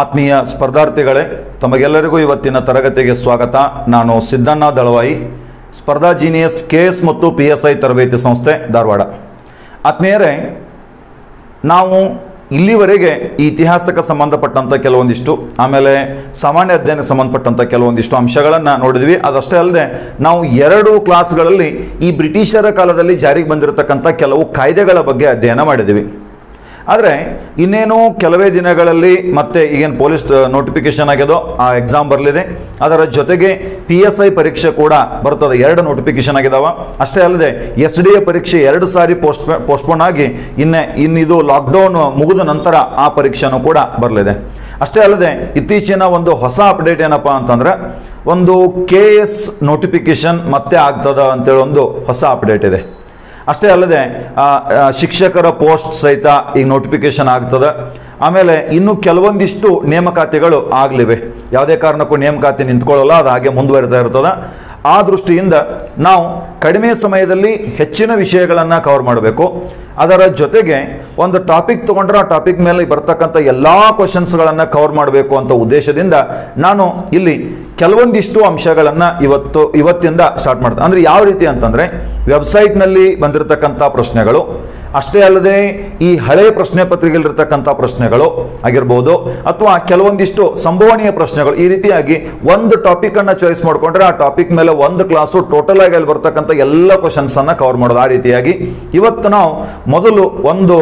ಆತ್ಮೀಯ ಸ್ಪರ್ಧಾರ್ಥಿಗಳೇ, ತಮಗೆಲ್ಲರಿಗೂ ಇವತ್ತಿನ ತರಗತಿಗೆ ಸ್ವಾಗತ. ನಾನು ಸಿದ್ದಣ್ಣ ದಳವಾಯಿ, ಸ್ಪರ್ಧಾ ಜೀನಿಯಸ್ ಕೆ ಎಸ್ ಮತ್ತು ಪಿ ಎಸ್ ಐ ತರಬೇತಿ ಸಂಸ್ಥೆ ಧಾರವಾಡ. ಆತ್ಮೀಯರೇ, ನಾವು ಇಲ್ಲಿವರೆಗೆ ಈ ಇತಿಹಾಸಕ್ಕೆ ಸಂಬಂಧಪಟ್ಟಂಥ ಕೆಲವೊಂದಿಷ್ಟು, ಆಮೇಲೆ ಸಾಮಾನ್ಯ ಅಧ್ಯಯನಕ್ಕೆ ಸಂಬಂಧಪಟ್ಟಂಥ ಕೆಲವೊಂದಿಷ್ಟು ಅಂಶಗಳನ್ನು ನೋಡಿದ್ವಿ. ಅದಷ್ಟೇ ಅಲ್ಲದೆ, ನಾವು ಎರಡು ಕ್ಲಾಸ್ಗಳಲ್ಲಿ ಈ ಬ್ರಿಟಿಷರ ಕಾಲದಲ್ಲಿ ಜಾರಿಗೆ ಬಂದಿರತಕ್ಕಂಥ ಕೆಲವು ಕಾಯ್ದೆಗಳ ಬಗ್ಗೆ ಅಧ್ಯಯನ ಮಾಡಿದ್ವಿ. ಆದರೆ ಇನ್ನೇನು ಕೆಲವೇ ದಿನಗಳಲ್ಲಿ ಮತ್ತೆ ಈಗೇನು ಪೊಲೀಸ್ ನೋಟಿಫಿಕೇಶನ್ ಆಗ್ಯದೋ, ಆ ಎಕ್ಸಾಮ್ ಬರಲಿದೆ. ಅದರ ಜೊತೆಗೆ ಪಿ ಎಸ್ ಐ ಪರೀಕ್ಷೆ ಕೂಡ ಬರ್ತದೆ. ಎರಡು ನೋಟಿಫಿಕೇಶನ್ ಆಗಿದಾವ ಅಷ್ಟೇ ಅಲ್ಲದೆ ಎಸ್ ಡಿ ಎ ಪರೀಕ್ಷೆ ಎರಡು ಸಾರಿ ಪೋಸ್ಟ್ ಪೋಸ್ಟ್ಪೋನ್ ಆಗಿ ಇನ್ನೇ, ಇನ್ನಿದು ಲಾಕ್ಡೌನ್ ಮುಗಿದ ನಂತರ ಆ ಪರೀಕ್ಷೆನೂ ಕೂಡ ಬರಲಿದೆ. ಅಷ್ಟೇ ಅಲ್ಲದೆ ಇತ್ತೀಚಿನ ಒಂದು ಹೊಸ ಅಪ್ಡೇಟ್ ಏನಪ್ಪಾ ಅಂತಂದ್ರೆ ಒಂದು ಕೆ ಎಸ್ ನೋಟಿಫಿಕೇಶನ್ ಮತ್ತೆ ಆಗ್ತದ ಅಂತೇಳಿ ಒಂದು ಹೊಸ ಅಪ್ಡೇಟ್ ಇದೆ. ಅಷ್ಟೇ ಅಲ್ಲದೆ ಶಿಕ್ಷಕರ ಪೋಸ್ಟ್ ಸಹಿತ ಈಗ ನೋಟಿಫಿಕೇಶನ್ ಆಗ್ತದೆ. ಆಮೇಲೆ ಇನ್ನು ಕೆಲವೊಂದಿಷ್ಟು ನೇಮಕಾತಿಗಳು ಆಗಲಿವೆ. ಯಾವುದೇ ಕಾರಣಕ್ಕೂ ನೇಮಕಾತಿ ನಿಂತ್ಕೊಳ್ಳಲ್ಲ, ಅದು ಹಾಗೆ ಮುಂದುವರಿತಾ ಇರ್ತದೆ. ಆ ದೃಷ್ಟಿಯಿಂದ ನಾವು ಕಡಿಮೆ ಸಮಯದಲ್ಲಿ ಹೆಚ್ಚಿನ ವಿಷಯಗಳನ್ನು ಕವರ್ ಮಾಡಬೇಕು. ಅದರ ಜೊತೆಗೆ ಒಂದು ಟಾಪಿಕ್ ತಗೊಂಡ್ರೆ ಆ ಟಾಪಿಕ್ ಮೇಲೆ ಬರ್ತಕ್ಕಂಥ ಎಲ್ಲ ಕ್ವಶನ್ಸ್ಗಳನ್ನು ಕವರ್ ಮಾಡಬೇಕು ಅಂತ ಉದ್ದೇಶದಿಂದ ನಾನು ಇಲ್ಲಿ ಕೆಲವೊಂದಿಷ್ಟು ಅಂಶಗಳನ್ನು ಇವತ್ತು, ಇವತ್ತಿಂದ ಸ್ಟಾರ್ಟ್ ಮಾಡ್ತಾರೆ ಅಂದರೆ ಯಾವ ರೀತಿ ಅಂತಂದರೆ ವೆಬ್ಸೈಟ್ನಲ್ಲಿ ಬಂದಿರತಕ್ಕಂಥ ಪ್ರಶ್ನೆಗಳು, ಅಷ್ಟೇ ಅಲ್ಲದೆ ಈ ಹಳೆ ಪ್ರಶ್ನೆ ಪತ್ರಿಕೆಯಲ್ಲಿರ್ತಕ್ಕಂಥ ಪ್ರಶ್ನೆಗಳು ಆಗಿರ್ಬೋದು, ಅಥವಾ ಕೆಲವೊಂದಿಷ್ಟು ಸಂಭವನೀಯ ಪ್ರಶ್ನೆಗಳು, ಈ ರೀತಿಯಾಗಿ ಒಂದು ಟಾಪಿಕ್ ಅನ್ನ ಚಾಯ್ಸ್ ಮಾಡಿಕೊಂಡ್ರೆ ಆ ಟಾಪಿಕ್ ಮೇಲೆ ಒಂದು ಕ್ಲಾಸು ಟೋಟಲ್ ಆಗಿ ಅಲ್ಲಿ ಬರ್ತಕ್ಕಂಥ ಎಲ್ಲ ಕ್ವಶನ್ಸ್ ಅನ್ನ ಕವರ್ ಮಾಡೋದು ಆ ರೀತಿಯಾಗಿ. ಇವತ್ತು ನಾವು ಮೊದಲು ಒಂದು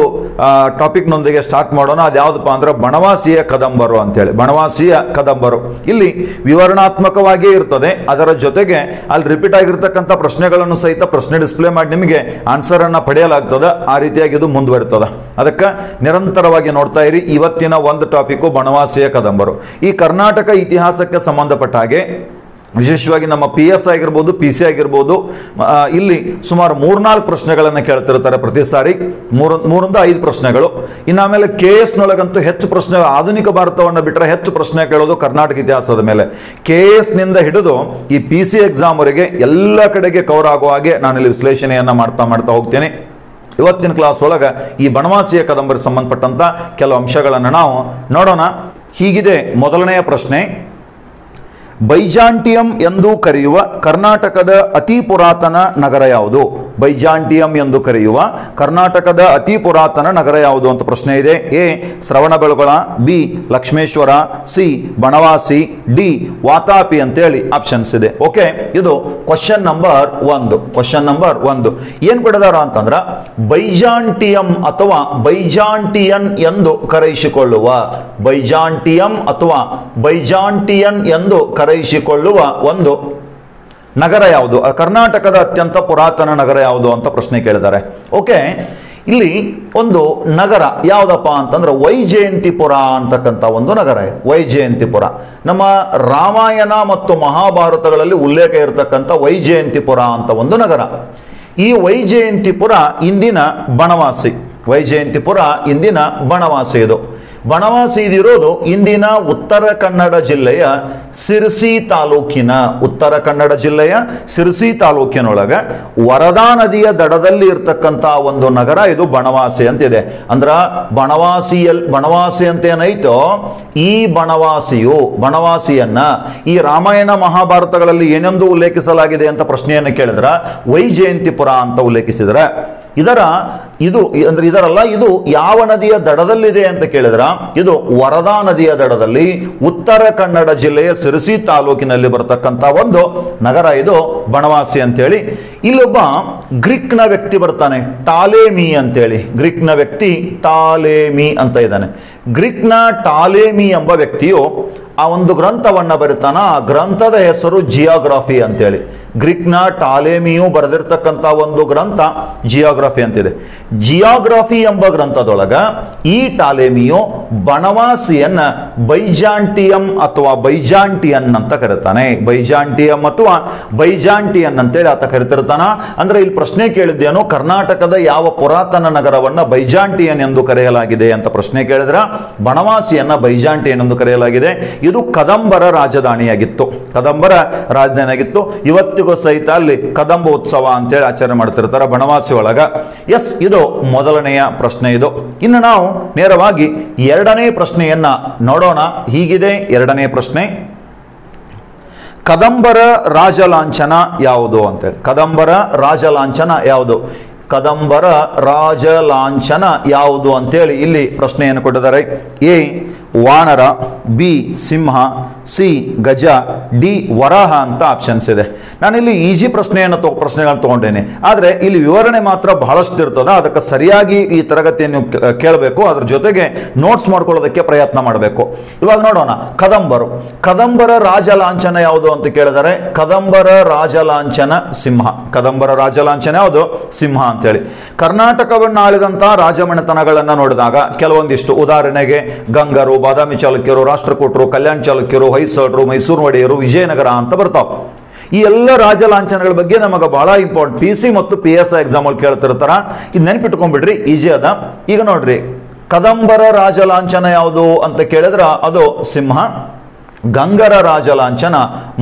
ಟಾಪಿಕ್ನೊಂದಿಗೆ ಸ್ಟಾರ್ಟ್ ಮಾಡೋಣ. ಅದು ಯಾವುದಪ್ಪ ಅಂದ್ರೆ ಬಣವಾಸಿಯ ಕದಂಬರು ಅಂತೇಳಿ, ಬಣವಾಸಿಯ ಕದಂಬರು. ಇಲ್ಲಿ ವಿವರಣಾತ್ಮಕವಾಗಿಯೇ ಇರ್ತದೆ. ಅದರ ಜೊತೆಗೆ ಅಲ್ಲಿ ರಿಪೀಟ್ ಆಗಿರ್ತಕ್ಕಂಥ ಪ್ರಶ್ನೆಗಳನ್ನು ಸಹಿತ ಪ್ರಶ್ನೆ ಡಿಸ್ಪ್ಲೇ ಮಾಡಿ ನಿಮಗೆ ಆನ್ಸರ್ ಅನ್ನ ಪಡೆಯಲಾಗ್ತದೆ. ಆ ರೀತಿಯಾಗಿ ಇದು ಮುಂದುವರಿತದೆ. ಅದಕ್ಕೆ ನಿರಂತರವಾಗಿ ನೋಡ್ತಾ ಇರಿ. ಇವತ್ತಿನ ಒಂದು ಟಾಪಿಕ್ ಬನವಾಸಿಯ ಕದಂಬರು. ಈ ಕರ್ನಾಟಕ ಇತಿಹಾಸಕ್ಕೆ ಸಂಬಂಧಪಟ್ಟ ಹಾಗೆ ವಿಶೇಷವಾಗಿ ನಮ್ಮ ಪಿ ಎಸ್ ಆಗಿರ್ಬೋದು ಪಿ ಸಿ ಆಗಿರ್ಬೋದು ಇಲ್ಲಿ ಸುಮಾರು ಮೂರ್ನಾಲ್ಕು ಪ್ರಶ್ನೆಗಳನ್ನು ಕೇಳ್ತಿರ್ತಾರೆ ಪ್ರತಿ ಸಾರಿ. ಮೂರು, ಮೂರಿಂದ ಐದು ಪ್ರಶ್ನೆಗಳು. ಇನ್ನು ಆಮೇಲೆ ಕೆ ಎಸ್ನೊಳಗಂತೂ ಹೆಚ್ಚು ಪ್ರಶ್ನೆ, ಆಧುನಿಕ ಭಾರತವನ್ನು ಬಿಟ್ಟರೆ ಹೆಚ್ಚು ಪ್ರಶ್ನೆ ಕೇಳೋದು ಕರ್ನಾಟಕ ಇತಿಹಾಸದ ಮೇಲೆ. ಕೆ ಎಸ್ನಿಂದ ಹಿಡಿದು ಈ ಪಿ ಸಿ ಎಕ್ಸಾಮ್ವರೆಗೆ ಎಲ್ಲ ಕಡೆಗೆ ಕವರ್ ಆಗುವ ಹಾಗೆ ನಾನು ಇಲ್ಲಿ ವಿಶ್ಲೇಷಣೆಯನ್ನು ಮಾಡ್ತಾ ಮಾಡ್ತಾ ಹೋಗ್ತೇನೆ. ಇವತ್ತಿನ ಕ್ಲಾಸ್ ಒಳಗೆ ಈ ಬನವಾಸಿಯ ಕದಂಬರಿ ಸಂಬಂಧಪಟ್ಟಂಥ ಕೆಲವು ಅಂಶಗಳನ್ನು ನಾವು ನೋಡೋಣ. ಹೀಗಿದೆ ಮೊದಲನೆಯ ಪ್ರಶ್ನೆ. ಬೈಜಾಂಟಿಯಂ ಎಂದು ಕರೆಯುವ ಕರ್ನಾಟಕದ ಅತಿ ಪುರಾತನ ನಗರ ಯಾವುದು? ಬೈಜಾಂಟಿಯಂ ಎಂದು ಕರೆಯುವ ಕರ್ನಾಟಕದ ಅತಿ ಪುರಾತನ ನಗರ ಯಾವುದು ಅಂತ ಪ್ರಶ್ನೆ ಇದೆ. A Shravanabelagola B, Lakshmeshwar, C Banavasi D, Vatapi ಅಂತೇಳಿ ಆಪ್ಷನ್ಸ್ ಇದೆ. ಓಕೆ ಇದು ಕ್ವಶನ್ ನಂಬರ್ ಒಂದು. ಕ್ವಶನ್ ನಂಬರ್ ಒಂದು. ಏನ್ ಕೊಡದಾರ ಅಂತಂದ್ರ ಬೈಜಾಂಟಿಯಂ ಅಥವಾ ಬೈಜಾಂಟಿಯನ್ ಎಂದು ಕರೆಯಿಸಿಕೊಳ್ಳುವ, ಬೈಜಾಂಟಿಯಂ ಅಥವಾ ಬೈಜಾಂಟಿಯನ್ ಎಂದು ಕರೆಯಿಸಿಕೊಳ್ಳುವ ಒಂದು ನಗರ ಯಾವುದು? ಕರ್ನಾಟಕದ ಅತ್ಯಂತ ಪುರಾತನ ನಗರ ಯಾವುದು ಅಂತ ಪ್ರಶ್ನೆ ಕೇಳಿದ್ದಾರೆ. ಓಕೆ, ಇಲ್ಲಿ ಒಂದು ನಗರ ಯಾವುದಪ್ಪ ಅಂತಂದ್ರೆ ವೈಜಯಂತಿಪುರ ಅಂತಕ್ಕಂಥ ಒಂದು ನಗರ ವೈಜಯಂತಿಪುರ. ನಮ್ಮ ರಾಮಾಯಣ ಮತ್ತು ಮಹಾಭಾರತಗಳಲ್ಲಿ ಉಲ್ಲೇಖ ಇರತಕ್ಕಂಥ ವೈಜಯಂತಿಪುರ ಅಂತ ಒಂದು ನಗರ. ಈ ವೈಜಯಂತಿಪುರ ಇಂದಿನ ಬನವಾಸಿ. ವೈಜಯಂತಿಪುರ ಇಂದಿನ ಬನವಾಸಿ ಇದು. ಬನವಾಸಿ ಇದಿರೋದು ಇಂದಿನ ಉತ್ತರ ಕನ್ನಡ ಜಿಲ್ಲೆಯ ಸಿರ್ಸಿ ತಾಲೂಕಿನ ಉತ್ತರ ಕನ್ನಡ ಜಿಲ್ಲೆಯ ಸಿರ್ಸಿ ತಾಲೂಕಿನೊಳಗೆ ವರದಾ ನದಿಯ ದಡದಲ್ಲಿ ಇರ್ತಕ್ಕಂಥ ಒಂದು ನಗರ ಇದು ಬನವಾಸಿ ಅಂತಿದೆ. ಅಂದ್ರ ಬನವಾಸಿಯಲ್ ಬಣವಾಸಿ ಅಂತ ಏನೈತೋ ಈ ಬಣವಾಸಿಯು, ಬಣವಾಸಿಯನ್ನ ಈ ರಾಮಾಯಣ ಮಹಾಭಾರತಗಳಲ್ಲಿ ಏನೆಂದು ಉಲ್ಲೇಖಿಸಲಾಗಿದೆ ಅಂತ ಪ್ರಶ್ನೆಯನ್ನು ಕೇಳಿದ್ರ? ವೈಜಯಂತಿಪುರ ಅಂತ ಉಲ್ಲೇಖಿಸಿದ್ರ. ಇದರ, ಇದು, ಅಂದ್ರೆ ಇದರಲ್ಲ, ಇದು ಯಾವ ನದಿಯ ದಡದಲ್ಲಿದೆ ಅಂತ ಕೇಳಿದ್ರ? ಇದು ವರದಾ ನದಿಯ ದಡದಲ್ಲಿ ಉತ್ತರ ಕನ್ನಡ ಜಿಲ್ಲೆಯ ಸಿರಸಿ ತಾಲೂಕಿನಲ್ಲಿ ಬರತಕ್ಕಂತ ಒಂದು ನಗರ ಇದು ಬನವಾಸಿ ಅಂತೇಳಿ. ಇಲ್ಲೊಬ್ಬ ಗ್ರೀಕ್ನ ವ್ಯಕ್ತಿ ಬರ್ತಾನೆ, ಟಾಲೇಮಿ ಅಂತೇಳಿ. ಗ್ರೀಕ್ನ ವ್ಯಕ್ತಿ ಟಾಲೇಮಿ ಅಂತ ಇದ್ದಾನೆ. ಗ್ರೀಕ್ನ ಟಾಲೇಮಿ ಎಂಬ ವ್ಯಕ್ತಿಯು ಆ ಒಂದು ಗ್ರಂಥವನ್ನು ಬರೀತಾನ, ಆ ಗ್ರಂಥದ ಹೆಸರು ಜಿಯೋಗ್ರಫಿ ಅಂತೇಳಿ. ಗ್ರೀಕ್ನ ಟಾಲೇಮಿಯು ಬರೆದಿರ್ತಕ್ಕಂಥ ಒಂದು ಗ್ರಂಥ ಜಿಯೋಗ್ರಫಿ ಅಂತಿದೆ. ಜಿಯೋಗ್ರಫಿ ಎಂಬ ಗ್ರಂಥದೊಳಗ ಈ ಟಾಲೇಮಿಯು ಬನವಾಸಿಯನ್ನ ಬೈಜಾಂಟಿಯಂ ಅಥವಾ ಬೈಜಾಂಟಿಯನ್ ಅಂತ ಕರೀತಾನೆ. ಬೈಜಾಂಟಿಯಂ ಅಥವಾ ಬೈಜಾಂಟಿಯನ್ ಅಂತೇಳಿ ಆತ ಕರಿತಿರ್ತಾನ. ಅಂದ್ರೆ ಇಲ್ಲಿ ಪ್ರಶ್ನೆ ಕೇಳಿದ್ದೇನು, ಕರ್ನಾಟಕದ ಯಾವ ಪುರಾತನ ನಗರವನ್ನ ಬೈಜಾಂಟಿಯನ್ ಎಂದು ಕರೆಯಲಾಗಿದೆ ಅಂತ ಪ್ರಶ್ನೆ ಕೇಳಿದ್ರ? ಬನವಾಸಿಯನ್ನ ಬೈಜಾಂಟಿಯನ್ ಎಂದು ಕರೆಯಲಾಗಿದೆ. ಇದು ಕದಂಬರ ರಾಜಧಾನಿಯಾಗಿತ್ತು. ಕದಂಬರ ರಾಜಧಾನಿಯಾಗಿತ್ತು. ಇವತ್ತಿಗೂ ಸಹಿತ ಅಲ್ಲಿ ಕದಂಬ ಉತ್ಸವ ಅಂತೇಳಿ ಆಚರಣೆ ಮಾಡ್ತಿರ್ತಾರೆ ಬನವಾಸಿ ಒಳಗ. ಎಸ್, ಇದು ಮೊದಲನೆಯ ಪ್ರಶ್ನೆ ಇದು. ಇನ್ನು ನಾವು ನೇರವಾಗಿ ಎರಡನೇ ಪ್ರಶ್ನೆಯನ್ನ ನೋಡೋಣ. ಹೀಗಿದೆ ಎರಡನೇ ಪ್ರಶ್ನೆ. ಕದಂಬರ ರಾಜಲಾಂಛನ ಯಾವುದು ಅಂತೇಳಿ. ಕದಂಬರ ರಾಜಲಾಂಛನ ಯಾವುದು? ಕದಂಬರ ರಾಜ ಲಾಂಛನ ಯಾವುದು ಅಂತೇಳಿ ಇಲ್ಲಿ ಪ್ರಶ್ನೆಯನ್ನು ಕೊಟ್ಟಿದ್ದಾರೆ. ಎ ವಾನರ ಬಿ, ಸಿಂಹ, ಸಿ, ಗಜ, ಡಿ, ವರಾಹ ಅಂತ ಆಪ್ಷನ್ಸ್ ಇದೆ. ನಾನಿಲ್ಲಿ ಈಜಿ ಪ್ರಶ್ನೆಯನ್ನು ತೊ, ಪ್ರಶ್ನೆಗಳನ್ನು ತಗೊಂಡೇನೆ. ಆದರೆ ಇಲ್ಲಿ ವಿವರಣೆ ಮಾತ್ರ ಬಹಳಷ್ಟು ಇರ್ತದೆ, ಅದಕ್ಕೆ ಸರಿಯಾಗಿ ಈ ತರಗತಿಯನ್ನು ಕೇಳಬೇಕು, ಅದ್ರ ಜೊತೆಗೆ ನೋಟ್ಸ್ ಮಾಡ್ಕೊಳ್ಳೋದಕ್ಕೆ ಪ್ರಯತ್ನ ಮಾಡಬೇಕು. ಇವಾಗ ನೋಡೋಣ, ಕದಂಬರು. ಕದಂಬರ ರಾಜ ಲಾಂಛನ ಯಾವುದು ಅಂತ ಕೇಳಿದರೆ, ಕದಂಬರ ರಾಜ ಲಾಂಛನ ಸಿಂಹ. ಕದಂಬರ ರಾಜ ಲಾಂಛನ ಯಾವುದು? ಸಿಂಹ ಅಂತೇಳಿ. ಕರ್ನಾಟಕವನ್ನು ಆಳಿದಂತಹ ರಾಜಮನೆತನಗಳನ್ನು ನೋಡಿದಾಗ ಕೆಲವೊಂದಿಷ್ಟು ಉದಾಹರಣೆಗೆ ಗಂಗರು, ಬಾದಾಮಿ ಚಾಲುಕ್ಯರು, ರಾಷ್ಟ್ರಕೂಟರು, ಕಲ್ಯಾಣ ಚಾಲುಕ್ಯರು, ಹೊಯ್ಸಳರು, ಮೈಸೂರು ಒಡೆಯರು, ವಿಜಯನಗರ ಅಂತ ಬರ್ತಾವೆ. ಈ ಎಲ್ಲ ರಾಜಲಾಂಛನಗಳ ಬಗ್ಗೆ ನಮಗೆ ಬಹಳ ಇಂಪಾರ್ಟೆಂಟ್ ಪಿ ಸಿ ಮತ್ತು ಪಿ ಎಸ್ ಎಕ್ಸಾಮ್ ಅಲ್ಲಿ ಕೇಳ್ತಿರ್ತಾರ. ಇದು ನೆನ್ಪಿಟ್ಕೊಂಡ್ಬಿಡ್ರಿ ಈಜಿ ಅದ. ಈಗ ನೋಡ್ರಿ, ಕದಂಬರ ರಾಜ ಲಾಂಛನ ಯಾವುದು ಅಂತ ಕೇಳಿದ್ರ, ಅದು ಸಿಂಹ. ಗಂಗರ ರಾಜಲಾಂಛನ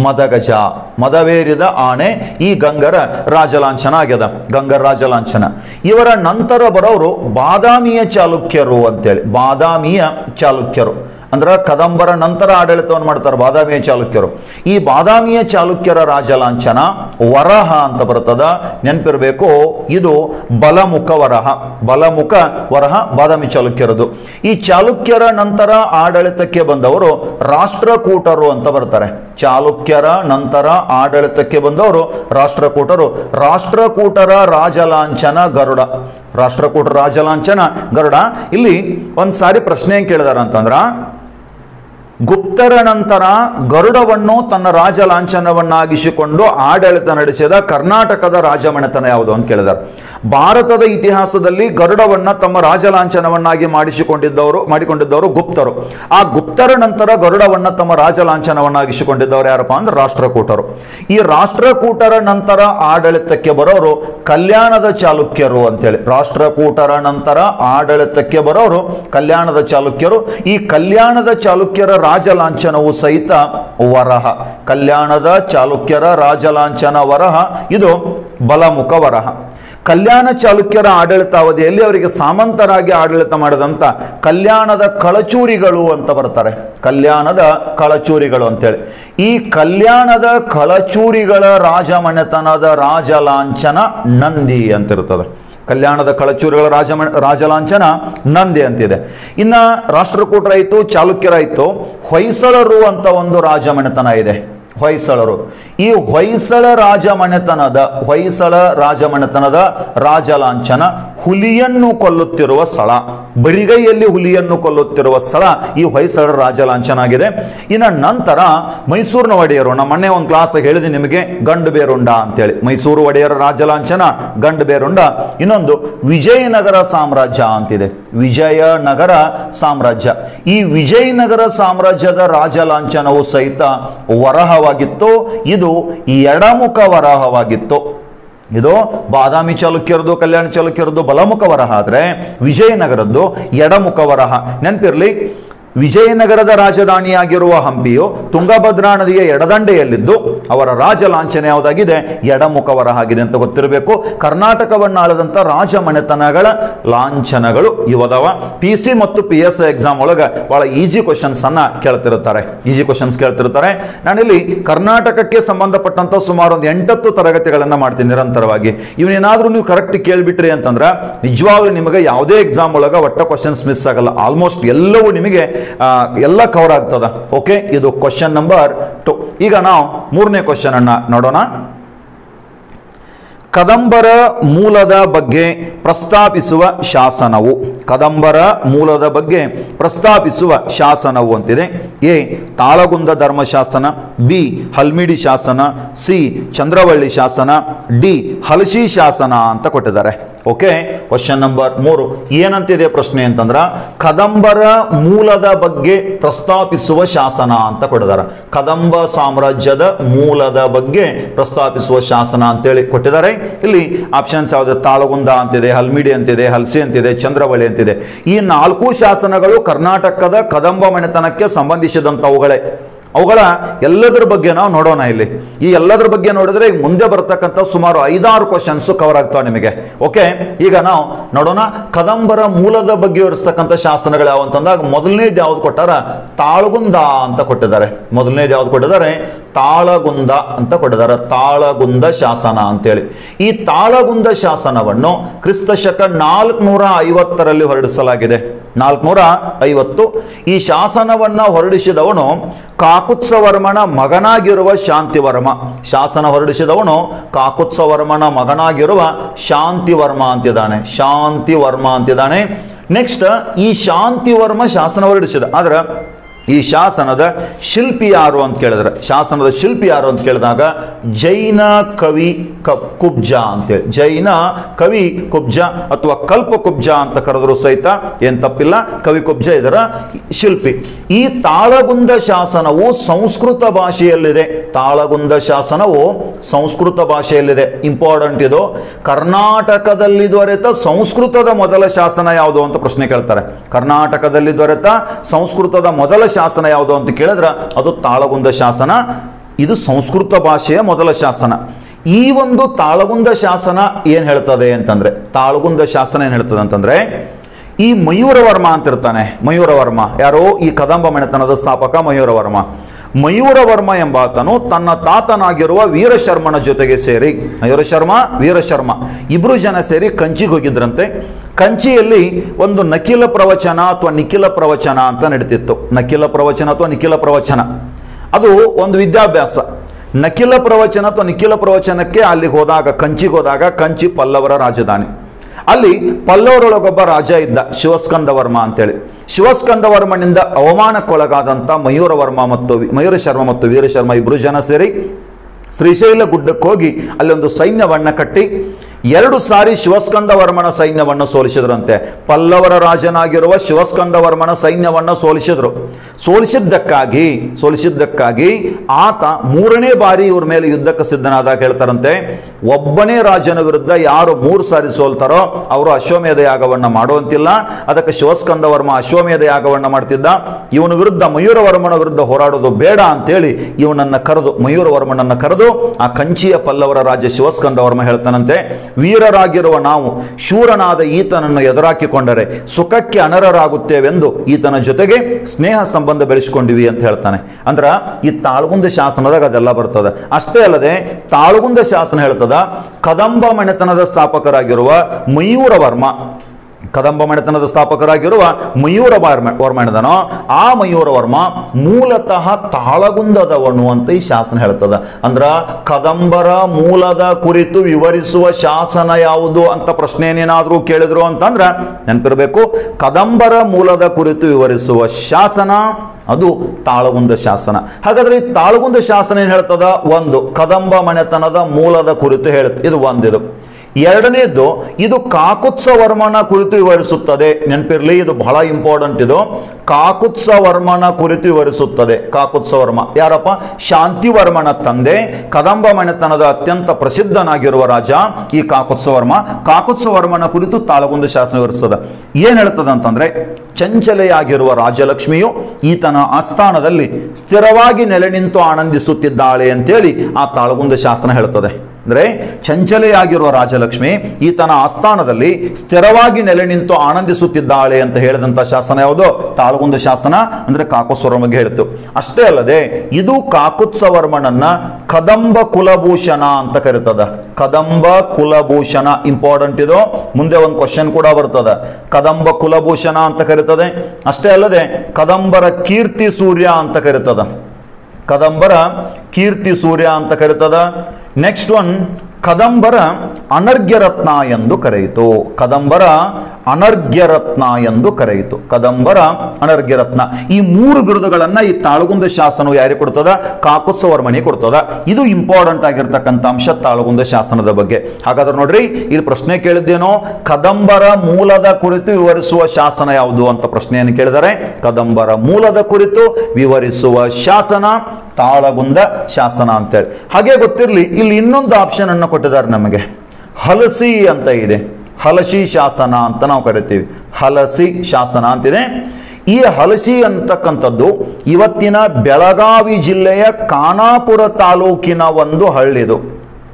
ಮದಗಜ, ಮದವೇರಿದ ಆಣೆ ಈ ಗಂಗರ ರಾಜಲಾಂಛನ ಆಗ್ಯದ. ಗಂಗರ ರಾಜಲಾಂಛನ. ಇವರ ನಂತರ ಬರೋರು ಬಾದಾಮಿಯ ಚಾಲುಕ್ಯರು ಅಂತೇಳಿ, ಬಾದಾಮಿಯ ಚಾಲುಕ್ಯರು. ಅಂದ್ರೆ ಕದಂಬರ ನಂತರ ಆಡಳಿತವನ್ನು ಮಾಡ್ತಾರೆ ಬಾದಾಮಿಯ ಚಾಲುಕ್ಯರು. ಈ ಬಾದಾಮಿಯ ಚಾಲುಕ್ಯರ ರಾಜಲಾಂಛನ ವರಹ ಅಂತ ಬರ್ತದ. ನೆನಪಿರಬೇಕು, ಇದು ಬಲಮುಖ ವರಹ. ಬಲಮುಖ ವರಹ ಬಾದಾಮಿ ಚಾಲುಕ್ಯರದು. ಈ ಚಾಲುಕ್ಯರ ನಂತರ ಆಡಳಿತಕ್ಕೆ ಬಂದವರು ರಾಷ್ಟ್ರಕೂಟರು ಅಂತ ಬರ್ತಾರೆ. ಚಾಲುಕ್ಯರ ನಂತರ ಆಡಳಿತಕ್ಕೆ ಬಂದವರು ರಾಷ್ಟ್ರಕೂಟರು. ರಾಷ್ಟ್ರಕೂಟರ ರಾಜಲಾಂಛನ ಗರುಡ. ರಾಷ್ಟ್ರಕೂಟರ ರಾಜಲಾಂಛನ ಗರುಡ. ಇಲ್ಲಿ ಒಂದ್ಸಾರಿ ಪ್ರಶ್ನೆ ಏನ್ ಕೇಳಿದಾರ ಅಂತಂದ್ರ ಗುಪ್ತರ ನಂತರ ಗರುಡವನ್ನು ತನ್ನ ರಾಜ ಲಾಂಛನವನ್ನಾಗಿಸಿಕೊಂಡು ಆಡಳಿತ ನಡೆಸಿದ ಕರ್ನಾಟಕದ ರಾಜಮನೆತನ ಯಾವುದು ಅಂತ ಕೇಳಿದ್ದಾರೆ ಭಾರತದ ಇತಿಹಾಸದಲ್ಲಿ ಗರುಡವನ್ನ ತಮ್ಮ ರಾಜ ಲಾಂಛನವನ್ನಾಗಿ ಮಾಡಿಸಿಕೊಂಡಿದ್ದವರು, ಮಾಡಿಕೊಂಡಿದ್ದವರು ಗುಪ್ತರು. ಆ ಗುಪ್ತರ ನಂತರ ಗರುಡವನ್ನ ತಮ್ಮ ರಾಜ ಲಾಂಛನವನ್ನಾಗಿಸಿಕೊಂಡಿದ್ದವರು ಯಾರಪ್ಪ ಅಂದ್ರೆ ರಾಷ್ಟ್ರಕೂಟರು. ಈ ರಾಷ್ಟ್ರಕೂಟರ ನಂತರ ಆಡಳಿತಕ್ಕೆ ಬರೋರು ಕಲ್ಯಾಣದ ಚಾಲುಕ್ಯರು ಅಂತೇಳಿ. ರಾಷ್ಟ್ರಕೂಟರ ನಂತರ ಆಡಳಿತಕ್ಕೆ ಬರೋರು ಕಲ್ಯಾಣದ ಚಾಲುಕ್ಯರು. ಈ ಕಲ್ಯಾಣದ ಚಾಲುಕ್ಯರ ರಾಜಲಾಂಛನವು ಸಹಿತ ವರಹ. ಕಲ್ಯಾಣದ ಚಾಲುಕ್ಯರ ರಾಜಲಾಂಛನ ವರಹ, ಇದು ಬಲಮುಖ ವರಹ. ಕಲ್ಯಾಣ ಚಾಲುಕ್ಯರ ಆಡಳಿತಾವಧಿಯಲ್ಲಿ ಅವರಿಗೆ ಸಾಮಂತರಾಗಿ ಆಡಳಿತ ಮಾಡಿದಂಥ ಕಲ್ಯಾಣದ ಕಳಚೂರಿಗಳು ಅಂತ ಬರ್ತಾರೆ. ಕಲ್ಯಾಣದ ಕಳಚೂರಿಗಳು ಅಂತೇಳಿ. ಈ ಕಲ್ಯಾಣದ ಕಳಚೂರಿಗಳ ರಾಜಮನೆತನದ ರಾಜಲಾಂಛನ ನಂದಿ ಅಂತಿರ್ತದೆ. ಕಲ್ಯಾಣದ ಕಳಚೂರುಗಳ ರಾಜ ರಾಜಲಾಂಛನ ನಂದಿ ಅಂತಿದೆ. ಇನ್ನ ರಾಷ್ಟ್ರಕೂಟರಾಯಿತು ಚಾಲುಕ್ಯರಾಯಿತು ಹೊಯ್ಸಳರು ಅಂತ ಒಂದು ರಾಜಮನೆತನ ಇದೆ. ಹೊಯ್ಸಳರು. ಈ ಹೊಯ್ಸಳ ರಾಜಮನೆತನದ ಹೊಯ್ಸಳ ರಾಜಮನೆತನದ ರಾಜಲಾಂಛನ ಹುಲಿಯನ್ನು ಕೊಲ್ಲುತ್ತಿರುವ ಸ್ಥಳ. ಬರಿಗೈಯಲ್ಲಿ ಹುಲಿಯನ್ನು ಕೊಲ್ಲುತ್ತಿರುವ ಸ್ಥಳ ಈ ಹೊಯ್ಸಳ ಆಗಿದೆ ಇನ್ನು ನಂತರ ಮೈಸೂರಿನ ಒಡೆಯರು, ನಮ್ಮ ಮೊನ್ನೆ ಒಂದು ಕ್ಲಾಸ್ ಹೇಳಿದೆ ನಿಮಗೆ, ಗಂಡು ಬೇರುಂಡ ಅಂತೇಳಿ. ಮೈಸೂರು ಒಡೆಯರ ರಾಜಲಾಂಛನ, ಗಂಡು ಬೇರುಂಡ. ಇನ್ನೊಂದು, ವಿಜಯನಗರ ಸಾಮ್ರಾಜ್ಯ ಅಂತಿದೆ. ವಿಜಯನಗರ ಸಾಮ್ರಾಜ್ಯ. ಈ ವಿಜಯನಗರ ಸಾಮ್ರಾಜ್ಯದ ರಾಜಲಾಂಛನವು ಸಹಿತ ವರಹವಾಗಿತ್ತು. ಇದು ಎಡಮುಖ ವರಹವಾಗಿತ್ತು. ಇದು ಬಾದಾಮಿ ಚಾಲುಕ್ಯರದ್ದು ಕಲ್ಯಾಣ ಚಾಲುಕ್ಯರದ್ದು ಬಲಮುಖ ವರಹ ಆದರೆ ವಿಜಯನಗರದ್ದು ಎಡಮುಖ ವರಹ. ನೆನಪಿರ್ಲಿ? ವಿಜಯನಗರದ ರಾಜಧಾನಿಯಾಗಿರುವ ಹಂಪಿಯು ತುಂಗಭದ್ರಾ ನದಿಯ ಎಡದಂಡೆಯಲ್ಲಿದ್ದು ಅವರ ರಾಜ ಲಾಂಛನ ಯಾವುದಾಗಿದೆ? ಎಡಮುಖವರ ಆಗಿದೆ ಅಂತ ಗೊತ್ತಿರಬೇಕು. ಕರ್ನಾಟಕವನ್ನು ಆಳದಂತ ರಾಜ ಮನೆತನಗಳ ಲಾಂಛನಗಳು ಇವದವ. ಪಿ ಸಿ ಮತ್ತು ಪಿ ಎಸ್ ಎಕ್ಸಾಮ್ ಒಳಗೆ ಬಹಳ ಈಜಿ ಕ್ವಶನ್ಸ್ ಅನ್ನ ಕೇಳ್ತಿರ್ತಾರೆ ಈಜಿ ಕ್ವಶನ್ಸ್ ಕೇಳ್ತಿರ್ತಾರೆ ನಾನಿಲ್ಲಿ ಕರ್ನಾಟಕಕ್ಕೆ ಸಂಬಂಧಪಟ್ಟಂತ ಸುಮಾರು ಒಂದು ಎಂಟತ್ತು ತರಗತಿಗಳನ್ನು ಮಾಡ್ತೀನಿ ನಿರಂತರವಾಗಿ. ಇವನೇನಾದ್ರೂ ನೀವು ಕರೆಕ್ಟ್ ಕೇಳಿಬಿಟ್ರಿ ಅಂತಂದ್ರೆ ನಿಜವಾಗ್ಲೂ ನಿಮಗೆ ಯಾವುದೇ ಎಕ್ಸಾಮ್ ಒಳಗೆ ಒಟ್ಟ ಕ್ವಶನ್ಸ್ ಮಿಸ್ ಆಗಲ್ಲ. ಆಲ್ಮೋಸ್ಟ್ ಎಲ್ಲವೂ ನಿಮಗೆ ಎಲ್ಲ ಕವರ್ ಆಗ್ತದ. ಓಕೆ ಇದು ಕ್ವಶನ್ ನಂಬರ್ ಟು ಈಗ ನಾವು ಮೂರನೇ ಕ್ವಶನ್ ಅನ್ನ ನೋಡೋಣ. ಕದಂಬರ ಮೂಲದ ಬಗ್ಗೆ ಪ್ರಸ್ತಾಪಿಸುವ ಶಾಸನವು. ಕದಂಬರ ಮೂಲದ ಬಗ್ಗೆ ಪ್ರಸ್ತಾಪಿಸುವ ಶಾಸನವು ಅಂತಿದೆ. ಎ. ತಾಳಗುಂದ ಧರ್ಮಶಾಸನ, ಬಿ. ಹಲ್ಮಿಡಿ ಶಾಸನ, ಸಿ. ಚಂದ್ರವಳ್ಳಿ ಶಾಸನ, ಡಿ. ಹಲಸಿ ಶಾಸನ ಅಂತ ಕೊಟ್ಟಿದ್ದಾರೆ. ಓಕೆ? ಕ್ವಶನ್ ನಂಬರ್ ಮೂರು. ಏನಂತಿದೆ ಪ್ರಶ್ನೆ ಅಂತಂದ್ರ, ಕದಂಬರ ಮೂಲದ ಬಗ್ಗೆ ಪ್ರಸ್ತಾಪಿಸುವ ಶಾಸನ ಅಂತ ಕೊಟ್ಟಿದ್ದಾರೆ. ಕದಂಬ ಸಾಮ್ರಾಜ್ಯದ ಮೂಲದ ಬಗ್ಗೆ ಪ್ರಸ್ತಾಪಿಸುವ ಶಾಸನ ಅಂತೇಳಿ ಕೊಟ್ಟಿದ್ದಾರೆ. ಇಲ್ಲಿ ಆಪ್ಷನ್ಸ್ ಯಾವುದು? ತಾಳಗುಂದ ಅಂತಿದೆ, ಹಲ್ಮಿಡಿ ಅಂತಿದೆ, ಹಲ್ಸಿ ಅಂತಿದೆ, ಚಂದ್ರವಳ್ಳಿ ಅಂತಿದೆ. ಈ ನಾಲ್ಕು ಶಾಸನಗಳು ಕರ್ನಾಟಕದ ಕದಂಬ ಮನೆತನಕ್ಕೆ ಸಂಬಂಧಿಸಿದಂಥವುಗಳೇ. ಅವುಗಳ ಎಲ್ಲದರ ಬಗ್ಗೆ ನಾವು ನೋಡೋಣ ಇಲ್ಲಿ. ಈ ಎಲ್ಲದರ ಬಗ್ಗೆ ನೋಡಿದ್ರೆ ಮುಂದೆ ಬರ್ತಕ್ಕಂಥ ಸುಮಾರು ಐದಾರು ಕ್ವಶನ್ಸ್ ಕವರ್ ಆಗ್ತಾವೆ ನಿಮಗೆ. ಓಕೆ ಈಗ ನಾವು ನೋಡೋಣ ಕದಂಬರ ಮೂಲದ ಬಗ್ಗೆ ವಿವರಿಸ್ತಕ್ಕಂಥ ಶಾಸನಗಳು ಯಾವ ಅಂತಂದಾಗ ಮೊದಲನೇದು ಯಾವ್ದು ಕೊಟ್ಟಾರ? ತಾಳಗುಂದ ಅಂತ ಕೊಟ್ಟಿದ್ದಾರೆ. ಮೊದಲನೇದು ಯಾವ್ದು ಕೊಟ್ಟಿದ್ದಾರೆ? ತಾಳಗುಂದ ಅಂತ ಕೊಟ್ಟಿದ್ದಾರೆ. ತಾಳಗುಂದ ಶಾಸನ ಅಂತೇಳಿ. ಈ ತಾಳಗುಂದ ಶಾಸನವನ್ನು ಕ್ರಿಸ್ತ ಶಕ ನಾಲ್ಕುನೂರ ಐವತ್ತರಲ್ಲಿ ಹೊರಡಿಸಲಾಗಿದೆ. ನಾಲ್ಕುನೂರ ಐವತ್ತು. ಈ ಶಾಸನವನ್ನ ಹೊರಡಿಸಿದವನು ಕಾಕುತ್ಸವರ್ಮನ ಮಗನಾಗಿರುವ ಶಾಂತಿವರ್ಮ. ಶಾಸನ ಹೊರಡಿಸಿದವನು ಕಾಕುತ್ಸವರ್ಮನ ಮಗನಾಗಿರುವ ಶಾಂತಿವರ್ಮ ಅಂತಿದ್ದಾನೆ. ಶಾಂತಿವರ್ಮ ಅಂತಿದ್ದಾನೆ. ನೆಕ್ಸ್ಟ್ ಈ ಶಾಂತಿವರ್ಮ ಶಾಸನ ಹೊರಡಿಸಿದ. ಆದ್ರೆ ಈ ಶಾಸನದ ಶಿಲ್ಪಿ ಯಾರು ಅಂತ ಕೇಳಿದ್ರೆ, ಶಾಸನದ ಶಿಲ್ಪಿ ಯಾರು ಅಂತ ಕೇಳಿದಾಗ ಜೈನ ಕವಿ ಕುಬ್ಜ ಅಂತೇಳಿ ಜೈನ ಕವಿ ಕುಬ್ಜ ಅಥವಾ ಕಲ್ಪ ಕುಬ್ಜ ಅಂತ ಕರೆದ್ರು ಸಹಿತ ಏನು ತಪ್ಪಿಲ್ಲ. ಕವಿ ಕುಬ್ಜ ಇದರ ಶಿಲ್ಪಿ. ಈ ತಾಳಗುಂದ ಶಾಸನವು ಸಂಸ್ಕೃತ ಭಾಷೆಯಲ್ಲಿದೆ. ತಾಳಗುಂದ ಶಾಸನವು ಸಂಸ್ಕೃತ ಭಾಷೆಯಲ್ಲಿದೆ. ಇಂಪಾರ್ಟೆಂಟ್ ಇದು. ಕರ್ನಾಟಕದಲ್ಲಿ ದೊರೆತ ಸಂಸ್ಕೃತದ ಮೊದಲ ಶಾಸನ ಯಾವುದು ಅಂತ ಪ್ರಶ್ನೆ ಕೇಳ್ತಾರೆ. ಕರ್ನಾಟಕದಲ್ಲಿ ದೊರೆತ ಸಂಸ್ಕೃತದ ಮೊದಲ ಶಾಸನ ಯಾವುದು ಅಂತ ಕೇಳಿದ್ರೆ, ಅದು ತಾಳಗುಂದ ಶಾಸನ, ಇದು ಸಂಸ್ಕೃತ ಭಾಷೆಯ ಮೊದಲ ಶಾಸನ. ಈ ಒಂದು ತಾಳಗುಂದ ಶಾಸನ ಏನ್ ಹೇಳ್ತದೆ ಅಂತಂದ್ರೆ, ತಾಳಗುಂದ ಶಾಸನ ಏನ್ ಹೇಳ್ತದೆ ಅಂತಂದ್ರೆ, ಈ ಮಯೂರವರ್ಮ ಅಂತಿರ್ತಾನೆ, ಮಯೂರವರ್ಮ. ಯಾರೋ ಈ ಕದಂಬ ಮನೆತನದ ಸ್ಥಾಪಕ ಮಯೂರವರ್ಮ. ಮಯೂರವರ್ಮ ಎಂಬಾತನು ತನ್ನ ತಾತನಾಗಿರುವ ವೀರಶರ್ಮನ ಜೊತೆಗೆ ಸೇರಿ. ಮಯೂರಶರ್ಮ, ವೀರಶರ್ಮ ಇಬ್ರು ಜನ ಸೇರಿ ಕಂಚಿಗೆ ಹೋಗಿದ್ರಂತೆ. ಕಂಚಿಯಲ್ಲಿ ಒಂದು ನಕಿಲ ಪ್ರವಚನ ಅಥವಾ ನಿಖಿಲ ಪ್ರವಚನ ಅಂತ ನಡೀತಿತ್ತು. ನಕಿಲ ಪ್ರವಚನ ಅಥವಾ ನಿಖಿಲ ಪ್ರವಚನ. ಅದು ಒಂದು ವಿದ್ಯಾಭ್ಯಾಸ. ನಕಿಲ ಪ್ರವಚನ ಅಥವಾ ನಿಖಿಲ ಪ್ರವಚನಕ್ಕೆ ಅಲ್ಲಿಗೆ ಹೋದಾಗ, ಕಂಚಿಗೆ ಹೋದಾಗ ಕಂಚಿ ಪಲ್ಲವರ ರಾಜಧಾನಿ. ಅಲ್ಲಿ ಪಲ್ಲವರೊಳಗೊಬ್ಬ ರಾಜ ಇದ್ದ ಶಿವಸ್ಕಂದವರ್ಮ ಅಂತೇಳಿ. ಶಿವಸ್ಕಂದವರ್ಮನಿಂದ ಅವಮಾನಕ್ಕೊಳಗಾದಂಥ ಮಯೂರವರ್ಮ ಮತ್ತು ಮಯೂರ ಶರ್ಮ ಮತ್ತು ವೀರಶರ್ಮ ಇಬ್ರು ಜನ ಸೇರಿ ಶ್ರೀಶೈಲ ಗುಡ್ಡಕ್ಕೆ ಹೋಗಿ ಅಲ್ಲಿ ಒಂದು ಸೈನ್ಯವನ್ನ ಕಟ್ಟಿ ಎರಡು ಸಾರಿ ಶಿವಸ್ಕಂದವರ್ಮನ ಸೈನ್ಯವನ್ನು ಸೋಲಿಸಿದ್ರಂತೆ. ಪಲ್ಲವರ ರಾಜನಾಗಿರುವ ಶಿವಸ್ಕಂದವರ್ಮನ ಸೈನ್ಯವನ್ನು ಸೋಲಿಸಿದ್ರು. ಸೋಲಿಸಿದ್ದಕ್ಕಾಗಿ ಸೋಲಿಸಿದ್ದಕ್ಕಾಗಿ ಆತ ಮೂರನೇ ಬಾರಿ ಇವ್ರ ಮೇಲೆ ಯುದ್ಧಕ್ಕೆ ಸಿದ್ಧನಾದಾಗ ಹೇಳ್ತಾರಂತೆ, ಒಬ್ಬನೇ ರಾಜನ ವಿರುದ್ಧ ಯಾರು ಮೂರು ಸಾರಿ ಸೋಲ್ತಾರೋ ಅವರು ಅಶ್ವಮೇಧ ಯಾಗವನ್ನು ಮಾಡುವಂತಿಲ್ಲ. ಅದಕ್ಕೆ ಶಿವಸ್ಕಂದವರ್ಮ ಅಶ್ವಮೇಧ ಯಾಗವನ್ನು ಮಾಡ್ತಿದ್ದ. ಇವನ ವಿರುದ್ಧ ಮಯೂರವರ್ಮನ ವಿರುದ್ಧ ಹೋರಾಡೋದು ಬೇಡ ಅಂತೇಳಿ ಇವನನ್ನು ಕರೆದು, ಮಯೂರವರ್ಮನನ್ನು ಕರೆದು ಆ ಕಂಚಿಯ ಪಲ್ಲವರ ರಾಜ ಶಿವಸ್ಕಂದವರ್ಮ ಹೇಳ್ತಾನಂತೆ. ವೀರರಾಗಿರುವ ನಾವು ಶೂರನಾದ ಈತನನ್ನು ಎದುರಾಕಿಕೊಂಡರೆ ಸುಖಕ್ಕೆ ಅನರರಾಗುತ್ತೇವೆಂದು ಈತನ ಜೊತೆಗೆ ಸ್ನೇಹ ಸಂಬಂಧ ಬೆಳೆಸಿಕೊಂಡಿವಿ ಅಂತ ಹೇಳ್ತಾನೆ. ಅಂದ್ರ ಈ ತಾಳ್ಗುಂದ ಶಾಸನದಾಗ ಅದೆಲ್ಲ ಬರ್ತದೆ. ಅಷ್ಟೇ ಅಲ್ಲದೆ ತಾಳ್ಗುಂದ ಶಾಸನ ಹೇಳ್ತದ, ಕದಂಬ ಮನೆತನದ ಸ್ಥಾಪಕರಾಗಿರುವ ಮಯೂರವರ್ಮ ಕದಂಬ ಮನೆತನದ ಸ್ಥಾಪಕರಾಗಿರುವ ಮಯೂರ ವರ್ಮ ಆ ಆ ಮಯೂರವರ್ಮ ಮೂಲತಃ ತಾಳಗುಂದದವನು ಅಂತ ಈ ಶಾಸನ ಹೇಳ್ತದ. ಅಂದ್ರ ಕದಂಬರ ಮೂಲದ ಕುರಿತು ವಿವರಿಸುವ ಶಾಸನ ಯಾವುದು ಅಂತ ಪ್ರಶ್ನೆ ಏನೇನಾದ್ರೂ ಕೇಳಿದ್ರು ಅಂತಂದ್ರ ನೆನಪಿರಬೇಕು. ಕದಂಬರ ಮೂಲದ ಕುರಿತು ವಿವರಿಸುವ ಶಾಸನ ಅದು ತಾಳಗುಂದ ಶಾಸನ. ಹಾಗಾದ್ರೆ ಈ ತಾಳಗುಂದ ಶಾಸನ ಏನ್ ಹೇಳ್ತದ? ಒಂದು ಕದಂಬ ಮನೆತನದ ಮೂಲದ ಕುರಿತು ಹೇಳುತ್ತೆ ಇದು ಒಂದಿದು. ಎರಡನೇದ್ದು ಇದು ಕಾಕುತ್ಸ ವರ್ಮನ ಕುರಿತು ವಿವರಿಸುತ್ತದೆ. ನೆನಪಿರಲಿ, ಇದು ಬಹಳ ಇಂಪಾರ್ಟೆಂಟ್ ಇದು. ಕಾಕುತ್ಸ ವರ್ಮನ ಕುರಿತು ವಿವರಿಸುತ್ತದೆ. ಕಾಕುತ್ಸವರ್ಮ ಯಾರಪ್ಪ? ಶಾಂತಿವರ್ಮನ ತಂದೆ, ಕದಂಬ ಮನೆತನದ ಅತ್ಯಂತ ಪ್ರಸಿದ್ಧನಾಗಿರುವ ರಾಜ ಈ ಕಾಕುತ್ಸ ವರ್ಮ. ಕಾಕುತ್ಸ ವರ್ಮನ ಕುರಿತು ತಾಳಗುಂದ ಶಾಸನ ವಿವರಿಸ್ತದೆ ಏನ್ ಹೇಳ್ತದೆ ಅಂತಂದ್ರೆ, ಚಂಚಲೆಯಾಗಿರುವ ರಾಜಲಕ್ಷ್ಮಿಯು ಈತನ ಆಸ್ಥಾನದಲ್ಲಿ ಸ್ಥಿರವಾಗಿ ನೆಲೆ ನಿಂತು ಆನಂದಿಸುತ್ತಿದ್ದಾಳೆ ಅಂತೇಳಿ ಆ ತಾಳಗುಂದ ಶಾಸನ ಹೇಳ್ತದೆ. ಅಂದ್ರೆ ಚಂಚಲೆಯಾಗಿರುವ ರಾಜಲಕ್ಷ್ಮಿ ಈತನ ಆಸ್ಥಾನದಲ್ಲಿ ಸ್ಥಿರವಾಗಿ ನೆಲೆ ನಿಂತು ಆನಂದಿಸುತ್ತಿದ್ದಾಳೆ ಅಂತ ಹೇಳಿದಂತ ಶಾಸನ ಯಾವುದು? ತಾಳಗುಂದ ಶಾಸನ ಅಂದ್ರೆ ಬಗ್ಗೆ ಹೇಳ್ತು ಅಷ್ಟೇ ಅಲ್ಲದೆ ಇದು ಕಾಕುತ್ಸವರ್ಮನನ್ನ ಕದಂಬ ಕುಲಭೂಷಣ ಅಂತ ಕರೀತದ. ಕದಂಬ ಕುಲಭೂಷಣ ಇಂಪಾರ್ಟೆಂಟ್ ಇದು. ಮುಂದೆ ಒಂದು ಕ್ವಶನ್ ಕೂಡ ಬರ್ತದ. ಕದಂಬ ಕುಲಭೂಷಣ ಅಂತ ಕರೀತದೆ. ಅಷ್ಟೇ ಅಲ್ಲದೆ ಕದಂಬರ ಕೀರ್ತಿ ಸೂರ್ಯ ಅಂತ ಕರೀತದ. ಕದಂಬರ ಕೀರ್ತಿ ಸೂರ್ಯ ಅಂತ ಕರೀತದ. ನೆಕ್ಸ್ಟ್ ಒನ್ ಕದಂಬರ ಅನರ್ಘ್ಯರತ್ನ ಎಂದು ಕರೆಯಿತು. ಕದಂಬರ ಅನರ್ಘ್ಯರತ್ನ ಎಂದು ಕರೆಯಿತು. ಕದಂಬರ ಅನರ್ಘ್ಯರತ್ನ. ಈ ಮೂರು ಬಿರುದುಗಳನ್ನು ಈ ತಾಳಗುಂದ ಶಾಸನವು ಯಾರಿಗೆ ಕೊಡ್ತದ? ಕಾಕುತ್ಸವರ್ಮಣಿ ಕೊಡ್ತದ. ಇದು ಇಂಪಾರ್ಟೆಂಟ್ ಆಗಿರ್ತಕ್ಕಂಥ ಅಂಶ ತಾಳಗುಂದ ಶಾಸನದ ಬಗ್ಗೆ. ಹಾಗಾದ್ರೆ ನೋಡ್ರಿ, ಇಲ್ಲಿ ಪ್ರಶ್ನೆ ಕೇಳಿದ್ದೇನೋ? ಕದಂಬರ ಮೂಲದ ಕುರಿತು ವಿವರಿಸುವ ಶಾಸನ ಯಾವುದು ಅಂತ ಪ್ರಶ್ನೆಯನ್ನು ಕೇಳಿದರೆ, ಕದಂಬರ ಮೂಲದ ಕುರಿತು ವಿವರಿಸುವ ಶಾಸನ ತಾಳಗುಂದ ಶಾಸನ ಅಂತೇಳಿ. ಹಾಗೆ ಗೊತ್ತಿರಲಿ, ಇಲ್ಲಿ ಇನ್ನೊಂದು ಆಪ್ಷನ್ ಅನ್ನು ಕೊಟ್ಟಿದ್ದಾರೆ ನಮಗೆ. ಹಲಸಿ ಅಂತ ಇದೆ. ಹಲಸಿ ಶಾಸನ ಅಂತ ನಾವು ಕರಿತೀವಿ. ಹಲಸಿ ಶಾಸನ ಅಂತಿದೆ. ಈ ಹಲಸಿ ಅಂತಕ್ಕಂಥದ್ದು ಇವತ್ತಿನ ಬೆಳಗಾವಿ ಜಿಲ್ಲೆಯ ಖಾನಾಪುರ ತಾಲೂಕಿನ ಒಂದು ಹಳ್ಳಿದು.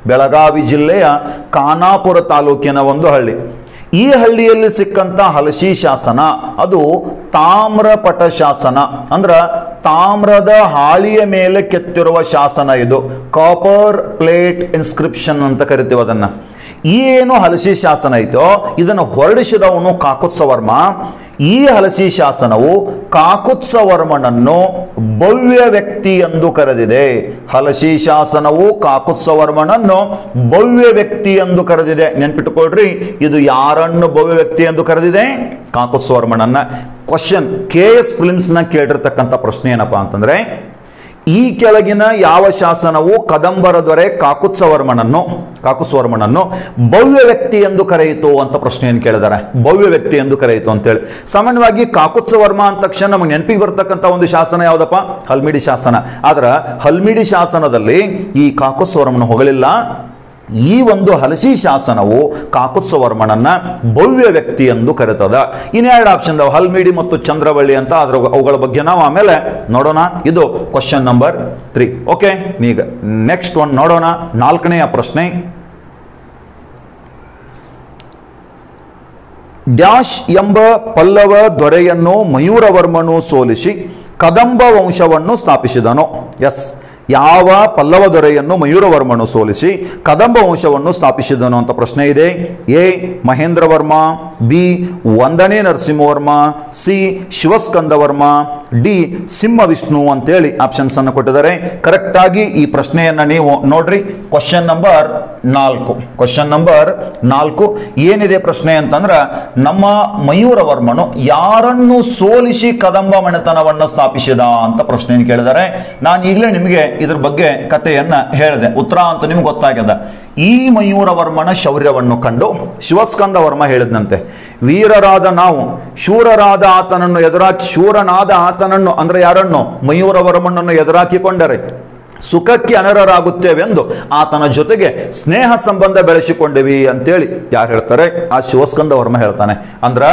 ಬೆಳಗಾವಿ ಜಿಲ್ಲೆಯ ಖಾನಾಪುರ ತಾಲೂಕಿನ ಒಂದು ಹಳ್ಳಿ. ಈ ಹಳ್ಳಿಯಲ್ಲಿ ಸಿಕ್ಕಂತ ಹಲಸಿ ಶಾಸನ, ಅದು ತಾಮ್ರಪಟ ಶಾಸನ. ಅಂದ್ರೆ ತಾಮ್ರದ ಹಾಳಿಯ ಮೇಲೆ ಕೆತ್ತಿರುವ ಶಾಸನ ಇದು. ಕಾಪರ್ ಪ್ಲೇಟ್ ಇನ್ಸ್ಕ್ರಿಪ್ಷನ್ ಅಂತ ಕರಿತೀವಿ ಅದನ್ನ. ಏನು ಹಲಸಿ ಶಾಸನ ಐತೋ ಇದನ್ನು ಹೊರಡಿಸಿದವನು ಕಾಕುತ್ಸವರ್ಮ. ಈ ಹಲಸಿ ಶಾಸನವು ಕಾಕುತ್ಸವರ್ಮನನ್ನು ಭವ್ಯ ವ್ಯಕ್ತಿ ಎಂದು ಕರೆದಿದೆ. ಹಲಸಿ ಶಾಸನವು ಕಾಕುತ್ಸವರ್ಮನನ್ನು ಭವ್ಯ ವ್ಯಕ್ತಿ ಎಂದು ಕರೆದಿದೆ. ನೆನ್ಪಿಟ್ಟುಕೊಳ್ರಿ ಇದು ಯಾರನ್ನು ಭವ್ಯ ವ್ಯಕ್ತಿ ಎಂದು ಕರೆದಿದೆ? ಕಾಕುತ್ಸವರ್ಮನನ್ನ. ಕ್ವಶನ್ ಕೆ ಎಸ್ನ ಕೇಳಿರ್ತಕ್ಕಂಥ ಪ್ರಶ್ನೆ ಏನಪ್ಪಾ ಅಂತಂದ್ರೆ ಈ ಕೆಳಗಿನ ಯಾವ ಶಾಸನವು ಕದಂಬರ ದೊರೆ ಕಾಕುತ್ಸವರ್ಮನನ್ನು ಕಾಕುತ್ಸವರ್ಮನನ್ನು ಭವ್ಯ ವ್ಯಕ್ತಿ ಎಂದು ಕರೆಯಿತು ಅಂತ ಪ್ರಶ್ನೆಯನ್ನು ಕೇಳಿದ್ದಾರೆ ಭವ್ಯ ವ್ಯಕ್ತಿ ಎಂದು ಕರೆಯಿತು ಅಂತೇಳಿ. ಸಾಮಾನ್ಯವಾಗಿ ಕಾಕುತ್ಸವರ್ಮ ಅಂದ ತಕ್ಷಣ ನಮಗೆ ನೆನಪಿಗೆ ಬರ್ತಕ್ಕಂಥ ಒಂದು ಶಾಸನ ಯಾವುದಪ್ಪ? ಹಲ್ಮಿಡಿ ಶಾಸನ. ಆದ್ರೆ ಹಲ್ಮಿಡಿ ಶಾಸನದಲ್ಲಿ ಈ ಕಾಕುತ್ಸವರ್ಮನ ಹೊಗಳಿಲ್ಲ. ಈ ಒಂದು ಹಲಸಿ ಶಾಸನವು ಕಾಕುತ್ಸವರ್ಮನನ್ನ ಭವ್ಯ ವ್ಯಕ್ತಿ ಎಂದು ಕರೆತದ. ಇನ್ನೆರಡು ಆಪ್ಷನ್ ಅದಾವ ಹಲ್ಮಿಡಿ ಮತ್ತು ಚಂದ್ರವಳ್ಳಿ ಅಂತ. ಅದ್ರ ಅವುಗಳ ಬಗ್ಗೆ ನಾವು ಆಮೇಲೆ ನೋಡೋಣ. ಇದು ಕ್ವಶನ್ ನಂಬರ್ ತ್ರೀ ಓಕೆ ಈಗ ನೆಕ್ಸ್ಟ್ ಒನ್ ನೋಡೋಣ. ನಾಲ್ಕನೆಯ ಪ್ರಶ್ನೆ. ಡ್ಯಾಶ್ ಎಂಬ ಪಲ್ಲವ ದೊರೆಯನ್ನು ಮಯೂರವರ್ಮನು ಸೋಲಿಸಿ ಕದಂಬ ವಂಶವನ್ನು ಸ್ಥಾಪಿಸಿದನು. ಎಸ್ ಯಾವ ಪಲ್ಲವ ದೊರೆಯನ್ನು ಮಯೂರವರ್ಮನು ಸೋಲಿಸಿ ಕದಂಬ ವಂಶವನ್ನು ಸ್ಥಾಪಿಸಿದನು ಅಂತ ಪ್ರಶ್ನೆ ಇದೆ. ಎ. ಮಹೇಂದ್ರವರ್ಮ, ಬಿ. ಒಂದನೇ ನರಸಿಂಹವರ್ಮ, ಸಿ. ಶಿವಸ್ಕಂದವರ್ಮ, ಡಿ. ಸಿಂಹ ವಿಷ್ಣು ಅಂತೇಳಿ ಆಪ್ಷನ್ಸ್ ಅನ್ನು ಕೊಟ್ಟಿದ್ದಾರೆ. ಕರೆಕ್ಟ್ ಆಗಿ ಈ ಪ್ರಶ್ನೆಯನ್ನ ನೀವು ನೋಡ್ರಿ. ಕ್ವಶನ್ ನಂಬರ್ ನಾಲ್ಕು. ಕ್ವಶನ್ ನಂಬರ್ ನಾಲ್ಕು. ಏನಿದೆ ಪ್ರಶ್ನೆ ಅಂತಂದ್ರೆ ನಮ್ಮ ಮಯೂರವರ್ಮನು ಯಾರನ್ನು ಸೋಲಿಸಿ ಕದಂಬ ಮಣೆತನವನ್ನು ಸ್ಥಾಪಿಸಿದ ಅಂತ ಪ್ರಶ್ನೆಯನ್ನು ಕೇಳಿದ್ದಾರೆ. ನಾನು ಈಗಲೇ ನಿಮಗೆ ಇದ್ರ ಬಗ್ಗೆ ಕಥೆಯನ್ನ ಹೇಳಿದೆ. ಉತ್ತರ ಅಂತ ನಿಮ್ಗೆ ಗೊತ್ತಾಗ್ಯದ. ಈ ಮಯೂರವರ್ಮನ ಶೌರ್ಯವನ್ನು ಕಂಡು ಶಿವಸ್ಕಂದ ವರ್ಮ ಹೇಳಿದಂತೆ ವೀರರಾದ ನಾವು, ಶೂರರಾದ ಆತನನ್ನು ಎದುರಾಕಿ, ಶೂರನಾದ ಆತನನ್ನು, ಅಂದ್ರೆ ಯಾರನ್ನು? ಮಯೂರವರ್ಮನನ್ನು ಎದುರಾಕಿಕೊಂಡರೆ. ಸುಖಕ್ಕೆ ಅನರ್ಹರಾಗುತ್ತೇವೆಂದು ಆತನ ಜೊತೆಗೆ ಸ್ನೇಹ ಸಂಬಂಧ ಬೆಳೆಸಿಕೊಂಡೆವಿ ಅಂತೇಳಿ ಯಾರು ಹೇಳ್ತಾರೆ? ಆ ಶಿವಸ್ಕಂದ ವರ್ಮ ಹೇಳ್ತಾನೆ. ಅಂದ್ರ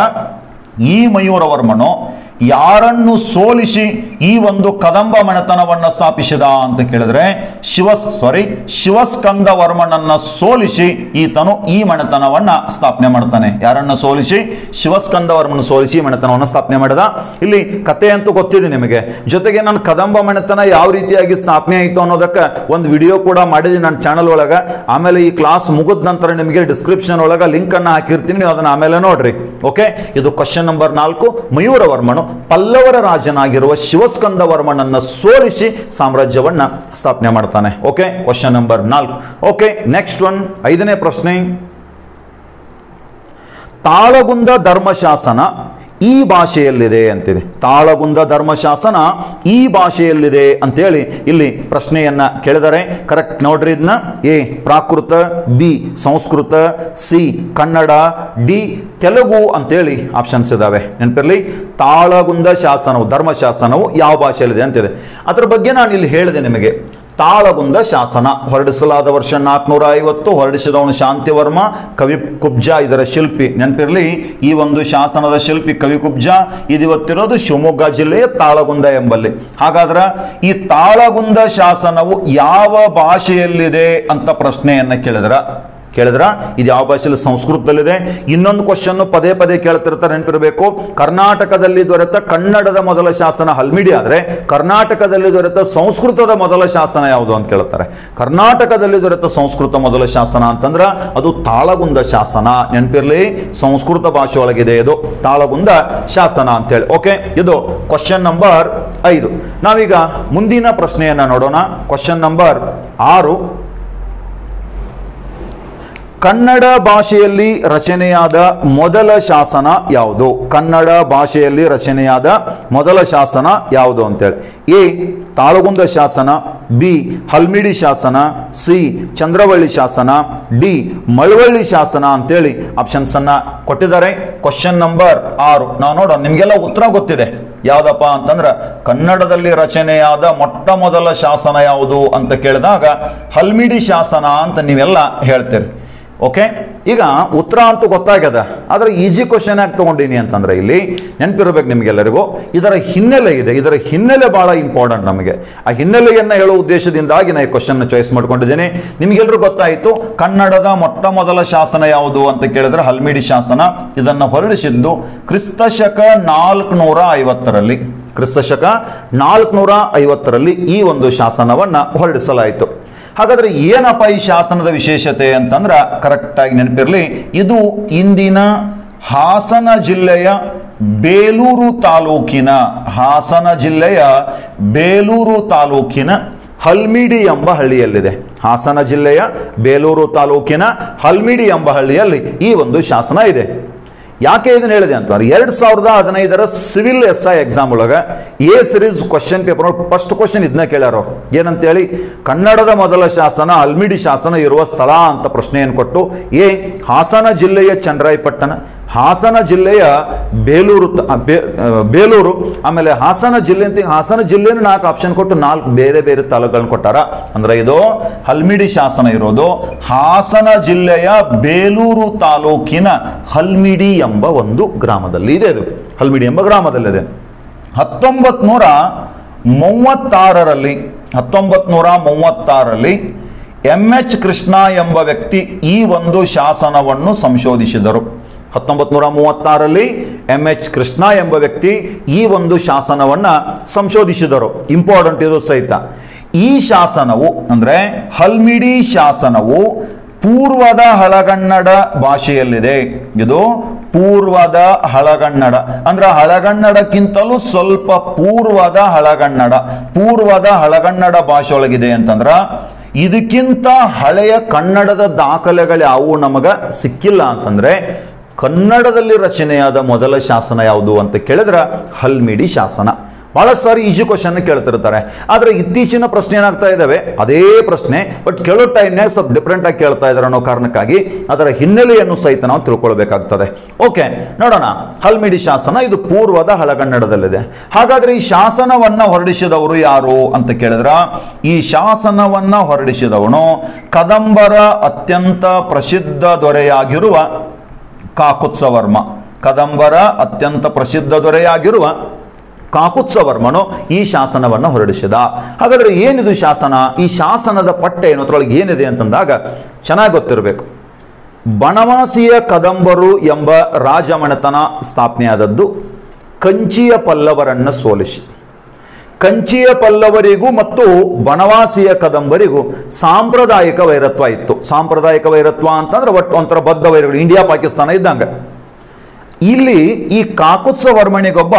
ಈ ಮಯೂರವರ್ಮನು ಯಾರನ್ನು ಸೋಲಿಸಿ ಈ ಒಂದು ಕದಂಬ ಮನೆತನವನ್ನು ಸ್ಥಾಪಿಸಿದ ಅಂತ ಕೇಳಿದ್ರೆ ಶಿವ ಸಾರಿ ಶಿವಸ್ಕಂದ ವರ್ಮನನ್ನ ಸೋಲಿಸಿ ಈತನು ಈ ಮನೆತನವನ್ನ ಸ್ಥಾಪನೆ ಮಾಡ್ತಾನೆ. ಯಾರನ್ನ ಸೋಲಿಸಿ? ಶಿವಸ್ಕಂದ ವರ್ಮನ ಸೋಲಿಸಿ ಮನೆತನವನ್ನು ಸ್ಥಾಪನೆ ಮಾಡಿದ? ಇಲ್ಲಿ ಕತೆ ಅಂತೂ ಗೊತ್ತಿದೆ ನಿಮಗೆ. ಜೊತೆಗೆ ನಾನು ಕದಂಬ ಮನೆತನ ಯಾವ ರೀತಿಯಾಗಿ ಸ್ಥಾಪನೆ ಆಯಿತು ಅನ್ನೋದಕ್ಕೆ ಒಂದು ವಿಡಿಯೋ ಕೂಡ ಮಾಡಿದ್ದೀನಿ ನನ್ನ ಚಾನಲ್ ಒಳಗ. ಆಮೇಲೆ ಈ ಕ್ಲಾಸ್ ಮುಗಿದ ನಂತರ ನಿಮಗೆ ಡಿಸ್ಕ್ರಿಪ್ಷನ್ ಒಳಗ ಲಿಂಕ್ ಅನ್ನ ಹಾಕಿರ್ತೀನಿ, ನೀವು ಅದನ್ನ ಆಮೇಲೆ ನೋಡ್ರಿ. ಓಕೆ ಇದು ಕ್ವಶನ್ ನಂಬರ್ ನಾಲ್ಕು. ಮಯೂರವರ್ಮನು ಪಲ್ಲವರ ರಾಜನಾಗಿರುವ ಶಿವಸ್ಕಂದ ವರ್ಮನನ್ನ ಸೋಲಿಸಿ ಸಾಮ್ರಾಜ್ಯವನ್ನ ಸ್ಥಾಪನೆ ಮಾಡ್ತಾನೆ. ಓಕೆ ಕ್ವಶನ್ ನಂಬರ್ ನಾಲ್ಕು. ಓಕೆ ನೆಕ್ಸ್ಟ್ ಒನ್ ಐದನೇ ಪ್ರಶ್ನೆ. ತಾಳಗುಂದ ಧರ್ಮಶಾಸನ ಈ ಭಾಷೆಯಲ್ಲಿದೆ ಅಂತಿದೆ. ತಾಳಗುಂದ ಧರ್ಮಶಾಸನ ಈ ಭಾಷೆಯಲ್ಲಿದೆ ಅಂತೇಳಿ ಇಲ್ಲಿ ಪ್ರಶ್ನೆಯನ್ನ ಕೇಳಿದರೆ ಕರೆಕ್ಟ್ ನೋಡ್ರಿ ಇದನ್ನ A, Prakrit, B, Sanskrit, C, Kannada, D, Telugu ಅಂತೇಳಿ ಆಪ್ಷನ್ಸ್ ಇದಾವೆ. ನೆನಪಿರಲಿ? ತಾಳಗುಂದ ಶಾಸನವು, ಧರ್ಮಶಾಸನವು ಯಾವ ಭಾಷೆಯಲ್ಲಿದೆ ಅಂತಿದೆ. ಅದ್ರ ಬಗ್ಗೆ ನಾನು ಇಲ್ಲಿ ಹೇಳಿದೆ ನಿಮಗೆ. ತಾಳಗುಂದ ಶಾಸನ. ಹೊರಡಿಸಲಾದ ವರ್ಷ ನಾಲ್ಕುನೂರ ಐವತ್ತು ಹೊರಡಿಸಿದವನು ಶಾಂತಿವರ್ಮ, ಕವಿ ಕುಬ್ಜ ಇದರ ಶಿಲ್ಪಿ. ನೆನಪಿರಲಿ, ಈ ಒಂದು ಶಾಸನದ ಶಿಲ್ಪಿ ಕವಿ ಕುಬ್ಜ, ಇದಿವತ್ತಿರೋದು ಶಿವಮೊಗ್ಗ ಜಿಲ್ಲೆಯ ತಾಳಗುಂದ ಎಂಬಲ್ಲಿ. ಹಾಗಾದ್ರೆ ಈ ತಾಳಗುಂದ ಶಾಸನವು ಯಾವ ಭಾಷೆಯಲ್ಲಿದೆ ಅಂತ ಪ್ರಶ್ನೆಯನ್ನ ಕೇಳಿದ್ರ. ಕೇಳಿದ್ರ? ಇದು ಯಾವ ಭಾಷೆಯಲ್ಲಿ ಸಂಸ್ಕೃತದಲ್ಲಿದೆ? ಇನ್ನೊಂದು ಕ್ವಶನ್ ಪದೇ ಪದೇ ಕೇಳ್ತಿರ್ತಾರೆ, ನೆನಪಿರಬೇಕು. ಕರ್ನಾಟಕದಲ್ಲಿ ದೊರೆತ ಕನ್ನಡದ ಮೊದಲ ಶಾಸನ ಹಲ್ಮಿಡಿ ಆದರೆ, ಕರ್ನಾಟಕದಲ್ಲಿ ದೊರೆತ ಸಂಸ್ಕೃತದ ಮೊದಲ ಶಾಸನ ಯಾವುದು ಅಂತ ಕೇಳ್ತಾರೆ. ಕರ್ನಾಟಕದಲ್ಲಿ ದೊರೆತ ಸಂಸ್ಕೃತ ಮೊದಲ ಶಾಸನ ಅಂತಂದ್ರೆ ಅದು ತಾಳಗುಂದ ಶಾಸನ. ನೆನಪಿರಲಿ? ಸಂಸ್ಕೃತ ಭಾಷೆ ಒಳಗಿದೆ ಇದು. ತಾಳಗುಂದ ಶಾಸನ ಅಂತೇಳಿ. ಓಕೆ ಇದು ಕ್ವಶನ್ ನಂಬರ್ ಐದು. ನಾವೀಗ ಮುಂದಿನ ಪ್ರಶ್ನೆಯನ್ನ ನೋಡೋಣ. ಕ್ವಶನ್ ನಂಬರ್ ಆರು. ಕನ್ನಡ ಭಾಷೆಯಲ್ಲಿ ರಚನೆಯಾದ ಮೊದಲ ಶಾಸನ ಯಾವುದು? ಕನ್ನಡ ಭಾಷೆಯಲ್ಲಿ ರಚನೆಯಾದ ಮೊದಲ ಶಾಸನ ಯಾವುದು ಅಂತೇಳಿ. ಎ, ತಾಳಗುಂದ ಶಾಸನ, ಬಿ, ಹಲ್ಮಿಡಿ ಶಾಸನ, ಸಿ, ಚಂದ್ರವಳ್ಳಿ ಶಾಸನ, ಡಿ, ಮಳವಳ್ಳಿ ಶಾಸನ ಅಂತೇಳಿ ಆಪ್ಷನ್ಸ್ ಅನ್ನ ಕೊಟ್ಟಿದ್ದಾರೆ. ಕ್ವಶನ್ ನಂಬರ್ ಆರು. ನಾವು ನೋಡೋಣ, ನಿಮಗೆಲ್ಲ ಉತ್ತರ ಗೊತ್ತಿದೆ. ಯಾವ್ದಪ್ಪ ಅಂತಂದ್ರ ಕನ್ನಡದಲ್ಲಿ ರಚನೆಯಾದ ಮೊಟ್ಟ ಮೊದಲ ಶಾಸನ ಯಾವುದು ಅಂತ ಕೇಳಿದಾಗ ಹಲ್ಮಿಡಿ ಶಾಸನ ಅಂತ ನೀವೆಲ್ಲ ಹೇಳ್ತೀರಿ. ಓಕೆ ಈಗ ಉತ್ತರ ಅಂತೂ ಗೊತ್ತಾಗ್ಯದ. ಆದರೆ ಈಸಿ ಕ್ವಶನ್ ಆಗಿ ತಗೊಂಡೀನಿ ಅಂತಂದ್ರೆ ಇಲ್ಲಿ ನೆನಪಿರಬೇಕು ನಿಮಗೆಲ್ಲರಿಗೂ. ಇದರ ಹಿನ್ನೆಲೆ ಇದೆ. ಇದರ ಹಿನ್ನೆಲೆ ಬಹಳ ಇಂಪಾರ್ಟೆಂಟ್ ನಮಗೆ. ಆ ಹಿನ್ನೆಲೆಯನ್ನು ಹೇಳೋ ಉದ್ದೇಶದಿಂದಾಗಿ ನಾನು ಈ ಕ್ವಶನ್ ಚಾಯ್ಸ್ ಮಾಡ್ಕೊಂಡಿದ್ದೀನಿ. ನಿಮಗೆಲ್ಲರೂ ಗೊತ್ತಾಯಿತು, ಕನ್ನಡದ ಮೊಟ್ಟ ಮೊದಲ ಶಾಸನ ಯಾವುದು ಅಂತ ಕೇಳಿದ್ರೆ ಹಲ್ಮಿಡಿ ಶಾಸನ. ಇದನ್ನು ಹೊರಡಿಸಿದ್ದು ಕ್ರಿಸ್ತ ಶಕ ನಾಲ್ಕುನೂರ ಐವತ್ತರಲ್ಲಿ. ಕ್ರಿಸ್ತಶಕ ನಾಲ್ಕುನೂರ ಐವತ್ತರಲ್ಲಿ ಈ ಒಂದು ಶಾಸನವನ್ನು ಹೊರಡಿಸಲಾಯಿತು. ಹಾಗಾದ್ರೆ ಏನಪ್ಪ ಈ ಶಾಸನದ ವಿಶೇಷತೆ ಅಂತಂದ್ರೆ ಕರೆಕ್ಟಾಗಿ ನೆನಪಿರಲಿ, ಇದು ಇಂದಿನ ಹಾಸನ ಜಿಲ್ಲೆಯ ಬೇಲೂರು ತಾಲೂಕಿನ ಹಾಸನ ಜಿಲ್ಲೆಯ ಬೇಲೂರು ತಾಲೂಕಿನ ಹಲ್ಮಿಡಿ ಎಂಬ ಹಳ್ಳಿಯಲ್ಲಿದೆ. ಹಾಸನ ಜಿಲ್ಲೆಯ ಬೇಲೂರು ತಾಲೂಕಿನ ಹಲ್ಮಿಡಿ ಎಂಬ ಹಳ್ಳಿಯಲ್ಲಿ ಈ ಒಂದು ಶಾಸನ ಇದೆ. ಯಾಕೆ ಇದನ್ನು ಹೇಳಿದೆ ಅಂತಂದ್ರೆ ಎರಡು ಸಾವಿರದ ಹದಿನೈದರ ಸಿವಿಲ್ ಎಸ್ ಐ ಎಕ್ಸಾಮ್ ಒಳಗ A series question paper first question ಇದನ್ನ ಕೇಳ್ಯಾರ ಅವ್ರು. ಏನಂತೇಳಿ, ಕನ್ನಡದ ಮೊದಲ ಶಾಸನ, ಅಲ್ಮಿಡಿ ಶಾಸನ ಇರುವ ಸ್ಥಳ ಅಂತ ಪ್ರಶ್ನೆಯನ್ನು ಕೊಟ್ಟು ಎ ಹಾಸನ ಜಿಲ್ಲೆಯ ಚಂದ್ರಾಯಪಟ್ಟಣ ಹಾಸನ ಜಿಲ್ಲೆಯ ಬೇಲೂರು ಬೇಲೂರು, ಆಮೇಲೆ ಹಾಸನ ಜಿಲ್ಲೆ ಅಂತ ಹಾಸನ ಜಿಲ್ಲೆನ ನಾಲ್ಕು ಆಪ್ಷನ್ ಕೊಟ್ಟು ನಾಲ್ಕು ಬೇರೆ ಬೇರೆ ತಾಲೂಕುಗಳನ್ನ ಕೊಟ್ಟಾರ. ಅಂದ್ರೆ ಇದು ಹಲ್ಮಿಡಿ ಶಾಸನ ಇರೋದು, ಹಾಸನ ಜಿಲ್ಲೆಯ ಬೇಲೂರು ತಾಲೂಕಿನ ಹಲ್ಮಿಡಿ ಎಂಬ ಒಂದು ಗ್ರಾಮದಲ್ಲಿ ಇದೆ ಇದು ಹಲ್ಮಿಡಿ ಎಂಬ ಗ್ರಾಮದಲ್ಲಿದೆ ಹತ್ತೊಂಬತ್ ನೂರ ಮೂವತ್ತಾರರಲ್ಲಿ ಹತ್ತೊಂಬತ್ ನೂರ ಮೂವತ್ತಾರರಲ್ಲಿ ಎಂ ಎಚ್ ಕೃಷ್ಣ ಎಂಬ ವ್ಯಕ್ತಿ ಈ ಒಂದು ಶಾಸನವನ್ನು ಸಂಶೋಧಿಸಿದರು. ಹತ್ತೊಂಬತ್ ನೂರ ಮೂವತ್ತಾರಲ್ಲಿ ಎಂ ಎಚ್ ಕೃಷ್ಣ ಎಂಬ ವ್ಯಕ್ತಿ ಈ ಒಂದು ಶಾಸನವನ್ನು ಸಂಶೋಧಿಸಿದರು. ಇಂಪಾರ್ಟೆಂಟ್ ಇದು ಸಹಿತ. ಈ ಶಾಸನವು ಅಂದರೆ ಹಲ್ಮಿಡಿ ಶಾಸನವು ಪೂರ್ವದ ಹಳಗನ್ನಡ ಭಾಷೆಯಲ್ಲಿದೆ. ಇದು ಪೂರ್ವದ ಹಳಗನ್ನಡ. ಅಂದ್ರೆ ಹಳಗನ್ನಡಕ್ಕಿಂತಲೂ ಸ್ವಲ್ಪ ಪೂರ್ವದ ಹಳಗನ್ನಡ. ಪೂರ್ವದ ಹಳಗನ್ನಡ ಭಾಷೆ ಒಳಗಿದೆ ಅಂತಂದ್ರ ಇದಕ್ಕಿಂತ ಹಳೆಯ ಕನ್ನಡದ ದಾಖಲೆಗಳು ಯಾವುವು ನಮಗ ಸಿಕ್ಕಿಲ್ಲ ಅಂತಂದ್ರೆ ಕನ್ನಡದಲ್ಲಿ ರಚನೆಯಾದ ಮೊದಲ ಶಾಸನ ಯಾವುದು ಅಂತ ಕೇಳಿದ್ರೆ ಹಲ್ಮಿಡಿ ಶಾಸನ. ಬಹಳ ಸಾರಿ ಈಜಿ ಕ್ವಶನ್ ಕೇಳ್ತಿರ್ತಾರೆ. ಆದರೆ ಇತ್ತೀಚಿನ ಪ್ರಶ್ನೆ ಏನಾಗ್ತಾ ಇದ್ದಾವೆ ಅದೇ ಪ್ರಶ್ನೆ ಬಟ್ ಕೇಳೋ ಟೈಮ್ನಾಗ ಸ್ವಲ್ಪ ಡಿಫ್ರೆಂಟಾಗಿ ಕೇಳ್ತಾ ಇದ್ದಾರೆ ಅನ್ನೋ ಕಾರಣಕ್ಕಾಗಿ ಅದರ ಹಿನ್ನೆಲೆಯನ್ನು ಸಹಿತ ನಾವು ತಿಳ್ಕೊಳ್ಬೇಕಾಗ್ತದೆ. ಓಕೆ ನೋಡೋಣ. ಹಲ್ಮಿಡಿ ಶಾಸನ ಇದು ಪೂರ್ವದ ಹಳಗನ್ನಡದಲ್ಲಿದೆ. ಹಾಗಾದ್ರೆ ಈ ಶಾಸನವನ್ನ ಹೊರಡಿಸಿದವರು ಯಾರು ಅಂತ ಕೇಳಿದ್ರ? ಈ ಶಾಸನವನ್ನ ಹೊರಡಿಸಿದವನು ಕದಂಬರ ಅತ್ಯಂತ ಪ್ರಸಿದ್ಧ ದೊರೆಯಾಗಿರುವ ಕಾಕುತ್ಸವರ್ಮ. ಕದಂಬರ ಅತ್ಯಂತ ಪ್ರಸಿದ್ಧ ದೊರೆಯಾಗಿರುವ ಕಾಕುತ್ಸವರ್ಮನು ಈ ಶಾಸನವನ್ನು ಹೊರಡಿಸಿದ. ಹಾಗಾದರೆ ಏನಿದು ಶಾಸನ? ಈ ಶಾಸನದ ಪಟ್ಟೆ ಏನು? ಅದರೊಳಗೆ ಏನಿದೆ ಅಂತಂದಾಗ ಚೆನ್ನಾಗಿ ಗೊತ್ತಿರಬೇಕು. ಬಣವಾಸಿಯ ಕದಂಬರು ಎಂಬ ರಾಜಮನೆತನ ಸ್ಥಾಪನೆಯಾದದ್ದು ಕಂಚಿಯ ಪಲ್ಲವರನ್ನು ಸೋಲಿಸಿ. ಕಂಚಿಯ ಪಲ್ಲವರಿಗೂ ಮತ್ತು ಬನವಾಸಿಯ ಕದಂಬರಿಗೂ ಸಾಂಪ್ರದಾಯಿಕ ವೈರತ್ವ ಇತ್ತು. ಸಾಂಪ್ರದಾಯಿಕ ವೈರತ್ವ ಅಂತಂದ್ರೆ ಒಟ್ಟು ಒಂಥರ ಬದ್ಧ ವೈರಗಳು. ಇಂಡಿಯಾ, ಪಾಕಿಸ್ತಾನ ಇದ್ದಂಗೆ. ಇಲ್ಲಿ ಈ ಕಾಕುತ್ಸವರ್ಮನಿಗೊಬ್ಬ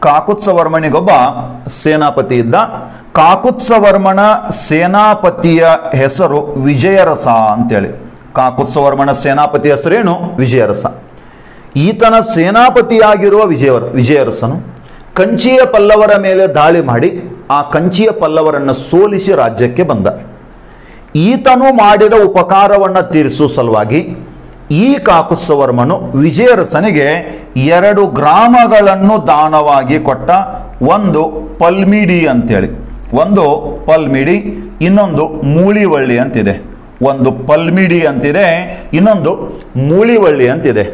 ಕಾಕುತ್ಸವರ್ಮನಿಗೊಬ್ಬ ಸೇನಾಪತಿ ಇದ್ದ. ಕಾಕುತ್ಸವರ್ಮನ ಸೇನಾಪತಿಯ ಹೆಸರು ವಿಜಯರಸ ಅಂತೇಳಿ. ಕಾಕುತ್ಸವರ್ಮನ ಸೇನಾಪತಿ ಹೆಸರೇನು? ವಿಜಯರಸ. ಈತನ ಸೇನಾಪತಿಯಾಗಿರುವ ವಿಜಯ ವಿಜಯರಸನು. ಕಂಚಿಯ ಪಲ್ಲವರ ಮೇಲೆ ದಾಳಿ ಮಾಡಿ ಆ ಕಂಚಿಯ ಪಲ್ಲವರನ್ನು ಸೋಲಿಸಿ ರಾಜ್ಯಕ್ಕೆ ಬಂದ. ಈತನು ಮಾಡಿದ ಉಪಕಾರವನ್ನು ತೀರಿಸುವ ಸಲುವಾಗಿ ಈ ಕಾಕುತ್ಸವರ್ಮನು ವಿಜಯರಸನಿಗೆ ಎರಡು ಗ್ರಾಮಗಳನ್ನು ದಾನವಾಗಿ ಕೊಟ್ಟ ಒಂದು ಪಲ್ಮಿಡಿ ಅಂತೇಳಿ. ಒಂದು ಪಲ್ಮಿಡಿ, ಇನ್ನೊಂದು ಮೂಳಿವಳ್ಳಿ ಅಂತಿದೆ. ಒಂದು ಪಲ್ಮಿಡಿ ಅಂತಿದೆ, ಇನ್ನೊಂದು ಮೂಳಿವಳ್ಳಿ ಅಂತಿದೆ.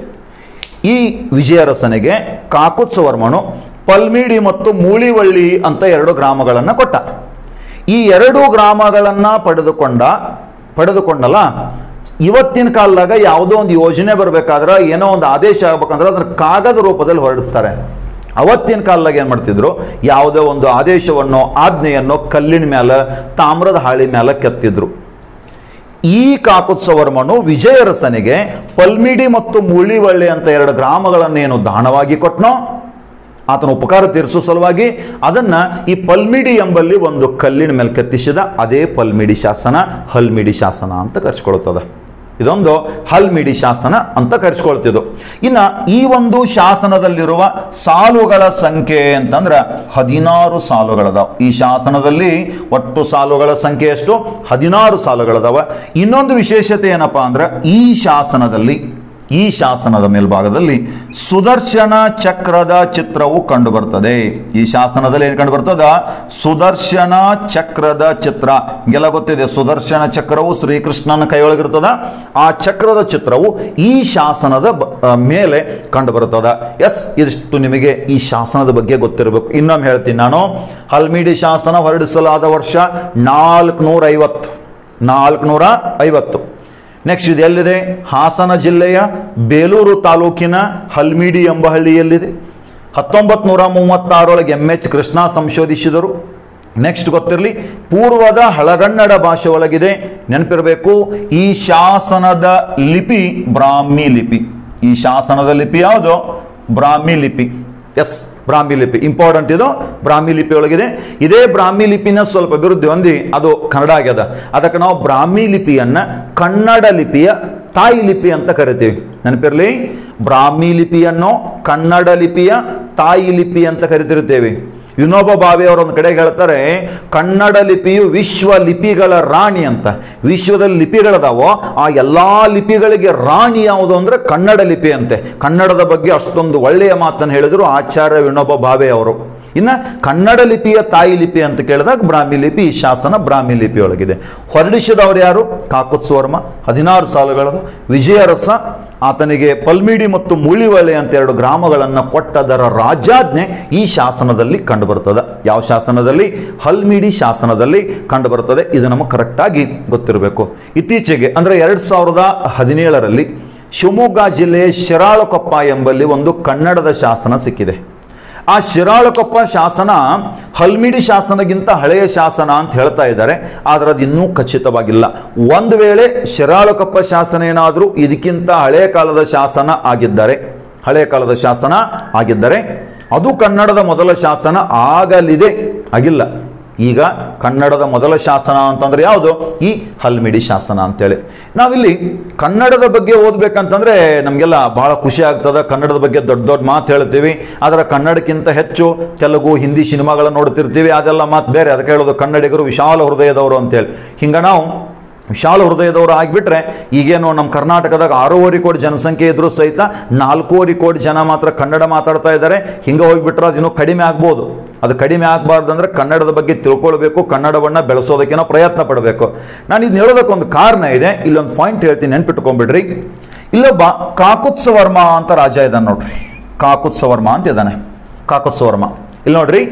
ಈ ವಿಜಯರಸನಿಗೆ ಕಾಕುತ್ಸವರ್ಮನು ಪಲ್ಮಿಡಿ ಮತ್ತು ಮೂಳಿವಳ್ಳಿ ಅಂತ ಎರಡು ಗ್ರಾಮಗಳನ್ನು ಕೊಟ್ಟ. ಈ ಎರಡು ಗ್ರಾಮಗಳನ್ನು ಪಡೆದುಕೊಂಡ, ಪಡೆದುಕೊಂಡಲ್ಲ, ಇವತ್ತಿನ ಕಾಲದಾಗ ಯಾವುದೋ ಒಂದು ಯೋಜನೆ ಬರಬೇಕಾದ್ರೆ, ಏನೋ ಒಂದು ಆದೇಶ ಆಗ್ಬೇಕಂದ್ರೆ ಅದರ ಕಾಗದ ರೂಪದಲ್ಲಿ ಹೊರಡಿಸ್ತಾರೆ. ಅವತ್ತಿನ ಕಾಲದಾಗ ಏನು ಮಾಡ್ತಿದ್ರು? ಯಾವುದೋ ಒಂದು ಆದೇಶವನ್ನು, ಆಜ್ಞೆಯನ್ನು ಕಲ್ಲಿನ ಮೇಲೆ ತಾಮ್ರದ ಹಾಳಿ ಮೇಲೆ ಕೆತ್ತಿದ್ರು. ಈ ಕಾಕುತ್ಸವರ್ಮನು ವಿಜಯರಸನಿಗೆ ಪಲ್ಮಿಡಿ ಮತ್ತು ಮುಳ್ಳಿವಳ್ಳಿ ಅಂತ ಎರಡು ಗ್ರಾಮಗಳನ್ನೇನು ದಾನವಾಗಿ ಕೊಟ್ನೋ ಆತನ ಉಪಕಾರ ತೀರಿಸುವ ಸಲುವಾಗಿ ಅದನ್ನ ಈ ಪಲ್ಮಿಡಿ ಎಂಬಲ್ಲಿ ಒಂದು ಕಲ್ಲಿನ ಮೇಲೆ ಕೆತ್ತಿಸಿದ ಅದೇ ಪಲ್ಮಿಡಿ ಶಾಸನ, ಹಲ್ಮಿಡಿ ಶಾಸನ ಅಂತ ಕರೆಸ್ಕೊಳ್ತದೆ. ಇದೊಂದು ಹಲ್ಮಿಡಿ ಶಾಸನ ಅಂತ ಕರೆಸ್ಕೊಳ್ತಿದ್ದು. ಇನ್ನ ಈ ಒಂದು ಶಾಸನದಲ್ಲಿರುವ ಸಾಲುಗಳ ಸಂಖ್ಯೆ ಅಂತಂದ್ರೆ ಹದಿನಾರು ಸಾಲುಗಳದಾವ. ಈ ಶಾಸನದಲ್ಲಿ ಒಟ್ಟು ಸಾಲುಗಳ ಸಂಖ್ಯೆ ಎಷ್ಟು? ಹದಿನಾರು ಸಾಲುಗಳದಾವ. ಇನ್ನೊಂದು ವಿಶೇಷತೆ ಏನಪ್ಪಾ ಅಂದ್ರೆ ಈ ಶಾಸನದಲ್ಲಿ ಈ ಶಾಸನದ ಮೇಲ್ಭಾಗದಲ್ಲಿ ಸುದರ್ಶನ ಚಕ್ರದ ಚಿತ್ರವು ಕಂಡುಬರ್ತದೆ. ಈ ಶಾಸನದಲ್ಲಿ ಏನು ಕಂಡುಬರ್ತದ? ಸುದರ್ಶನ ಚಕ್ರದ ಚಿತ್ರ. ಎಲ್ಲ ಗೊತ್ತಿದೆ, ಸುದರ್ಶನ ಚಕ್ರವು ಶ್ರೀಕೃಷ್ಣನ ಕೈಯೊಳಗಿರ್ತದ. ಆ ಚಕ್ರದ ಚಿತ್ರವು ಈ ಶಾಸನದ ಮೇಲೆ ಕಂಡುಬರುತ್ತದೆ. ಎಸ್, ಇದಿಷ್ಟು ನಿಮಗೆ ಈ ಶಾಸನದ ಬಗ್ಗೆ ಗೊತ್ತಿರಬೇಕು. ಇನ್ನೊಮ್ಮೆ ಹೇಳ್ತೀನಿ ನಾನು. ಹಲ್ಮಿಡಿ ಶಾಸನ ಹೊರಡಿಸಲಾದ ವರ್ಷ ನಾಲ್ಕುನೂರ ಐವತ್ತು ನಾಲ್ಕುನೂರ ಐವತ್ತು ನೆಕ್ಸ್ಟ್ ಇದು ಎಲ್ಲಿದೆ? ಹಾಸನ ಜಿಲ್ಲೆಯ ಬೇಲೂರು ತಾಲೂಕಿನ ಹಲ್ಮಿಡಿ ಎಂಬ ಹಳ್ಳಿಯಲ್ಲಿದೆ. ಹತ್ತೊಂಬತ್ತು ನೂರ ಮೂವತ್ತಾರೊಳಗೆ ಎಂ ಎಚ್ ಕೃಷ್ಣ ಸಂಶೋಧಿಸಿದರು. ನೆಕ್ಸ್ಟ್ ಗೊತ್ತಿರಲಿ, ಪೂರ್ವದ ಹಳಗನ್ನಡ ಭಾಷೆ ಒಳಗಿದೆ. ನೆನಪಿರಬೇಕು, ಈ ಶಾಸನದ ಲಿಪಿ ಬ್ರಾಹ್ಮಿ ಲಿಪಿ. ಈ ಶಾಸನದ ಲಿಪಿ ಯಾವುದು? ಬ್ರಾಹ್ಮಿ ಲಿಪಿ. ಎಸ್ ಬ್ರಾಹ್ಮಿ ಲಿಪಿ ಇಂಪಾರ್ಟೆಂಟ್ ಇದು. ಬ್ರಾಹ್ಮಿ ಲಿಪಿ ಒಳಗಿದೆ. ಇದೇ ಬ್ರಾಹ್ಮಿ ಲಿಪಿನ ಸ್ವಲ್ಪ ಅಭಿವೃದ್ಧಿ ಹೊಂದಿ ಅದು ಕನ್ನಡ ಆಗ್ಯದ. ಅದಕ್ಕೆ ನಾವು ಬ್ರಾಹ್ಮಿ ಲಿಪಿಯನ್ನ ಕನ್ನಡ ಲಿಪಿಯ ತಾಯಿ ಲಿಪಿ ಅಂತ ಕರಿತೀವಿ. ನೆನಪಿರಲಿ? ಬ್ರಾಹ್ಮಿ ಲಿಪಿಯನ್ನು ಕನ್ನಡ ಲಿಪಿಯ ತಾಯಿ ಲಿಪಿ ಅಂತ ಕರಿತಿರ್ತೇವೆ ವಿನೋಬ ಭಾವೆ ಅವರು ಒಂದು ಕಡೆ ಹೇಳ್ತಾರೆ, ಕನ್ನಡ ಲಿಪಿಯು ವಿಶ್ವ ಲಿಪಿಗಳ ರಾಣಿ ಅಂತ. ವಿಶ್ವದಲ್ಲಿ ಲಿಪಿಗಳದಾವೋ, ಆ ಎಲ್ಲ ಲಿಪಿಗಳಿಗೆ ರಾಣಿ ಯಾವುದು ಅಂದರೆ ಕನ್ನಡ ಲಿಪಿ ಅಂತೆ. ಕನ್ನಡದ ಬಗ್ಗೆ ಅಷ್ಟೊಂದು ಒಳ್ಳೆಯ ಮಾತನ್ನು ಹೇಳಿದರು ಆಚಾರ್ಯ ವಿನೋಬ ಭಾವೆ ಅವರು. ಇನ್ನ ಕನ್ನಡ ಲಿಪಿಯ ತಾಯಿ ಲಿಪಿ ಅಂತ ಕೇಳಿದಾಗ ಬ್ರಾಹ್ಮಿ ಲಿಪಿ, ಈ ಶಾಸನ ಬ್ರಾಹ್ಮಿ ಲಿಪಿಯೊಳಗಿದೆ. ಹೊರಡಿಸಿದವರು ಯಾರು? ಕಾಕುತ್ಸವರ್ಮ ಹದಿನಾರು ಸಾಲುಗಳದು. ವಿಜಯರಸ, ಆತನಿಗೆ ಪಲ್ಮಿಡಿ ಮತ್ತು ಮುಳಿವಳೆ ಅಂತ ಎರಡು ಗ್ರಾಮಗಳನ್ನು ಕೊಟ್ಟದರ ರಾಜಾಜ್ಞೆ ಈ ಶಾಸನದಲ್ಲಿ ಕಂಡು ಬರ್ತದೆ ಯಾವ ಶಾಸನದಲ್ಲಿ? ಹಲ್ಮಿಡಿ ಶಾಸನದಲ್ಲಿ ಕಂಡುಬರುತ್ತದೆ. ಇದು ನಮಗೆ ಕರೆಕ್ಟಾಗಿ ಗೊತ್ತಿರಬೇಕು. ಇತ್ತೀಚೆಗೆ, ಅಂದರೆ ಎರಡು ಸಾವಿರದ ಹದಿನೇಳರಲ್ಲಿ ಶಿವಮೊಗ್ಗ ಜಿಲ್ಲೆಯ ಶಿರಾಳಕೊಪ್ಪ ಎಂಬಲ್ಲಿ ಒಂದು ಕನ್ನಡದ ಶಾಸನ ಸಿಕ್ಕಿದೆ. ಆ ಶಿರಾಳಕೊಪ್ಪ ಶಾಸನ ಹಲ್ಮಿಡಿ ಶಾಸನಗಿಂತ ಹಳೆಯ ಶಾಸನ ಅಂತ ಹೇಳ್ತಾ ಇದ್ದಾರೆ, ಆದರೆ ಅದು ಇನ್ನೂ ಖಚಿತವಾಗಿಲ್ಲ. ಒಂದು ವೇಳೆ ಶಿರಾಳಕೊಪ್ಪ ಶಾಸನ ಏನಾದರೂ ಇದಕ್ಕಿಂತ ಹಳೆಯ ಕಾಲದ ಶಾಸನ ಆಗಿದ್ದರೆ, ಹಳೆಯ ಕಾಲದ ಶಾಸನ ಆಗಿದ್ದರೆ, ಅದು ಕನ್ನಡದ ಮೊದಲ ಶಾಸನ ಆಗಲಿದೆ, ಆಗಿಲ್ಲ. ಈಗ ಕನ್ನಡದ ಮೊದಲ ಶಾಸನ ಅಂತಂದ್ರೆ ಯಾವುದು? ಈ ಹಲ್ಮಿಡಿ ಶಾಸನ ಅಂತೇಳಿ. ನಾವಿಲ್ಲಿ ಕನ್ನಡದ ಬಗ್ಗೆ ಓದ್ಬೇಕಂತಂದ್ರೆ ನಮಗೆಲ್ಲ ಬಹಳ ಖುಷಿ ಆಗ್ತದೆ. ಕನ್ನಡದ ಬಗ್ಗೆ ದೊಡ್ಡ ದೊಡ್ಡ ಮಾತು ಹೇಳ್ತೀವಿ. ಆದರೆ ಕನ್ನಡಕ್ಕಿಂತ ಹೆಚ್ಚು ತೆಲುಗು, ಹಿಂದಿ ಸಿನಿಮಾಗಳನ್ನು ನೋಡ್ತಿರ್ತೀವಿ. ಅದೆಲ್ಲ ಮಾತು ಬೇರೆ. ಅದಕ್ಕೆ ಹೇಳೋದು ಕನ್ನಡಿಗರು ವಿಶಾಲ ಹೃದಯದವರು ಅಂತೇಳಿ. ಹಿಂಗ ನಾವು ವಿಶಾಲ ಹೃದಯದವರು ಆಗಿಬಿಟ್ರೆ ಈಗೇನು ನಮ್ಮ ಕರ್ನಾಟಕದಾಗ ಆರೂವರೆ ಕೋಟಿ ಜನಸಂಖ್ಯೆ ಇದ್ರೂ ಸಹಿತ ನಾಲ್ಕೂವರೆ ಕೋಟಿ ಜನ ಮಾತ್ರ ಕನ್ನಡ ಮಾತಾಡ್ತಾ ಇದ್ದಾರೆ. ಹಿಂಗೆ ಹೋಗಿಬಿಟ್ರೆ ಅದು ಕಡಿಮೆ ಆಗ್ಬೋದು. ಅದು ಕಡಿಮೆ ಆಗಬಾರ್ದು ಅಂದ್ರೆ ಕನ್ನಡದ ಬಗ್ಗೆ ತಿಳ್ಕೊಳ್ಬೇಕು, ಕನ್ನಡವನ್ನು ಬೆಳೆಸೋದಕ್ಕೆ ಪ್ರಯತ್ನ ಪಡಬೇಕು. ನಾನು ಇದನ್ನ ಹೇಳೋದಕ್ಕೊಂದು ಕಾರಣ ಇದೆ. ಇಲ್ಲೊಂದು ಪಾಯಿಂಟ್ ಹೇಳ್ತೀನಿ ನೆನ್ಪಿಟ್ಕೊಂಡ್ಬಿಡ್ರಿ ಇಲ್ಲೊಬ್ಬ ಕಾಕುತ್ಸವರ್ಮ ಅಂತ ರಾಜ ಇದ್ದಾನೆ ನೋಡ್ರಿ. ಕಾಕುತ್ಸವರ್ಮ ಅಂತ ಇದ್ದಾನೆ ಕಾಕುತ್ಸವರ್ಮ ಇಲ್ಲಿ ನೋಡ್ರಿ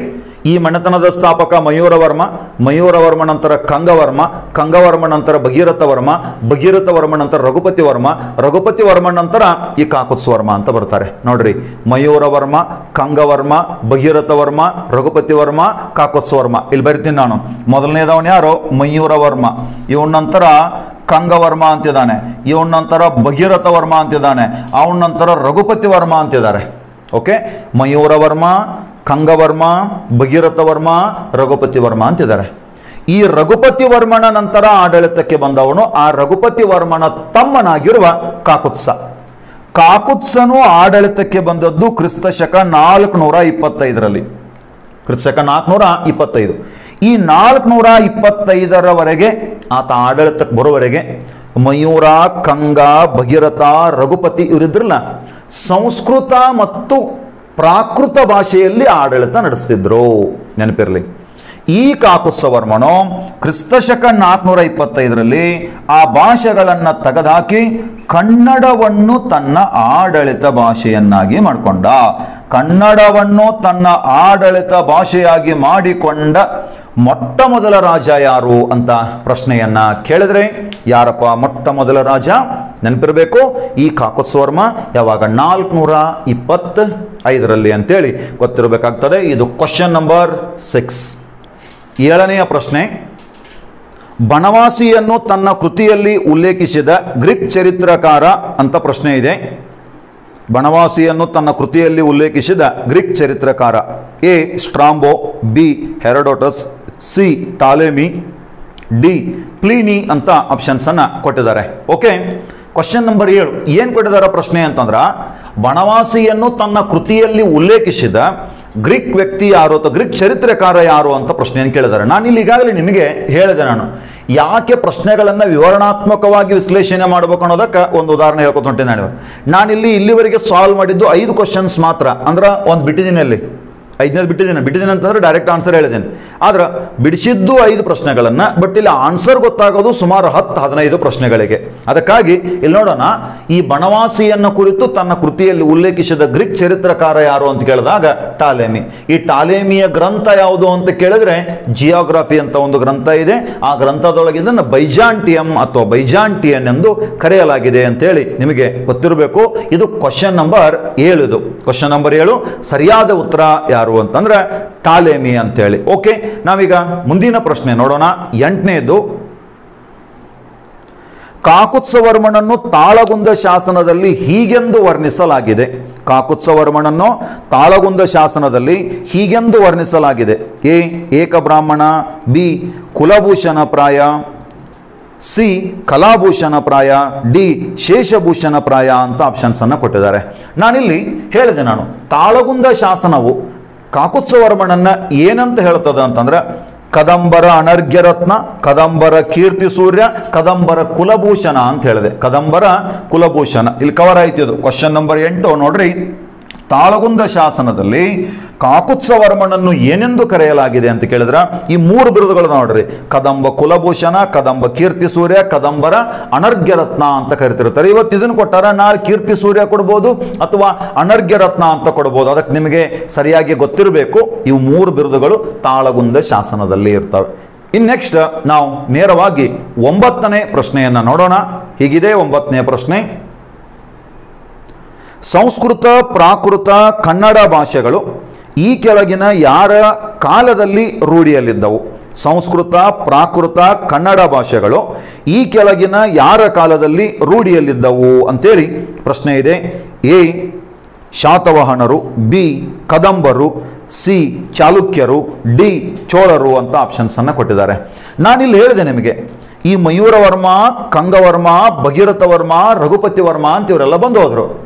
ಈ ಮನೆತನದ ಸ್ಥಾಪಕ ಮಯೂರವರ್ಮ ಮಯೂರವರ್ಮ ನಂತರ ಕಂಗವರ್ಮ ಕಂಗವರ್ಮ ನಂತರ ಭಗೀರಥ ವರ್ಮ ಭಗೀರಥ ವರ್ಮ ನಂತರ ರಘುಪತಿ ವರ್ಮ ರಘುಪತಿ ವರ್ಮ ನಂತರ ಈ ಕಾಕುತ್ಸವರ್ಮ ಅಂತ ಬರ್ತಾರೆ. ನೋಡ್ರಿ, ಮಯೂರವರ್ಮ, ಕಂಗವರ್ಮ ಭಗೀರಥ ವರ್ಮ ರಘುಪತಿ ವರ್ಮ ಕಾಕುತ್ಸವರ್ಮ. ಇಲ್ಲಿ ಬರ್ತೀನಿ ನಾನು. ಮೊದಲನೇದವನು ಯಾರು? ಮಯೂರವರ್ಮ. ಇವನ ನಂತರ ಕಂಗವರ್ಮ ಅಂತಿದ್ದಾನೆ. ಇವನ ನಂತರ ಭಗೀರಥ ವರ್ಮ ಅಂತಿದ್ದಾನೆ. ಅವನ ನಂತರ ರಘುಪತಿ ವರ್ಮ ಅಂತಿದ್ದಾರೆ. ಓಕೆ? ಮಯೂರವರ್ಮ ಕಂಗವರ್ಮ ಭಗೀರಥ ವರ್ಮ ರಘುಪತಿ ವರ್ಮ ಅಂತಿದ್ದಾರೆ. ಈ ರಘುಪತಿ ವರ್ಮನ ನಂತರ ಆಡಳಿತಕ್ಕೆ ಬಂದವನು ಆ ರಘುಪತಿ ವರ್ಮನ ತಮ್ಮನಾಗಿರುವ ಕಾಕುತ್ಸ. ಕಾಕುತ್ಸನು ಆಡಳಿತಕ್ಕೆ ಬಂದದ್ದು ಕ್ರಿಸ್ತ ಶಕ ನಾಲ್ಕುನೂರ ಇಪ್ಪತ್ತೈದರಲ್ಲಿ ಕ್ರಿಸ್ತ ಶಕ ನಾಲ್ಕುನೂರ ಇಪ್ಪತ್ತೈದು ಈ ನಾಲ್ಕುನೂರ ಇಪ್ಪತ್ತೈದರವರೆಗೆ ಆತ ಆಡಳಿತಕ್ಕೆ ಬರೋವರೆಗೆ ಮಯೂರ, ಕಂಗ, ಭಗೀರಥ, ರಘುಪತಿ ಇವರಿದ್ರಲ್ಲ, ಸಂಸ್ಕೃತ ಮತ್ತು ಪ್ರಾಕೃತ ಭಾಷೆಯಲ್ಲಿ ಆಡಳಿತ ನಡೆಸ್ತಿದ್ರು. ನೆನಪಿರಲಿ. ಈ ಕಾಕುತ್ಸವರ್ಮನು ಕ್ರಿಸ್ತಶಕ ನಾಲ್ಕುನೂರ ಇಪ್ಪತ್ತೈದರಲ್ಲಿ ಆ ಭಾಷೆಗಳನ್ನು ತೆಗೆದುಹಾಕಿ ಕನ್ನಡವನ್ನು ತನ್ನ ಆಡಳಿತ ಭಾಷೆಯನ್ನಾಗಿ ಮಾಡಿಕೊಂಡ, ಕನ್ನಡವನ್ನು ತನ್ನ ಆಡಳಿತ ಭಾಷೆಯಾಗಿ ಮಾಡಿಕೊಂಡ ಮೊಟ್ಟ ಮೊದಲ ರಾಜ ಯಾರು ಅಂತ ಪ್ರಶ್ನೆಯನ್ನ ಕೇಳಿದ್ರೆ, ಯಾರಪ್ಪ ಮೊಟ್ಟ ಮೊದಲ ರಾಜ? ನೆನಪಿರಬೇಕು, ಈ ಕಾಕುತ್ಸವರ್ಮ ಯಾವಾಗ ನಾಲ್ಕುನೂರ ಇಪ್ಪತ್ತ ಐದರಲ್ಲಿ ಅಂತೇಳಿ ಗೊತ್ತಿರಬೇಕಾಗ್ತದೆ. ಇದು ಕ್ವಶನ್ ನಂಬರ್ ಸಿಕ್ಸ್ ಏಳನೆಯ ಪ್ರಶ್ನೆ, ಬನವಾಸಿಯನ್ನು ತನ್ನ ಕೃತಿಯಲ್ಲಿ ಉಲ್ಲೇಖಿಸಿದ ಗ್ರೀಕ್ ಚರಿತ್ರಕಾರ ಅಂತ ಪ್ರಶ್ನೆ ಇದೆ. ಬನವಾಸಿಯನ್ನು ತನ್ನ ಕೃತಿಯಲ್ಲಿ ಉಲ್ಲೇಖಿಸಿದ Greek ಚರಿತ್ರಕಾರ A Strabo, B Herodotus, C Ptolemy, D Pliny ಅಂತ ಆಪ್ಷನ್ಸ್ ಅನ್ನ ಕೊಟ್ಟಿದ್ದಾರೆ. ಓಕೆ ಕ್ವಶನ್ ನಂಬರ್ ಏಳು. ಏನು ಕೊಟ್ಟಿದ್ದಾರೆ ಪ್ರಶ್ನೆ ಅಂತಂದ್ರ, ಬನವಾಸಿಯನ್ನು ತನ್ನ ಕೃತಿಯಲ್ಲಿ ಉಲ್ಲೇಖಿಸಿದ ಗ್ರೀಕ್ ವ್ಯಕ್ತಿ ಯಾರು ಅಥವಾ ಗ್ರೀಕ್ ಚರಿತ್ರೆಕಾರ ಯಾರು ಅಂತ ಪ್ರಶ್ನೆಯನ್ನು ಕೇಳಿದ್ದಾರೆ. ನಾನು ಇಲ್ಲಿ ಈಗಾಗಲೇ ನಿಮಗೆ ಹೇಳಿದೆ ನಾನು. ಯಾಕೆ ಪ್ರಶ್ನೆಗಳನ್ನು ವಿವರಣಾತ್ಮಕವಾಗಿ ವಿಶ್ಲೇಷಣೆ ಮಾಡಬೇಕು ಅನ್ನೋದಕ್ಕೆ ಒಂದು ಉದಾಹರಣೆ ಹೇಳ್ಕೊತ ಹೊಂಟೇನೆ ನಾನು. ನಾನಿಲ್ಲಿ ಇಲ್ಲಿವರೆಗೆ ಸಾಲ್ವ್ ಮಾಡಿದ್ದು ಐದು ಕ್ವಶನ್ಸ್ ಮಾತ್ರ. ಅಂದ್ರೆ ಒಂದು ಬಿಟ್ಟಿದ್ದೀನಿ ಅಲ್ಲಿ. ಐದನೇದು ಬಿಟ್ಟಿದ್ದೇನೆ. ಬಿಟ್ಟಿದ್ದೇನೆ ಅಂತಂದ್ರೆ ಡೈರೆಕ್ಟ್ ಆನ್ಸರ್ ಹೇಳಿದ್ದೇನೆ. ಆದ್ರೆ ಬಿಡಿಸಿದ್ದು ಐದು ಪ್ರಶ್ನೆಗಳನ್ನು ಬಟ್ ಇಲ್ಲಿ ಆನ್ಸರ್ ಗೊತ್ತಾಗೋದು ಸುಮಾರು ಹತ್ತು, ಹದಿನೈದು ಪ್ರಶ್ನೆಗಳಿಗೆ. ಅದಕ್ಕಾಗಿ ಇಲ್ಲಿ ನೋಡೋಣ, ಈ ಬಣವಾಸಿಯನ್ನು ಕುರಿತು ತನ್ನ ಕೃತಿಯಲ್ಲಿ ಉಲ್ಲೇಖಿಸಿದ ಗ್ರೀಕ್ ಚರಿತ್ರಕಾರ ಯಾರು ಅಂತ ಕೇಳಿದಾಗ ಟಾಲೆಮಿ. ಈ ಟಾಲೆಮಿಯ ಗ್ರಂಥ ಯಾವುದು ಅಂತ ಕೇಳಿದ್ರೆ ಜಿಯೋಗ್ರಫಿ ಅಂತ ಒಂದು ಗ್ರಂಥ ಇದೆ. ಆ ಗ್ರಂಥದೊಳಗೆ ಇದನ್ನು ಬೈಜಾಂಟಿಯಂ ಅಥವಾ ಬೈಜಾಂಟಿಯನ್ ಎಂದು ಕರೆಯಲಾಗಿದೆ ಅಂತೇಳಿ ನಿಮಗೆ ಗೊತ್ತಿರಬೇಕು. ಇದು ಕ್ವಶನ್ ನಂಬರ್ ಏಳು ಇದು ಕ್ವಶನ್ ನಂಬರ್ ಏಳು, ಸರಿಯಾದ ಉತ್ತರ ಯಾರು ಅಂತಂದ್ರೆ ತಾಲೇಮಿ ಅಂತ ಹೇಳಿ ಓಕೆ, ನಾವೀಗ ಮುಂದಿನ ಪ್ರಶ್ನೆ ನೋಡೋಣ. ಎಂಟನೇದು, ಕಾಕುತ್ಸವರ್ಮನನ್ನು ತಾಳಗುಂದ ಶಾಸನದಲ್ಲಿ ಹೀಗೆಂದು ವರ್ಣಿಸಲಾಗಿದೆ. ಕಾಕುತ್ಸವರ್ಮನನ್ನು ತಾಳಗುಂದ ಶಾಸನದಲ್ಲಿ ಹೀಗೆಂದು ವರ್ಣಿಸಲಾಗಿದೆ. ಎ, ಏಕಬ್ರಾಹ್ಮಣ, ಬಿ, ಕುಲಭೂಷಣ ಪ್ರಾಯ, ಸಿ, ಕಲಾಭೂಷಣ ಪ್ರಾಯ, ಡಿ, ಶೇಷಭೂಷಣ ಪ್ರಾಯ ಅಂತ ಆಪ್ಷನ್ಸ್ ಅನ್ನು ಕೊಟ್ಟಿದ್ದಾರೆ. ನಾನಿಲ್ಲಿ ಹೇಳಿದೆ ನಾನು, ತಾಳಗುಂದ ಶಾಸನವು ಕಾಕುತ್ಸವರ್ಮನನ್ನ ಏನಂತ ಹೇಳ್ತದ ಅಂತಂದ್ರೆ, ಕದಂಬರ ಅನರ್ಘ್ಯರತ್ನ ಕದಂಬರ ಕೀರ್ತಿ ಸೂರ್ಯ, ಕದಂಬರ ಕುಲಭೂಷಣ ಅಂತ ಹೇಳಿದೆ. ಕದಂಬರ ಕುಲಭೂಷಣ. ಇಲ್ಲಿ ಕವರ್ ಆಯ್ತು ಇದು. ಕ್ವಶನ್ ನಂಬರ್ ಎಂಟು ನೋಡ್ರಿ. ತಾಳಗುಂದ ಶಾಸನದಲ್ಲಿ ಕಾಕುತ್ಸವರ್ಮನನ್ನು ಏನೆಂದು ಕರೆಯಲಾಗಿದೆ ಅಂತ ಕೇಳಿದ್ರ? ಈ ಮೂರು ಬಿರುದುಗಳು ನೋಡ್ರಿ. ಕದಂಬ ಕುಲಭೂಷಣ, ಕದಂಬ ಕೀರ್ತಿ ಸೂರ್ಯ, ಕದಂಬರ ಅನರ್ಘ್ಯ ರತ್ನ ಅಂತ ಕರಿತಿರ್ತಾರೆ ಇವತ್ತು ಇದನ್ನು ಕೊಟ್ಟಾರ ನಾಳೆ ಕೀರ್ತಿ ಸೂರ್ಯ ಕೊಡ್ಬೋದು ಅಥವಾ ಅನರ್ಘ್ಯ ರತ್ನ ಅಂತ ಕೊಡ್ಬೋದು? ಅದಕ್ಕೆ ನಿಮಗೆ ಸರಿಯಾಗಿ ಗೊತ್ತಿರಬೇಕು. ಇವು ಮೂರು ಬಿರುದುಗಳು ತಾಳಗುಂದ ಶಾಸನದಲ್ಲಿ ಇರ್ತವೆ. ಇನ್ ನೆಕ್ಸ್ಟ್ ನಾವು ನೇರವಾಗಿ ಒಂಬತ್ತನೇ ಪ್ರಶ್ನೆಯನ್ನ ನೋಡೋಣ. ಹೀಗಿದೆ ಒಂಬತ್ತನೇ ಪ್ರಶ್ನೆ. ಸಂಸ್ಕೃತ, ಪ್ರಾಕೃತ, ಕನ್ನಡ ಭಾಷೆಗಳು ಈ ಕೆಳಗಿನ ಯಾರ ಕಾಲದಲ್ಲಿ ರೂಢಿಯಲ್ಲಿದ್ದವು? ಸಂಸ್ಕೃತ, ಪ್ರಾಕೃತ, ಕನ್ನಡ ಭಾಷೆಗಳು ಈ ಕೆಳಗಿನ ಯಾರ ಕಾಲದಲ್ಲಿ ರೂಢಿಯಲ್ಲಿದ್ದವು ಅಂತೇಳಿ ಪ್ರಶ್ನೆ ಇದೆ. ಎ, ಶಾತವಾಹನರು, ಬಿ, ಕದಂಬರು, ಸಿ, ಚಾಲುಕ್ಯರು, ಡಿ, ಚೋಳರು ಅಂತ ಆಪ್ಷನ್ಸ್ ಅನ್ನ ಕೊಟ್ಟಿದ್ದಾರೆ. ನಾನಿಲ್ಲಿ ಹೇಳಿದೆ ನಿಮಗೆ, ಈ ಮಯೂರವರ್ಮ, ಕಂಗವರ್ಮ ಭಗೀರಥ ವರ್ಮ ರಘುಪತಿ ವರ್ಮ ಅಂತ ಇವರೆಲ್ಲ ಬಂದು ಹೋದ್ರು.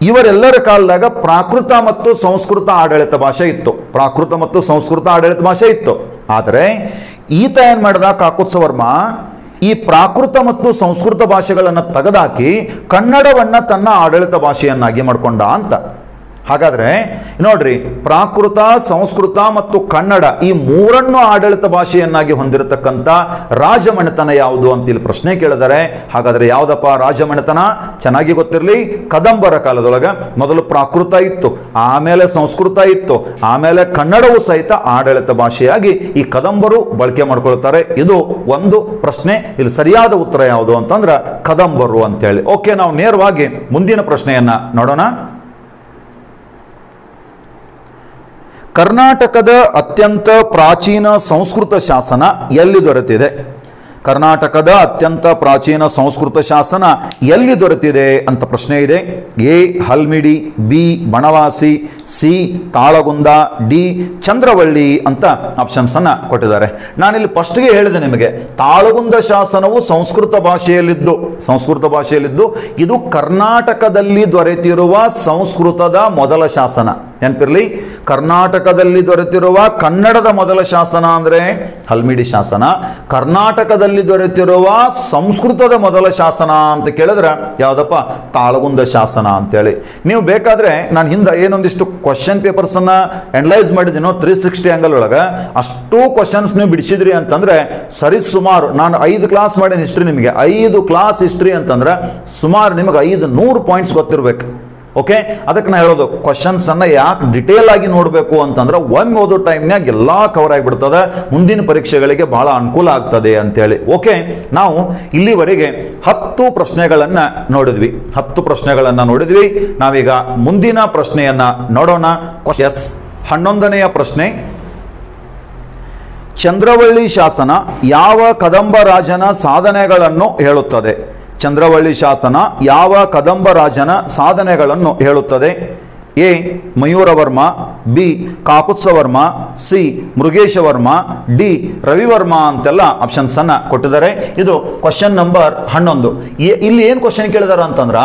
ಇವರೆಲ್ಲರ ಕಾಲದಾಗ ಪ್ರಾಕೃತ ಮತ್ತು ಸಂಸ್ಕೃತ ಆಡಳಿತ ಭಾಷೆ ಇತ್ತು. ಪ್ರಾಕೃತ ಮತ್ತು ಸಂಸ್ಕೃತ ಆಡಳಿತ ಭಾಷೆ ಇತ್ತು. ಆದರೆ ಈತ ಏನ್ ಮಾಡಿದ ಕಾಕುತ್ಸವರ್ಮ ಈ ಪ್ರಾಕೃತ ಮತ್ತು ಸಂಸ್ಕೃತ ಭಾಷೆಗಳನ್ನು ತೆಗೆದಾಕಿ ಕನ್ನಡವನ್ನ ತನ್ನ ಆಡಳಿತ ಭಾಷೆಯನ್ನಾಗಿ ಮಾಡ್ಕೊಂಡ ಅಂತ. ಹಾಗಾದ್ರೆ, ನೋಡ್ರಿ, ಪ್ರಾಕೃತ, ಸಂಸ್ಕೃತ ಮತ್ತು ಕನ್ನಡ ಈ ಮೂರನ್ನು ಆಡಳಿತ ಭಾಷೆಯನ್ನಾಗಿ ಹೊಂದಿರತಕ್ಕಂಥ ರಾಜಮನೆತನ ಯಾವುದು ಅಂತ ಇಲ್ಲಿ ಪ್ರಶ್ನೆ ಕೇಳಿದರೆ. ಹಾಗಾದ್ರೆ ಯಾವ್ದಪ್ಪ ರಾಜಮನೆತನ? ಚೆನ್ನಾಗಿ ಗೊತ್ತಿರಲಿ, ಕದಂಬರ ಕಾಲದೊಳಗೆ ಮೊದಲು ಪ್ರಾಕೃತ ಇತ್ತು, ಆಮೇಲೆ ಸಂಸ್ಕೃತ ಇತ್ತು, ಆಮೇಲೆ ಕನ್ನಡವು ಸಹಿತ ಆಡಳಿತ ಭಾಷೆಯಾಗಿ ಈ ಕದಂಬರು ಬಳಕೆ ಮಾಡ್ಕೊಳ್ತಾರೆ. ಇದು ಒಂದು ಪ್ರಶ್ನೆ. ಇಲ್ಲಿ ಸರಿಯಾದ ಉತ್ತರ ಯಾವುದು ಅಂತಂದ್ರೆ ಕದಂಬರು ಅಂತೇಳಿ ಓಕೆ, ನಾವು ನೇರವಾಗಿ ಮುಂದಿನ ಪ್ರಶ್ನೆಯನ್ನ ನೋಡೋಣ. ಕರ್ನಾಟಕದ ಅತ್ಯಂತ ಪ್ರಾಚೀನ ಸಂಸ್ಕೃತ ಶಾಸನ ಎಲ್ಲಿ ದೊರೆತಿದೆ? ಕರ್ನಾಟಕದ ಅತ್ಯಂತ ಪ್ರಾಚೀನ ಸಂಸ್ಕೃತ ಶಾಸನ ಎಲ್ಲಿ ದೊರೆತಿದೆ ಅಂತ ಪ್ರಶ್ನೆ ಇದೆ. A, Halmidi, B, Banavasi, C, Talagunda, D, Chandravalli ಅಂತ ಆಪ್ಷನ್ಸ್ ಅನ್ನ ಕೊಟ್ಟಿದ್ದಾರೆ. ನಾನಿಲ್ಲಿ ಫಸ್ಟ್ಗೆ ಹೇಳಿದೆ ನಿಮಗೆ, ತಾಳಗುಂದ ಶಾಸನವು ಸಂಸ್ಕೃತ ಭಾಷೆಯಲ್ಲಿದ್ದು ಸಂಸ್ಕೃತ ಭಾಷೆಯಲ್ಲಿದ್ದು ಇದು ಕರ್ನಾಟಕದಲ್ಲಿ ದೊರೆತಿರುವ ಸಂಸ್ಕೃತದ ಮೊದಲ ಶಾಸನ. ನೆನಪಿರ್ಲಿ? ಕರ್ನಾಟಕದಲ್ಲಿ ದೊರೆತಿರುವ ಕನ್ನಡದ ಮೊದಲ ಶಾಸನ ಅಂದರೆ ಹಲ್ಮಿಡಿ ಶಾಸನ. ಕರ್ನಾಟಕದಲ್ಲಿ ದೊರೆತಿರುವ ಸಂಸ್ಕೃತದ ಮೊದಲ ಶಾಸನ ಅಂತ ಕೇಳಿದ್ರೆ ಯಾವುದಪ್ಪ? ತಾಳಗುಂದ ಶಾಸನ ಅಂತೇಳಿ. ನೀವು ಬೇಕಾದ್ರೆ ನಾನು ಹಿಂದೆ ಏನೊಂದಿಷ್ಟು ಕ್ವಶನ್ ಪೇಪರ್ಸನ್ನು ಅನಲೈಸ್ ಮಾಡಿದ್ದೀನೋ ತ್ರೀ ಸಿಕ್ಸ್ಟಿ ಆ್ಯಂಗಲ್ ಒಳಗೆ, ಅಷ್ಟು ಕ್ವಶನ್ಸ್ ನೀವು ಬಿಡಿಸಿದ್ರಿ ಅಂತಂದರೆ ಸರಿ ಸುಮಾರು, ನಾನು ಐದು ಕ್ಲಾಸ್ ಮಾಡಿದ ಹಿಸ್ಟ್ರಿ ನಿಮಗೆ, ಐದು ಕ್ಲಾಸ್ ಹಿಸ್ಟ್ರಿ ಅಂತಂದ್ರೆ ಸುಮಾರು ನಿಮಗೆ ಐದು ನೂರು ಪಾಯಿಂಟ್ಸ್ ಗೊತ್ತಿರ್ಬೇಕು. ಓಕೆ ಅದಕ್ಕೆ ನಾನು ಹೇಳೋದು ಕ್ವಶನ್ಸ್ ಅನ್ನ ಯಾಕೆ ಡಿಟೇಲ್ ಆಗಿ ನೋಡಬೇಕು ಅಂತಂದ್ರೆ ಒಮ್ಮೆ ಓದೋ ಟೈಮ್ನಾಗ ಎಲ್ಲ ಕವರ್ ಆಗಿಬಿಡ್ತದೆ. ಮುಂದಿನ ಪರೀಕ್ಷೆಗಳಿಗೆ ಬಹಳ ಅನುಕೂಲ ಆಗ್ತದೆ ಅಂತೇಳಿ. ಓಕೆ ನಾವು ಇಲ್ಲಿವರೆಗೆ ಹತ್ತು ಪ್ರಶ್ನೆಗಳನ್ನು ನೋಡಿದ್ವಿ. ಹತ್ತು ಪ್ರಶ್ನೆಗಳನ್ನು ನೋಡಿದ್ವಿ. ನಾವೀಗ ಮುಂದಿನ ಪ್ರಶ್ನೆಯನ್ನ ನೋಡೋಣ. ಎಸ್ ಹನ್ನೊಂದನೆಯ ಪ್ರಶ್ನೆ. ಚಂದ್ರವಳ್ಳಿ ಶಾಸನ ಯಾವ ಕದಂಬ ರಾಜನ ಸಾಧನೆಗಳನ್ನು ಹೇಳುತ್ತದೆ? ಚಂದ್ರವಳ್ಳಿ ಶಾಸನ ಯಾವ ಕದಂಬ ರಾಜನ ಸಾಧನೆಗಳನ್ನು ಹೇಳುತ್ತದೆ? A. Mayuravarma, B. Kakusthavarma, C. Mrigeshavarma, D. Ravivarma ಅಂತೆಲ್ಲ ಆಪ್ಷನ್ಸ್ ಅನ್ನ ಕೊಟ್ಟಿದ್ದಾರೆ. ಇದು ಕ್ವಶನ್ ನಂಬರ್ ಹನ್ನೊಂದು. ಇಲ್ಲಿ ಏನು ಕ್ವಶನ್ ಕೇಳಿದಾರೆ ಅಂತಂದ್ರ,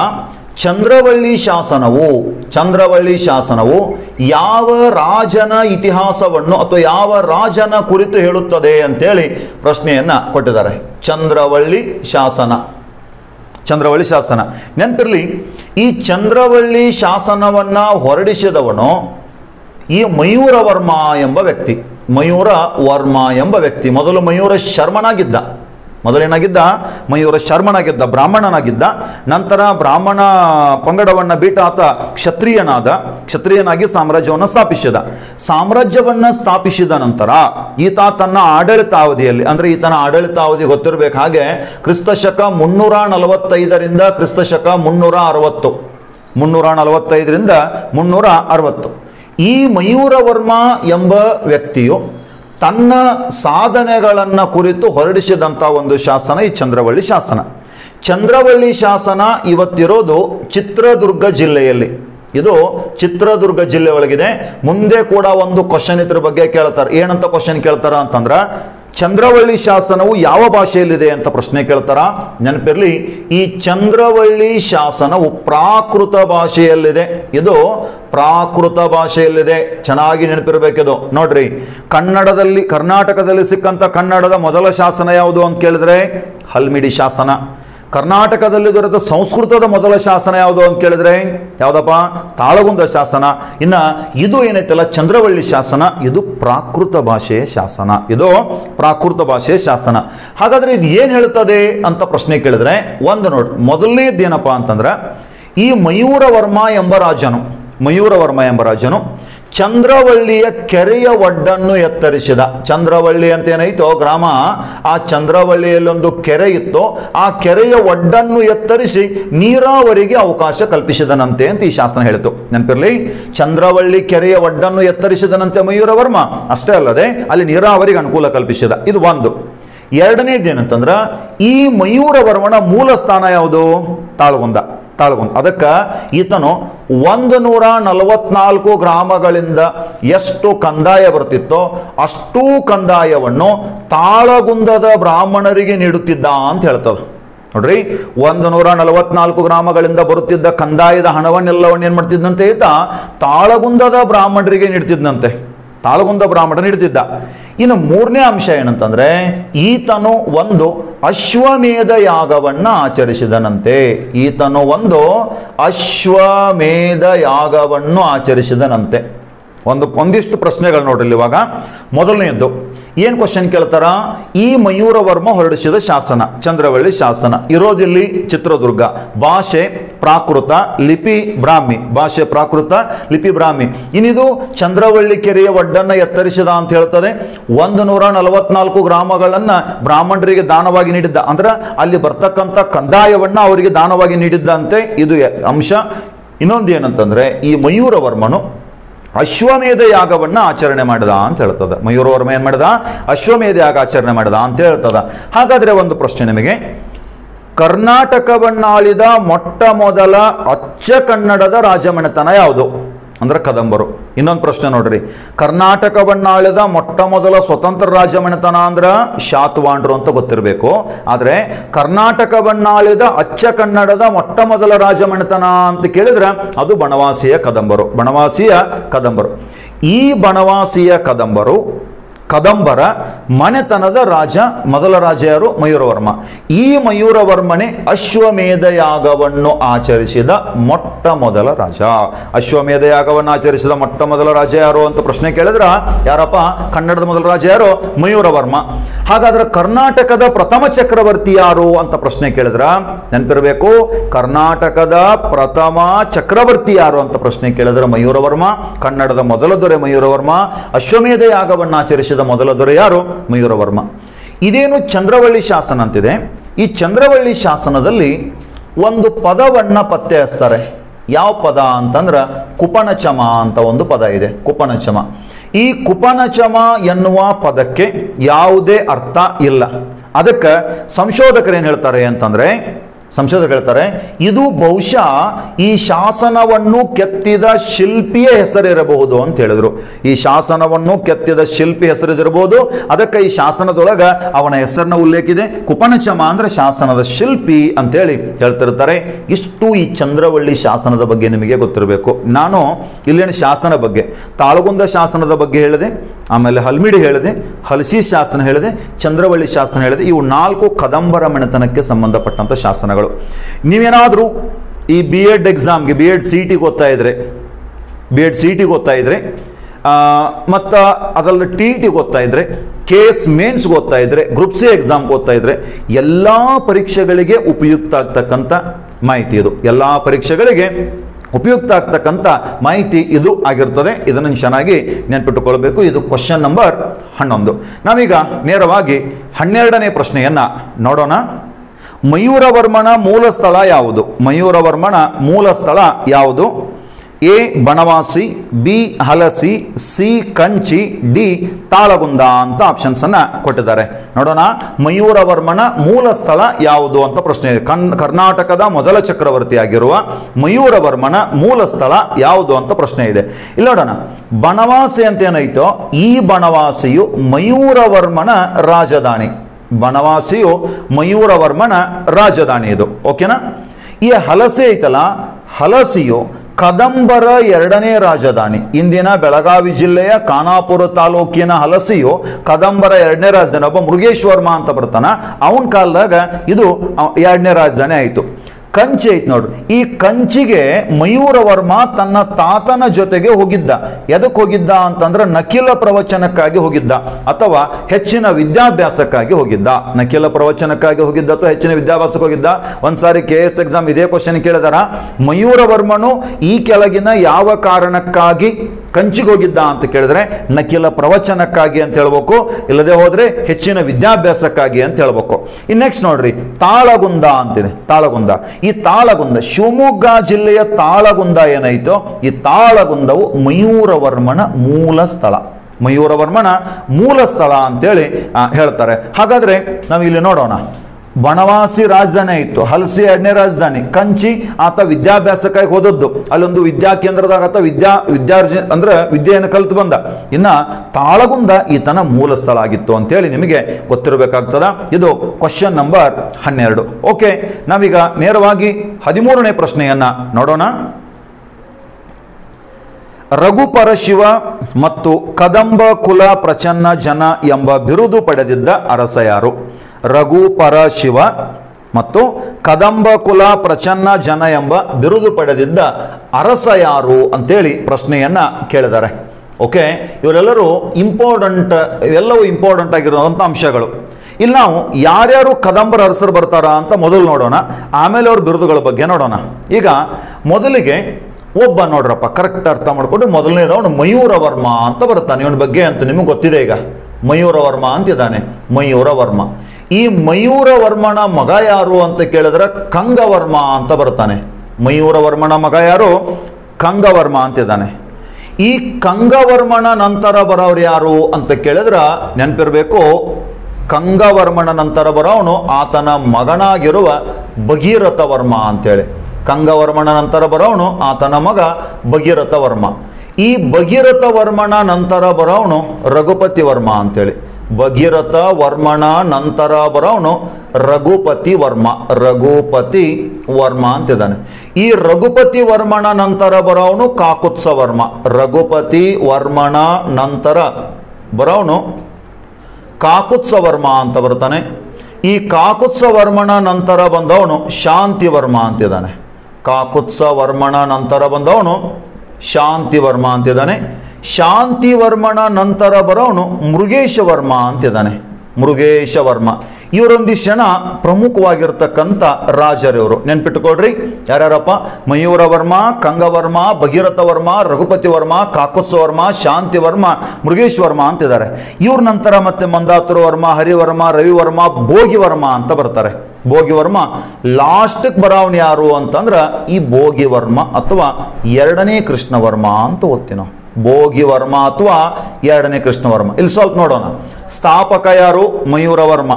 ಚಂದ್ರವಳ್ಳಿ ಶಾಸನವು ಚಂದ್ರವಳ್ಳಿ ಶಾಸನವು ಯಾವ ರಾಜನ ಇತಿಹಾಸವನ್ನು ಅಥವಾ ಯಾವ ರಾಜನ ಕುರಿತು ಹೇಳುತ್ತದೆ ಅಂತೇಳಿ ಪ್ರಶ್ನೆಯನ್ನ ಕೊಟ್ಟಿದ್ದಾರೆ. ಚಂದ್ರವಳ್ಳಿ ಶಾಸನ. ಚಂದ್ರವಳ್ಳಿ ಶಾಸನ. ನೆನಪಿರಲಿ, ಈ ಚಂದ್ರವಳ್ಳಿ ಶಾಸನವನ್ನು ಹೊರಡಿಸಿದವನು ಈ ಮಯೂರ ವರ್ಮ ಎಂಬ ವ್ಯಕ್ತಿ. ಮಯೂರ ವರ್ಮ ಎಂಬ ವ್ಯಕ್ತಿ. ಮೊದಲು ಮಯೂರ ಶರ್ಮನಾಗಿದ್ದ. ಮೊದಲೇನಾಗಿದ್ದ? ಮಯೂರ ಶರ್ಮನಾಗಿದ್ದ, ಬ್ರಾಹ್ಮಣನಾಗಿದ್ದ. ನಂತರ ಬ್ರಾಹ್ಮಣ ಪಂಗಡವನ್ನು ಬಿಟ್ಟ ಆತ ಕ್ಷತ್ರಿಯನಾದ, ಕ್ಷತ್ರಿಯನಾಗಿ ಸಾಮ್ರಾಜ್ಯವನ್ನು ಸ್ಥಾಪಿಸಿದ. ಸಾಮ್ರಾಜ್ಯವನ್ನು ಸ್ಥಾಪಿಸಿದ ನಂತರ ಈತ ತನ್ನ ಆಡಳಿತಾವಧಿಯಲ್ಲಿ, ಅಂದರೆ ಈತನ ಆಡಳಿತಾವಧಿ ಗೊತ್ತಿರಬೇಕು ಹಾಗೆ ಕ್ರಿಸ್ತ ಶಕ ಮುನ್ನೂರ ನಲವತ್ತೈದರಿಂದ ಕ್ರಿಸ್ತಶಕ ಮುನ್ನೂರ ಅರವತ್ತು. ಮುನ್ನೂರ ನಲವತ್ತೈದರಿಂದ ಮುನ್ನೂರ ಅರವತ್ತು. ಈ ಮಯೂರವರ್ಮ ಎಂಬ ವ್ಯಕ್ತಿಯು ತನ್ನ ಸಾಧನೆಗಳನ್ನು ಕುರಿತು ಹೊರಡಿಸಿದಂಥ ಒಂದು ಶಾಸನ ಈ ಚಂದ್ರವಳ್ಳಿ ಶಾಸನ. ಚಂದ್ರವಳ್ಳಿ ಶಾಸನ ಇವತ್ತಿರೋದು ಚಿತ್ರದುರ್ಗ ಜಿಲ್ಲೆಯಲ್ಲಿ. ಇದು ಚಿತ್ರದುರ್ಗ ಜಿಲ್ಲೆ ಒಳಗಿದೆ. ಮುಂದೆ ಕೂಡ ಒಂದು ಕ್ವಶನ್ ಇದ್ರ ಬಗ್ಗೆ ಕೇಳ್ತಾರೆ. ಏನಂತ ಕ್ವಶನ್ ಕೇಳ್ತಾರ ಅಂತಂದ್ರ ಚಂದ್ರವಳ್ಳಿ ಶಾಸನವು ಯಾವ ಭಾಷೆಯಲ್ಲಿದೆ ಅಂತ ಪ್ರಶ್ನೆ ಕೇಳ್ತಾರ? ನೆನಪಿರಲಿ, ಈ ಚಂದ್ರವಳ್ಳಿ ಶಾಸನವು ಪ್ರಾಕೃತ ಭಾಷೆಯಲ್ಲಿದೆ. ಇದು ಪ್ರಾಕೃತ ಭಾಷೆಯಲ್ಲಿದೆ. ಚೆನ್ನಾಗಿ ನೆನಪಿರಬೇಕಿದು. ನೋಡ್ರಿ, ಕನ್ನಡದಲ್ಲಿ, ಕರ್ನಾಟಕದಲ್ಲಿ ಸಿಕ್ಕಂತ ಕನ್ನಡದ ಮೊದಲ ಶಾಸನ ಯಾವುದು ಅಂತ ಕೇಳಿದ್ರೆ, ಹಲ್ಮಿಡಿ ಶಾಸನ. ಕರ್ನಾಟಕದಲ್ಲಿ ದೊರೆತ ಸಂಸ್ಕೃತದ ಮೊದಲ ಶಾಸನ ಯಾವುದು ಅಂತ ಕೇಳಿದ್ರೆ, ಯಾವುದಪ್ಪ? ತಾಳಗುಂದ ಶಾಸನ. ಇನ್ನ ಇದು ಏನೈತಲ್ಲ? ಚಂದ್ರವಳ್ಳಿ ಶಾಸನ, ಇದು ಪ್ರಾಕೃತ ಭಾಷೆಯ ಶಾಸನ. ಇದು ಪ್ರಾಕೃತ ಭಾಷೆಯ ಶಾಸನ. ಹಾಗಾದ್ರೆ ಇದು ಏನು ಹೇಳುತ್ತದೆ ಅಂತ ಪ್ರಶ್ನೆ ಕೇಳಿದ್ರೆ, ಒಂದು ನೋಡಿ, ಮೊದಲನೇದೇನಪ್ಪ ಅಂತಂದ್ರೆ, ಈ ಮಯೂರವರ್ಮ ಎಂಬ ರಾಜನು, ಮಯೂರವರ್ಮ ಎಂಬ ರಾಜನು ಚಂದ್ರವಳ್ಳಿಯ ಕೆರೆಯ ಒಡ್ಡನ್ನು ಎತ್ತರಿಸಿದ. ಚಂದ್ರವಳ್ಳಿ ಅಂತ ಏನೈತೋ ಗ್ರಾಮ? ಆ ಚಂದ್ರವಳ್ಳಿಯಲ್ಲೊಂದು ಕೆರೆ ಇತ್ತು. ಆ ಕೆರೆಯ ಒಡ್ಡನ್ನು ಎತ್ತರಿಸಿ ನೀರಾವರಿಗೆ ಅವಕಾಶ ಕಲ್ಪಿಸಿದನಂತೆ ಅಂತ ಈ ಶಾಸನ ಹೇಳಿತು. ನೆನಪಿರಲಿ? ಚಂದ್ರವಳ್ಳಿ ಕೆರೆಯ ಒಡ್ಡನ್ನು ಎತ್ತರಿಸಿದನಂತೆ ಮಯೂರವರ್ಮ? ಅಷ್ಟೇ ಅಲ್ಲದೆ ಅಲ್ಲಿ ನೀರಾವರಿಗೆ ಅನುಕೂಲ ಕಲ್ಪಿಸಿದ. ಇದು ಒಂದು. ಎರಡನೇದೇನಂತಂದ್ರ, ಈ ಮಯೂರವರ್ಮನ ಮೂಲ ಸ್ಥಾನ ಯಾವುದು? ತಾಳಗುಂದ. ತಾಳಗುಂದ ಅದಕ್ಕೆ ಈತನು ಒಂದು ನೂರ ನಲವತ್ನಾಲ್ಕು ಗ್ರಾಮಗಳಿಂದ ಎಷ್ಟು ಕಂದಾಯ ಬರ್ತಿತ್ತೋ ಅಷ್ಟೂ ಕಂದಾಯವನ್ನು ತಾಳಗುಂದದ ಬ್ರಾಹ್ಮಣರಿಗೆ ನೀಡುತ್ತಿದ್ದ ಅಂತ ಹೇಳ್ತದೆ ನೋಡ್ರಿ, ಒಂದು ನೂರ ನಲವತ್ನಾಲ್ಕು ಗ್ರಾಮಗಳಿಂದ ಬರುತ್ತಿದ್ದ ಕಂದಾಯದ ಹಣವನ್ನೆಲ್ಲವನ್ನು ಏನ್ ಮಾಡ್ತಿದ್ದಂತೆ ಈತ? ತಾಳಗುಂದದ ಬ್ರಾಹ್ಮಣರಿಗೆ ನೀಡ್ತಿದ್ದಂತೆ. ತಾಳಗುಂದ ಬ್ರಾಹ್ಮಣ ಹಿಡಿದಿದ್ದ. ಇನ್ನು ಮೂರನೇ ಅಂಶ ಏನಂತಂದ್ರೆ, ಈತನು ಒಂದು ಅಶ್ವಮೇಧ ಯಾಗವನ್ನ ಆಚರಿಸಿದನಂತೆ. ಈತನು ಒಂದು ಅಶ್ವಮೇಧ ಯಾಗವನ್ನು ಆಚರಿಸಿದನಂತೆ. ಒಂದು ಒಂದಿಷ್ಟು ಪ್ರಶ್ನೆಗಳು ನೋಡ್ರಿ ಇವಾಗ ಮೊದಲನೆಯದ್ದು ಏನ್ ಕ್ವಶನ್ ಕೇಳ್ತಾರ? ಈ ಮಯೂರವರ್ಮ ಹೊರಡಿಸಿದ ಶಾಸನ, ಚಂದ್ರವಳ್ಳಿ ಶಾಸನ. ಇರೋದಿಲ್ಲಿ ಚಿತ್ರದುರ್ಗ. ಭಾಷೆ ಪ್ರಾಕೃತ, ಲಿಪಿ ಬ್ರಾಹ್ಮಿ. ಭಾಷೆ ಪ್ರಾಕೃತ, ಲಿಪಿ ಬ್ರಾಹ್ಮಿ. ಇನ್ನಿದು ಚಂದ್ರವಳ್ಳಿ ಕೆರೆಯ ಒಡ್ಡನ್ನ ಎತ್ತರಿಸಿದ ಅಂತ ಹೇಳ್ತದೆ. ಒಂದು ನೂರ ನಲವತ್ನಾಲ್ಕು ಗ್ರಾಮಗಳನ್ನ ಬ್ರಾಹ್ಮಣರಿಗೆ ದಾನವಾಗಿ ನೀಡಿದ್ದ. ಅಂದ್ರೆ ಅಲ್ಲಿ ಬರ್ತಕ್ಕಂಥ ಕಂದಾಯವನ್ನ ಅವರಿಗೆ ದಾನವಾಗಿ ನೀಡಿದ್ದಂತೆ. ಇದು ಅಂಶ. ಇನ್ನೊಂದು ಏನಂತಂದ್ರೆ ಈ ಮಯೂರವರ್ಮನು ಅಶ್ವಮೇಧ ಯಾಗವನ್ನ ಆಚರಣೆ ಮಾಡಿದ ಅಂತ ಹೇಳ್ತದೆ. ಮಯೂರವರ್ಮ ಏನು ಮಾಡಿದ? ಅಶ್ವಮೇಧ ಯಾಗ ಆಚರಣೆ ಮಾಡಿದ ಅಂತ ಹೇಳ್ತದ. ಹಾಗಾದ್ರೆ ಒಂದು ಪ್ರಶ್ನೆ ನಿಮಗೆ. ಕರ್ನಾಟಕವನ್ನಾಳಿದ ಮೊಟ್ಟ ಮೊದಲ ಅಚ್ಚ ಕನ್ನಡದ ರಾಜಮನೆತನ ಯಾವುದು? ಅಂದ್ರೆ ಕದಂಬರು. ಇನ್ನೊಂದು ಪ್ರಶ್ನೆ ನೋಡ್ರಿ. ಕರ್ನಾಟಕವನ್ನಾಳಿದ ಮೊಟ್ಟ ಮೊದಲ ಸ್ವತಂತ್ರ ರಾಜಮನೆತನ ಅಂದ್ರ ಶಾತವಾಂಡ್ರು ಅಂತ ಗೊತ್ತಿರಬೇಕು. ಆದ್ರೆ ಕರ್ನಾಟಕವನ್ನಾಳಿದ ಅಚ್ಚ ಕನ್ನಡದ ಮೊಟ್ಟ ಮೊದಲ ರಾಜಮನೆತನ ಅಂತ ಕೇಳಿದ್ರೆ ಅದು ಬಣವಾಸಿಯ ಕದಂಬರು. ಬಣವಾಸಿಯ ಕದಂಬರು. ಈ ಬಣವಾಸಿಯ ಕದಂಬರು ಕದಂಬರ, ಮನೆತನದ ರಾಜ, ಮೊದಲ ರಾಜ ಯಾರು ಮಯೂರವರ್ಮ. ಈ ಮಯೂರವರ್ಮನೆ ಅಶ್ವಮೇಧ ಯಾಗವನ್ನು ಆಚರಿಸಿದ ಮೊಟ್ಟ ಮೊದಲ ರಾಜ. ಅಶ್ವಮೇಧ ಯಾಗವನ್ನು ಆಚರಿಸಿದ ಮೊಟ್ಟ ಮೊದಲ ರಾಜ ಯಾರು ಅಂತ ಪ್ರಶ್ನೆ ಕೇಳಿದ್ರ? ಯಾರಪ್ಪ? ಕನ್ನಡದ ಮೊದಲ ರಾಜ ಯಾರು? ಮಯೂರವರ್ಮ. ಹಾಗಾದ್ರೆ ಕರ್ನಾಟಕದ ಪ್ರಥಮ ಚಕ್ರವರ್ತಿ ಯಾರು ಅಂತ ಪ್ರಶ್ನೆ ಕೇಳಿದ್ರ? ನೆನಪಿರಬೇಕು. ಕರ್ನಾಟಕದ ಪ್ರಥಮ ಚಕ್ರವರ್ತಿ ಯಾರು ಅಂತ ಪ್ರಶ್ನೆ ಕೇಳಿದ್ರೆ ಮಯೂರವರ್ಮ. ಕನ್ನಡದ ಮೊದಲ ದೊರೆ ಮಯೂರವರ್ಮ. ಅಶ್ವಮೇಧ ಯಾಗವನ್ನು ಆಚರಿಸಿದ ಮೊದಲ ದೊರೆ ಯಾರು? ಮಯೂರವರ್ಮ. ಇದೇನು ಚಂದ್ರವಳ್ಳಿ ಶಾಸನ ಅಂತಿದೆ? ಈ ಚಂದ್ರವಳ್ಳಿ ಶಾಸನದಲ್ಲಿ ಒಂದು ಪದವನ್ನ ಪತ್ತೆ ಹಚ್ತಾರೆ ಯಾವ ಪದ ಅಂತಂದ್ರ ಕುಪನಚಮ ಅಂತ ಒಂದು ಪದ ಇದೆ. ಕುಪನಚಮ. ಈ ಕುಪನಚಮ ಎನ್ನುವ ಪದಕ್ಕೆ ಯಾವುದೇ ಅರ್ಥ ಇಲ್ಲ. ಅದಕ್ಕೆ ಸಂಶೋಧಕರು ಏನು ಹೇಳ್ತಾರೆ ಅಂತಂದ್ರೆ ಸಂಶೋಧಕರು ಹೇಳ್ತಾರೆ, ಇದು ಬಹುಶಃ ಈ ಶಾಸನವನ್ನು ಕೆತ್ತಿದ ಶಿಲ್ಪಿಯ ಹೆಸರಿರಬಹುದು ಅಂತ ಹೇಳಿದ್ರು. ಈ ಶಾಸನವನ್ನು ಕೆತ್ತಿದ ಶಿಲ್ಪಿ ಹೆಸರಿರಬಹುದು, ಅದಕ್ಕೆ ಈ ಶಾಸನದೊಳಗ ಅವನ ಹೆಸರನ್ನ ಉಲ್ಲೇಖಿದೆ ಕುಪನಚಮ ಅಂದ್ರೆ ಶಾಸನದ ಶಿಲ್ಪಿ ಅಂತೇಳಿ ಹೇಳ್ತಿರ್ತಾರೆ. ಇಷ್ಟು ಈ ಚಂದ್ರವಳ್ಳಿ ಶಾಸನದ ಬಗ್ಗೆ ನಿಮಗೆ ಗೊತ್ತಿರಬೇಕು. ನಾನು ಇಲ್ಲಿನ ಶಾಸನ ಬಗ್ಗೆ, ತಾಳಗುಂದ ಶಾಸನದ ಬಗ್ಗೆ ಹೇಳಿದೆ, ಆಮೇಲೆ ಹಲ್ಮಿಡಿ ಹೇಳಿದೆ, ಹಲಸಿ ಶಾಸನ ಹೇಳಿದೆ, ಚಂದ್ರವಳ್ಳಿ ಶಾಸನ ಹೇಳಿದೆ, ಇವು ನಾಲ್ಕು ಕದಂಬರ ಮನೆತನಕ್ಕೆ ಸಂಬಂಧಪಟ್ಟಂತ ಶಾಸನಗಳು. ನೀವೇನಾದರೂ ಈ ಬಿ ಎಡ್ ಎಕ್ಸಾಮ್ಗೆ ಬಿ ಎಡ್ ಸಿ ಟಿ ಓದ್ತಾ ಇದ್ರೆ ಬಿ ಎಡ್ ಸಿ ಟಿ ಓದ್ತಾ ಇದ್ರೆ ಮತ್ತು ಅದರಲ್ಲಿ ಟಿ ಟಿಗೆ ಓದ್ತಾ ಇದ್ರೆ ಕೆ ಎಸ್ ಮೇನ್ಸ್ ಓದ್ತಾ ಇದ್ರೆ ಗ್ರೂಪ್ ಸಿ ಎಕ್ಸಾಮ್ಗೆ ಓದ್ತಾ ಇದ್ರೆ, ಎಲ್ಲ ಪರೀಕ್ಷೆಗಳಿಗೆ ಉಪಯುಕ್ತ ಆಗ್ತಕ್ಕಂಥ ಮಾಹಿತಿ ಇದು. ಎಲ್ಲ ಪರೀಕ್ಷೆಗಳಿಗೆ ಉಪಯುಕ್ತ ಆಗ್ತಕ್ಕಂಥ ಮಾಹಿತಿ ಇದು ಆಗಿರ್ತದೆ. ಇದನ್ನು ಚೆನ್ನಾಗಿ ನೆನ್ಪಿಟ್ಟುಕೊಳ್ಬೇಕು. ಇದು ಕ್ವಶನ್ ನಂಬರ್ ಹನ್ನೊಂದು. ನಾವೀಗ ನೇರವಾಗಿ ಹನ್ನೆರಡನೇ ಪ್ರಶ್ನೆಯನ್ನು ನೋಡೋಣ. ಮಯೂರವರ್ಮನ ಮೂಲ ಸ್ಥಳ ಯಾವುದು? ಮಯೂರವರ್ಮನ ಮೂಲ ಸ್ಥಳ ಯಾವುದು? A. Banavasi, B. Halasi, C. Kanchi, D. Talagunda ಅಂತ ಆಪ್ಷನ್ಸ್ ಅನ್ನ ಕೊಟ್ಟಿದ್ದಾರೆ. ನೋಡೋಣ ಮಯೂರವರ್ಮನ ಮೂಲ ಸ್ಥಳ ಯಾವುದು ಅಂತ ಪ್ರಶ್ನೆ ಇದೆ. ಕನ್, ಕರ್ನಾಟಕದ ಮೊದಲ ಚಕ್ರವರ್ತಿಯಾಗಿರುವ ಮಯೂರವರ್ಮನ ಮೂಲ ಸ್ಥಳ ಯಾವುದು ಅಂತ ಪ್ರಶ್ನೆ ಇದೆ. ಇಲ್ಲಿ ನೋಡೋಣ, ಬನವಾಸಿ ಅಂತ ಏನೈತೋ ಈ ಬನವಾಸಿಯು ಮಯೂರವರ್ಮನ ರಾಜಧಾನಿ. ಬನವಾಸಿಯು ಮಯೂರವರ್ಮನ ರಾಜಧಾನಿ ಇದು ಓಕೆನಾ? ಈ ಹಲಸೆ ಐತಲ್ಲ, ಹಲಸಿಯು ಕದಂಬರ ಎರಡನೇ ರಾಜಧಾನಿ. ಇಂದಿನ ಬೆಳಗಾವಿ ಜಿಲ್ಲೆಯ ಖಾನಾಪುರ ತಾಲೂಕಿನ ಹಲಸಿಯು ಕದಂಬರ ಎರಡನೇ ರಾಜಧಾನಿ. ಒಬ್ಬ ಮೃಗೇಶ್ವರ್ಮ ಅಂತ ಬರ್ತಾನ ಅವನ ಕಾಲದಾಗ ಇದು ಎರಡನೇ ರಾಜಧಾನಿ ಆಯಿತು. ಕಂಚಿ ಐತ್ ನೋಡ್ರಿ ಈ ಕಂಚಿಗೆ ಮಯೂರವರ್ಮ ತನ್ನ ತಾತನ ಜೊತೆಗೆ ಹೋಗಿದ್ದ. ಎದಕ್ಕೆ ಹೋಗಿದ್ದ ಅಂತಂದ್ರೆ ನಕಿಲ ಪ್ರವಚನಕ್ಕಾಗಿ ಹೋಗಿದ್ದ ಅಥವಾ ಹೆಚ್ಚಿನ ವಿದ್ಯಾಭ್ಯಾಸಕ್ಕಾಗಿ ಹೋಗಿದ್ದ. ನಕಿಲ ಪ್ರವಚನಕ್ಕಾಗಿ ಹೋಗಿದ್ದ ಅಥವಾ ಹೆಚ್ಚಿನ ವಿದ್ಯಾಭ್ಯಾಸಕ್ಕೆ ಹೋಗಿದ್ದ? ಒಂದ್ಸಾರಿ ಕೆ ಎಸ್ ಎಕ್ಸಾಮ್ ಇದೇ ಕ್ವಶನ್ ಕೇಳಿದಾರ? ಮಯೂರವರ್ಮನು ಈ ಕೆಳಗಿನ ಯಾವ ಕಾರಣಕ್ಕಾಗಿ ಕಂಚಿಗೆ ಹೋಗಿದ್ದ ಅಂತ ಕೇಳಿದ್ರೆ ನಕಿಲ ಪ್ರವಚನಕ್ಕಾಗಿ ಅಂತ ಹೇಳ್ಬೇಕು, ಇಲ್ಲದೆ ಹೋದ್ರೆ ಹೆಚ್ಚಿನ ವಿದ್ಯಾಭ್ಯಾಸಕ್ಕಾಗಿ ಅಂತ ಹೇಳ್ಬೇಕು. ಇನ್ ನೆಕ್ಸ್ಟ್ ನೋಡ್ರಿ, ತಾಳಗುಂದ ಅಂತಿದೆ ತಾಳಗುಂದ. ಈ ತಾಳಗುಂದ, ಶಿವಮೊಗ್ಗ ಜಿಲ್ಲೆಯ ತಾಳಗುಂದ ಏನಾಯ್ತೋ, ಈ ತಾಳಗುಂದವು ಮಯೂರವರ್ಮನ ಮೂಲ ಸ್ಥಳ. ಮಯೂರವರ್ಮನ ಮೂಲ ಸ್ಥಳ ಅಂತೇಳಿ ಹೇಳ್ತಾರೆ. ಹಾಗಾದ್ರೆ ನಾವು ಇಲ್ಲಿ ನೋಡೋಣ. ಬನವಾಸಿ ರಾಜಧಾನಿ ಇತ್ತು, ಹಲಸಿ ಎರಡನೇ ರಾಜಧಾನಿ. ಕಂಚಿ ಆತ ವಿದ್ಯಾಭ್ಯಾಸಕ್ಕಾಗಿ ಹೋದದ್ದು. ಅಲ್ಲೊಂದು ವಿದ್ಯಾ ಕೇಂದ್ರದಾಗ ವಿದ್ಯಾ, ವಿದ್ಯಾರ್ಜಿ, ಅಂದ್ರೆ ವಿದ್ಯೆಯನ್ನು ಕಲಿತು ಬಂದ. ಇನ್ನ ತಾಳಗುಂದ ಈತನ ಮೂಲ ಸ್ಥಳ ಆಗಿತ್ತು ಅಂತೇಳಿ ನಿಮಗೆ ಗೊತ್ತಿರಬೇಕಾಗ್ತದ. ಇದು ಕ್ವಶನ್ ನಂಬರ್ ಹನ್ನೆರಡು. ಓಕೆ ನಾವೀಗ ನೇರವಾಗಿ ಹದಿಮೂರನೇ ಪ್ರಶ್ನೆಯನ್ನ ನೋಡೋಣ. ರಘುಪರಶಿವ ಮತ್ತು ಕದಂಬ ಕುಲ ಪ್ರಚನ್ನ ಜನ ಎಂಬ ಬಿರುದು ಪಡೆದಿದ್ದ ಅರಸ ಯಾರು ರಘುಪರಶಿವ ಮತ್ತು ಕದಂಬ, ಕುಲ, ಪ್ರಚನ್ನ, ಜನ ಎಂಬ ಬಿರುದು ಪಡೆದಿದ್ದ ಅರಸ ಯಾರು ಅಂತೇಳಿ ಪ್ರಶ್ನೆಯನ್ನ ಕೇಳಿದ್ದಾರೆ. ಓಕೆ ಇವರೆಲ್ಲರೂ ಇಂಪಾರ್ಟೆಂಟ್ ಇವೆಲ್ಲವೂ ಇಂಪಾರ್ಟೆಂಟ್ ಆಗಿರುವಂಥ ಅಂಶಗಳು. ಇಲ್ಲಿ ನಾವು ಯಾರ್ಯಾರು ಕದಂಬರ ಅರಸರು ಬರ್ತಾರ ಅಂತ ಮೊದಲು ನೋಡೋಣ. ಆಮೇಲೆ ಅವ್ರ ಬಿರುದುಗಳ ಬಗ್ಗೆ ನೋಡೋಣ. ಈಗ ಮೊದಲಿಗೆ ಒಬ್ಬ ನೋಡ್ರಪ್ಪ ಕರೆಕ್ಟ್ ಅರ್ಥ ಮಾಡ್ಕೊಂಡು ಮಯೂರ ಮಯೂರವರ್ಮ ಅಂತ ಬರ್ತಾನೆ. ಇವನ ಬಗ್ಗೆ ಅಂತ ನಿಮಗೆ ಗೊತ್ತಿದೆ ಈಗ. ಮಯೂರವರ್ಮ ಅಂತಿದ್ದಾನೆ. ಮಯೂರವರ್ಮ. ಈ ಮಯೂರವರ್ಮನ ಮಗ ಯಾರು ಅಂತ ಕೇಳಿದ್ರೆ ಕಂಗವರ್ಮ ಅಂತ ಬರ್ತಾನೆ. ಮಯೂರವರ್ಮನ ಮಗ ಯಾರು? ಕಂಗವರ್ಮ ಅಂತಿದ್ದಾನೆ. ಈ ಕಂಗವರ್ಮನ ನಂತರ ಬರೋರು ಯಾರು ಅಂತ ಕೇಳಿದ್ರ ನೆನಪಿರ್ಬೇಕು ಕಂಗವರ್ಮನ ನಂತರ ಬರೋವನು ಆತನ ಮಗನಾಗಿರುವ ಭಗೀರಥ ವರ್ಮ ಅಂತೇಳಿ. ಕಂಗವರ್ಮನ ನಂತರ ಬರೋವನು ಆತನ ಮಗ ಭಗೀರಥ ವರ್ಮ ಈ ಭಗೀರಥ ವರ್ಮನ ನಂತರ ಬರೋವನು ರಘುಪತಿ ವರ್ಮ ಅಂತೇಳಿ. ಭಗೀರಥ ವರ್ಮಣ ನಂತರ ಬರೋನು ರಘುಪತಿ ವರ್ಮ. ರಘುಪತಿ ವರ್ಮ ಅಂತಿದ್ದಾನೆ. ಈ ರಘುಪತಿ ವರ್ಮಣ ನಂತರ ಬರೋನು ಕಾಕುತ್ಸ ವರ್ಮ. ರಘುಪತಿ ವರ್ಮಣ ನಂತರ ಬರೋನು ಕಾಕುತ್ಸ ವರ್ಮ ಅಂತ ಬರ್ತಾನೆ ಈ ಕಾಕುತ್ಸ ವರ್ಮಣ ನಂತರ ಬಂದವನು ಶಾಂತಿ ವರ್ಮ ಅಂತಿದ್ದಾನೆ. ಕಾಕುತ್ಸ ವರ್ಮಣ ನಂತರ ಬಂದವನು ಶಾಂತಿ ವರ್ಮ ಅಂತಿದ್ದಾನೆ. ಶಾಂತಿ ವರ್ಮನ ನಂತರ ಬರೋನು ಮೃಗೇಶ ವರ್ಮ ಅಂತಿದ್ದಾನೆ. ಮೃಗೇಶ ವರ್ಮ ಇವರೊಂದಿಷ್ಟು ಜನ ಪ್ರಮುಖವಾಗಿರ್ತಕ್ಕಂಥ ರಾಜರಿವರು ನೆನ್ಪಿಟ್ಟುಕೊಡ್ರಿ ಯಾರ್ಯಾರಪ್ಪ? ಮಯೂರ ವರ್ಮ ಕಂಗವರ್ಮ ಭಗೀರಥ ವರ್ಮ ರಘುಪತಿ ವರ್ಮ ಕಾಕುತ್ಸ ವರ್ಮ ಶಾಂತಿ ವರ್ಮ ಮೃಗೇಶ್ ವರ್ಮ ಅಂತಿದ್ದಾರೆ. ಇವ್ರ ನಂತರ ಮತ್ತೆ ಮಂದಾತುರ ವರ್ಮ ಹರಿವರ್ಮ, ರವಿವರ್ಮ, ಭೋಗಿವರ್ಮ ಅಂತ ಬರ್ತಾರೆ. ಭೋಗಿವರ್ಮ ಲಾಸ್ಟ್ಗೆ ಬರಾವಣೆ ಯಾರು ಅಂತಂದ್ರೆ ಈ ಭೋಗಿವರ್ಮ ಅಥವಾ ಎರಡನೇ ಕೃಷ್ಣವರ್ಮ ಅಂತ ಓದ್ತೀವಿ ನಾವು ಭೋಗಿವರ್ಮ ಅಥವಾ ಎರಡನೇ ಕೃಷ್ಣವರ್ಮ. ಇಲ್ಲಿ ಸ್ವಲ್ಪ ನೋಡೋಣ. ಸ್ಥಾಪಕ ಯಾರು? ಮಯೂರವರ್ಮ.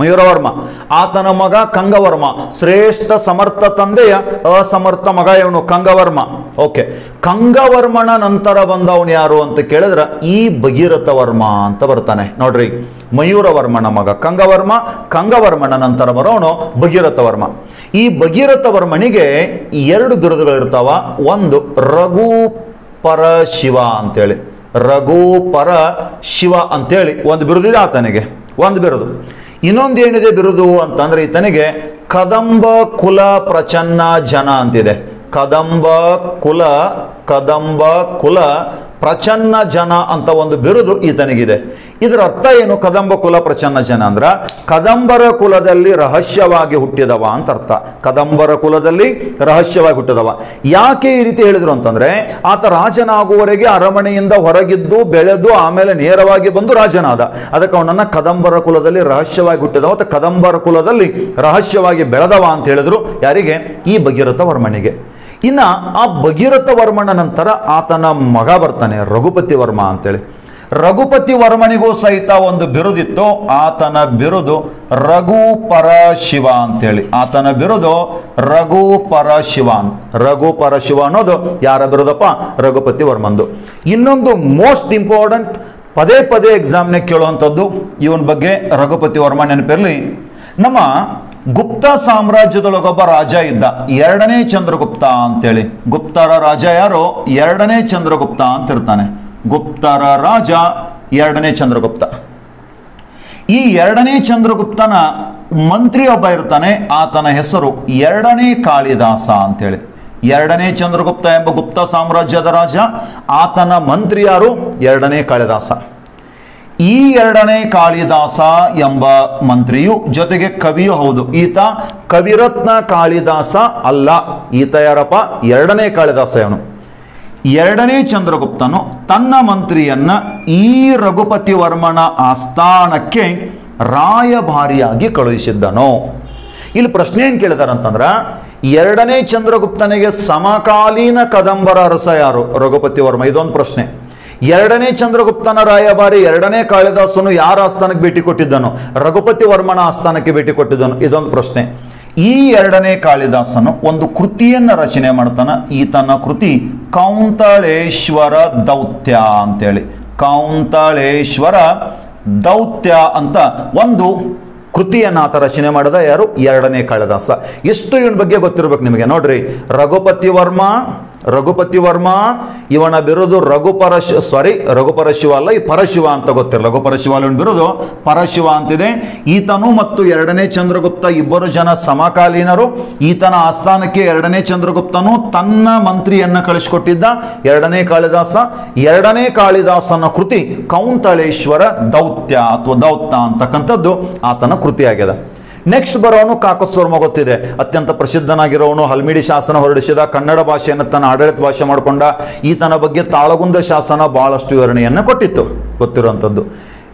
ಮಯೂರವರ್ಮ. ಆತನ ಮಗ ಕಂಗವರ್ಮ. ಶ್ರೇಷ್ಠ ಸಮರ್ಥ ತಂದೆಯ ಅಸಮರ್ಥ ಮಗ ಇವನು ಕಂಗವರ್ಮ. ಓಕೆ. ಕಂಗವರ್ಮನ ನಂತರ ಬಂದವನು ಯಾರು ಅಂತ ಕೇಳಿದ್ರೆ ಈ ಭಗೀರಥ ವರ್ಮ ಅಂತ ಬರ್ತಾನೆ. ನೋಡ್ರಿ. ಮಯೂರವರ್ಮನ ಮಗ ಕಂಗವರ್ಮ, ಕಂಗವರ್ಮನ ನಂತರ ಬರೋನು ಭಗೀರಥ ವರ್ಮ ಈ ಭಗೀರಥ ವರ್ಮನಿಗೆ ಎರಡು ಬಿರುದುಗಳಿರ್ತಾವ ಒಂದು ರಘು ಪರ ಶಿವ ಅಂತೇಳಿ. ರಘು ಪರ ಶಿವ ಅಂತೇಳಿ ಒಂದು ಬಿರುದಿದೆ ಆತನಿಗೆ. ಒಂದು ಬಿರುದು. ಇನ್ನೊಂದು ಏನಿದೆ ಬಿರುದು ಅಂತಂದ್ರೆ ಈತನಿಗೆ ಕದಂಬ ಕುಲ ಪ್ರಚನ್ನ ಜನ ಅಂತಿದೆ. ಕದಂಬ ಕುಲ ಕದಂಬ ಕುಲ ಪ್ರಚನ್ನ ಜನ ಅಂತ ಒಂದು ಬಿರುದು ಈತನಿಗಿದೆ. ಇದರ ಅರ್ಥ ಏನು? ಕದಂಬ ಕುಲ ಪ್ರಚನ್ನ ಜನ ಅಂದ್ರ ಕದಂಬರ ಕುಲದಲ್ಲಿ ರಹಸ್ಯವಾಗಿ ಹುಟ್ಟಿದವ ಅಂತ ಅರ್ಥ. ಕದಂಬರ ಕುಲದಲ್ಲಿ ರಹಸ್ಯವಾಗಿ ಹುಟ್ಟಿದವ. ಯಾಕೆ ಈ ರೀತಿ ಹೇಳಿದ್ರು ಅಂತಂದ್ರೆ, ಆತ ರಾಜನಾಗುವವರೆಗೆ ಅರಮನೆಯಿಂದ ಹೊರಗಿದ್ದು, ಬೆಳೆದು, ಆಮೇಲೆ ನೇರವಾಗಿ ಬಂದು ರಾಜನಾದ. ಅದಕ್ಕೆ ಅವನನ್ನ ಕದಂಬರ ಕುಲದಲ್ಲಿ ರಹಸ್ಯವಾಗಿ ಹುಟ್ಟಿದವ ಅಥವಾ ಕದಂಬರ ಕುಲದಲ್ಲಿ ರಹಸ್ಯವಾಗಿ ಬೆಳೆದವ ಅಂತ ಹೇಳಿದ್ರು. ಯಾರಿಗೆ? ಈ ಭಗೀರಥ ವರ್ಮನಿಗೆ. ಇನ್ನ ಆ ಭಗೀರಥ ವರ್ಮನ ನಂತರ ಆತನ ಮಗ ಬರ್ತಾನೆ, ರಘುಪತಿ ವರ್ಮ ಅಂತೇಳಿ. ರಘುಪತಿ ವರ್ಮನಿಗೂ ಸಹಿತ ಒಂದು ಬಿರುದಿತ್ತು, ಆತನ ಬಿರುದು ರಘು ಪರ ಶಿವ ಅಂತೇಳಿ. ಆತನ ಬಿರುದು ರಘು ಪರ ಶಿವ ಅಂತ. ರಘು ಪರ ಶಿವ ಅನ್ನೋದು ಯಾರ ಬಿರುದಪ್ಪ? ರಘುಪತಿ ವರ್ಮಂದು. ಇನ್ನೊಂದು ಮೋಸ್ಟ್ ಇಂಪಾರ್ಟೆಂಟ್ ಪದೇ ಪದೇ ಎಕ್ಸಾಮ್ನೇ ಕೇಳುವಂಥದ್ದು, ಇವನ ಬಗ್ಗೆ ರಘುಪತಿ ವರ್ಮ ನೆನಪಿರಲಿ. ನಮ್ಮ ಗುಪ್ತ ಸಾಮ್ರಾಜ್ಯದೊಳಗೊಬ್ಬ ರಾಜ ಇದ್ದ ಎರಡನೇ ಚಂದ್ರಗುಪ್ತ ಅಂತೇಳಿ. ಗುಪ್ತರ ರಾಜ ಯಾರು? ಎರಡನೇ ಚಂದ್ರಗುಪ್ತ ಅಂತ ಇರ್ತಾನೆ ಗುಪ್ತರ ರಾಜ ಎರಡನೇ ಚಂದ್ರಗುಪ್ತ. ಈ ಎರಡನೇ ಚಂದ್ರಗುಪ್ತನ ಮಂತ್ರಿ ಒಬ್ಬ ಇರ್ತಾನೆ, ಆತನ ಹೆಸರು ಎರಡನೇ ಕಾಳಿದಾಸ ಅಂತೇಳಿ. ಎರಡನೇ ಚಂದ್ರಗುಪ್ತ ಎಂಬ ಗುಪ್ತ ಸಾಮ್ರಾಜ್ಯದ ರಾಜ, ಆತನ ಮಂತ್ರಿ ಯಾರು? ಎರಡನೇ ಕಾಳಿದಾಸ. ಈ ಎರಡನೇ ಕಾಳಿದಾಸ ಎಂಬ ಮಂತ್ರಿಯು ಜೊತೆಗೆ ಕವಿಯೂ ಹೌದು. ಈತ ಕವಿರತ್ನ ಕಾಳಿದಾಸ ಅಲ್ಲ, ಈತ ಯಾರಪ್ಪ? ಎರಡನೇ ಕಾಳಿದಾಸ ಇವನು ಎರಡನೇ ಚಂದ್ರಗುಪ್ತನು ತನ್ನ ಮಂತ್ರಿಯನ್ನ ಈ ರಘುಪತಿ ವರ್ಮನ ಆಸ್ಥಾನಕ್ಕೆ ರಾಯಭಾರಿಯಾಗಿ ಕಳುಹಿಸಿದ್ದನು. ಇಲ್ಲಿ ಪ್ರಶ್ನೆ ಏನು ಕೇಳಿದಾರೆ ಅಂತಂದ್ರ ಎರಡನೇ ಚಂದ್ರಗುಪ್ತನಿಗೆ ಸಮಕಾಲೀನ ಕದಂಬರ ಅರಸ ಯಾರು? ರಘುಪತಿ ವರ್ಮ, ಇದೊಂದು ಪ್ರಶ್ನೆ. ಎರಡನೇ ಚಂದ್ರಗುಪ್ತನ ರಾಯಭಾರಿ ಎರಡನೇ ಕಾಳಿದಾಸನು ಯಾರ ಆಸ್ಥಾನಕ್ಕೆ ಭೇಟಿ ಕೊಟ್ಟಿದ್ದನು? ರಘುಪತಿ ವರ್ಮನ ಆಸ್ಥಾನಕ್ಕೆ ಭೇಟಿ ಕೊಟ್ಟಿದ್ದನು? ಇದೊಂದು ಪ್ರಶ್ನೆ. ಈ ಎರಡನೇ ಕಾಳಿದಾಸನು ಒಂದು ಕೃತಿಯನ್ನ ರಚನೆ ಮಾಡ್ತಾನ. ಈತನ ಕೃತಿ ಕೌಂತಳೇಶ್ವರ ದೌತ್ಯ ಅಂತೇಳಿ. ಕೌಂತಳೇಶ್ವರ ದೌತ್ಯ ಅಂತ ಒಂದು ಕೃತಿಯನ್ನ ಆತ ರಚನೆ ಮಾಡಿದ ಯಾರು? ಎರಡನೇ ಕಾಳಿದಾಸ. ಎಷ್ಟು ಇವನ ಬಗ್ಗೆ ಗೊತ್ತಿರ್ಬೇಕು ನಿಮಗೆ? ನೋಡ್ರಿ, ರಘುಪತಿ ವರ್ಮ ರಘುಪತಿ ವರ್ಮ, ಇವನ ಬಿರುದು ರಘುಪರ ಸಾರಿ ರಘುಪರ ಶಿವ ಅಲ್ಲ, ಈ ಪರಶಿವ ಅಂತ ಗೊತ್ತಿರಲ್ಲ ರಘುಪರ ಶಿವ ಇವನ ಬಿರುದು ಪರಶಿವ ಅಂತಿದೆ. ಈತನು ಮತ್ತು ಎರಡನೇ ಚಂದ್ರಗುಪ್ತ ಇಬ್ಬರು ಜನ ಸಮಕಾಲೀನರು. ಈತನ ಆಸ್ಥಾನಕ್ಕೆ ಎರಡನೇ ಚಂದ್ರಗುಪ್ತನು ತನ್ನ ಮಂತ್ರಿಯನ್ನ ಕಳಿಸಿಕೊಟ್ಟಿದ್ದ. ಎರಡನೇ ಕಾಳಿದಾಸ, ಎರಡನೇ ಕಾಳಿದಾಸನ ಕೃತಿ ಕೌಂತಳೇಶ್ವರ ದೌತ್ಯ ಅಥವಾ ದೌತ್ಯ ಅಂತಕ್ಕಂಥದ್ದು ಆತನ ಕೃತಿಯಾಗಿದೆ. ನೆಕ್ಸ್ಟ್ ಬರೋನು ಕಾಕಸ್ವರ್ಮ ಗೊತ್ತಿದೆ. ಅತ್ಯಂತ ಪ್ರಸಿದ್ಧನಾಗಿರೋನು ಹಲ್ಮಿಡಿ ಶಾಸನ ಹೊರಡಿಸಿದ ಕನ್ನಡ ಭಾಷೆಯನ್ನು ತನ್ನ ಆಡಳಿತ ಭಾಷೆ ಮಾಡಿಕೊಂಡ ಈತನ ಬಗ್ಗೆ ತಾಳಗುಂದ ಶಾಸನ ಬಹಳಷ್ಟು ವಿವರಣೆಯನ್ನು ಕೊಟ್ಟಿತ್ತು. ಗೊತ್ತಿರುವಂಥದ್ದು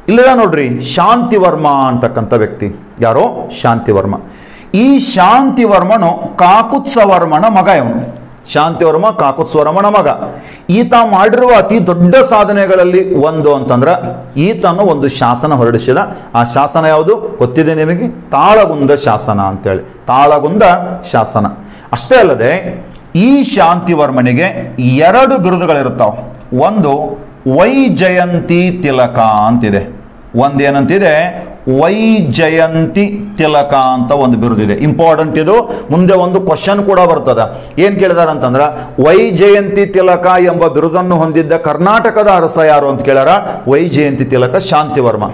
ಇಲ್ಲದ ನೋಡ್ರಿ, ಶಾಂತಿವರ್ಮ ಅಂತಕ್ಕಂಥ ವ್ಯಕ್ತಿ. ಯಾರೋ? ಶಾಂತಿವರ್ಮ. ಈ ಶಾಂತಿವರ್ಮನು ಕಾಕುತ್ಸವರ್ಮನ ಮಗ ಇವನು. ಶಾಂತಿವರ್ಮ ಕಾಕುತ್ಸವರ್ಮನ ಮಗ. ಈತ ಮಾಡಿರುವ ಅತಿ ದೊಡ್ಡ ಸಾಧನೆಗಳಲ್ಲಿ ಒಂದು ಅಂತಂದ್ರೆ ಈತನು ಒಂದು ಶಾಸನ ಹೊರಡಿಸಿದ. ಆ ಶಾಸನ ಯಾವುದು? ಗೊತ್ತಿದೆ ನಿಮಗೆ? ತಾಳಗುಂದ ಶಾಸನ ಅಂತೇಳಿ. ತಾಳಗುಂದ ಶಾಸನ. ಅಷ್ಟೇ ಅಲ್ಲದೆ ಈ ಶಾಂತಿವರ್ಮನಿಗೆ ಎರಡು ಬಿರುದುಗಳಿರುತ್ತವೆ. ಒಂದು ವೈಜಯಂತಿ ತಿಲಕ ಅಂತಿದೆ. ಒಂದೇನಂತಿದೆ? ವೈಜಯಂತಿ ತಿಲಕ ಅಂತ ಒಂದು ಬಿರುದಿದೆ. ಇಂಪಾರ್ಟೆಂಟ್ ಇದು. ಮುಂದೆ ಒಂದು ಕ್ವಶನ್ ಕೂಡ ಬರ್ತದೆ. ಏನ್ ಕೇಳಿದಾರ ಅಂತಂದ್ರ ವೈಜಯಂತಿ ತಿಲಕ ಎಂಬ ಬಿರುದನ್ನು ಹೊಂದಿದ್ದ ಕರ್ನಾಟಕದ ಅರಸ ಯಾರು ಅಂತ ಕೇಳಾರ ವೈ ಜಯಂತಿ ತಿಲಕ ಶಾಂತಿವರ್ಮ.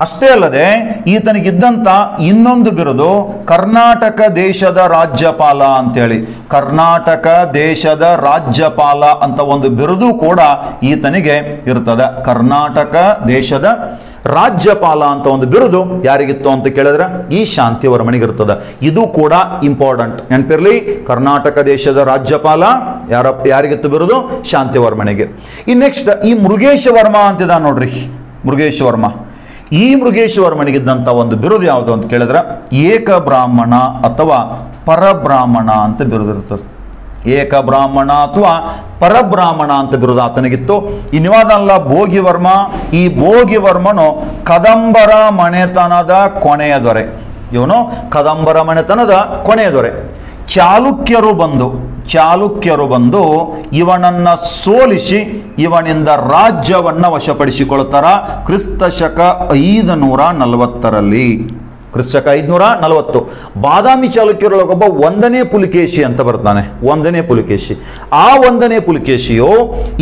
ಅಷ್ಟೇ ಅಲ್ಲದೆ, ಈತನಿಗಿದ್ದಂತ ಇನ್ನೊಂದು ಬಿರುದು ಕರ್ನಾಟಕ ದೇಶದ ರಾಜ್ಯಪಾಲ ಅಂತೇಳಿ. ಕರ್ನಾಟಕ ದೇಶದ ರಾಜ್ಯಪಾಲ ಅಂತ ಒಂದು ಬಿರುದು ಕೂಡ ಈತನಿಗೆ ಇರ್ತದೆ. ಕರ್ನಾಟಕ ದೇಶದ ರಾಜ್ಯಪಾಲ ಅಂತ ಒಂದು ಬಿರುದು ಯಾರಿಗಿತ್ತು ಅಂತ ಕೇಳಿದ್ರೆ ಈ ಶಾಂತಿವರ್ಮನಿಗೆ ಇರ್ತದೆ ಇದು ಕೂಡ ಇಂಪಾರ್ಟೆಂಟ್ ನೆನಪಿರ್ಲಿ, ಕರ್ನಾಟಕ ದೇಶದ ರಾಜ್ಯಪಾಲ ಯಾರ, ಯಾರಿಗಿತ್ತು ಬಿರುದು? ಶಾಂತಿವರ್ಮನಿಗೆ ಈ ನೆಕ್ಸ್ಟ್ ಈ ಮೃಗೇಶ ವರ್ಮ ಅಂತಿದ ನೋಡ್ರಿ. ಮೃಗೇಶ ವರ್ಮ ಈ ಮೃಗೇಶ ವರ್ಮನಿಗಿದ್ದಂಥ ಒಂದು ಬಿರುದು ಯಾವುದು ಅಂತ ಕೇಳಿದ್ರೆ ಏಕ ಬ್ರಾಹ್ಮಣ ಅಥವಾ ಪರಬ್ರಾಹ್ಮಣ ಅಂತ ಬಿರುದು ಇರ್ತದೆ ಏಕ ಬ್ರಾಹ್ಮಣ ಅಥವಾ ಪರಬ್ರಾಹ್ಮಣ ಅಂತ ಬಿರುದು ಆತನಿಗಿತ್ತು ಇನ್ನಿವಾದಲ್ಲ ಭೋಗಿವರ್ಮ. ಈ ಭೋಗಿವರ್ಮನು ಕದಂಬರ ಮನೆತನದ ಕೊನೆಯ ದೊರೆ. ಇವನು ಕದಂಬರ ಮನೆತನದ ಕೊನೆಯ ದೊರೆ. ಚಾಲುಕ್ಯರು ಬಂದು ಚಾಲುಕ್ಯರು ಬಂದು ಇವನನ್ನ ಸೋಲಿಸಿ ಇವನಿಂದ ರಾಜ್ಯವನ್ನ ವಶಪಡಿಸಿಕೊಳ್ತಾರ. ಕ್ರಿಸ್ತ ಶಕ ಐದು ನೂರ ನಲವತ್ತರಲ್ಲಿ. ಕ್ರಿಸ್ತಕ ಐದುನೂರ ನಲವತ್ತು. ಬಾದಾಮಿ ಚಾಲುಕ್ಯರೊಳಗೊಬ್ಬ ಒಂದನೇ ಪುಲಿಕೇಶಿ ಅಂತ ಬರ್ತಾನೆ. ಒಂದನೇ ಪುಲಿಕೇಶಿ. ಆ ಒಂದನೇ ಪುಲಿಕೇಶಿಯು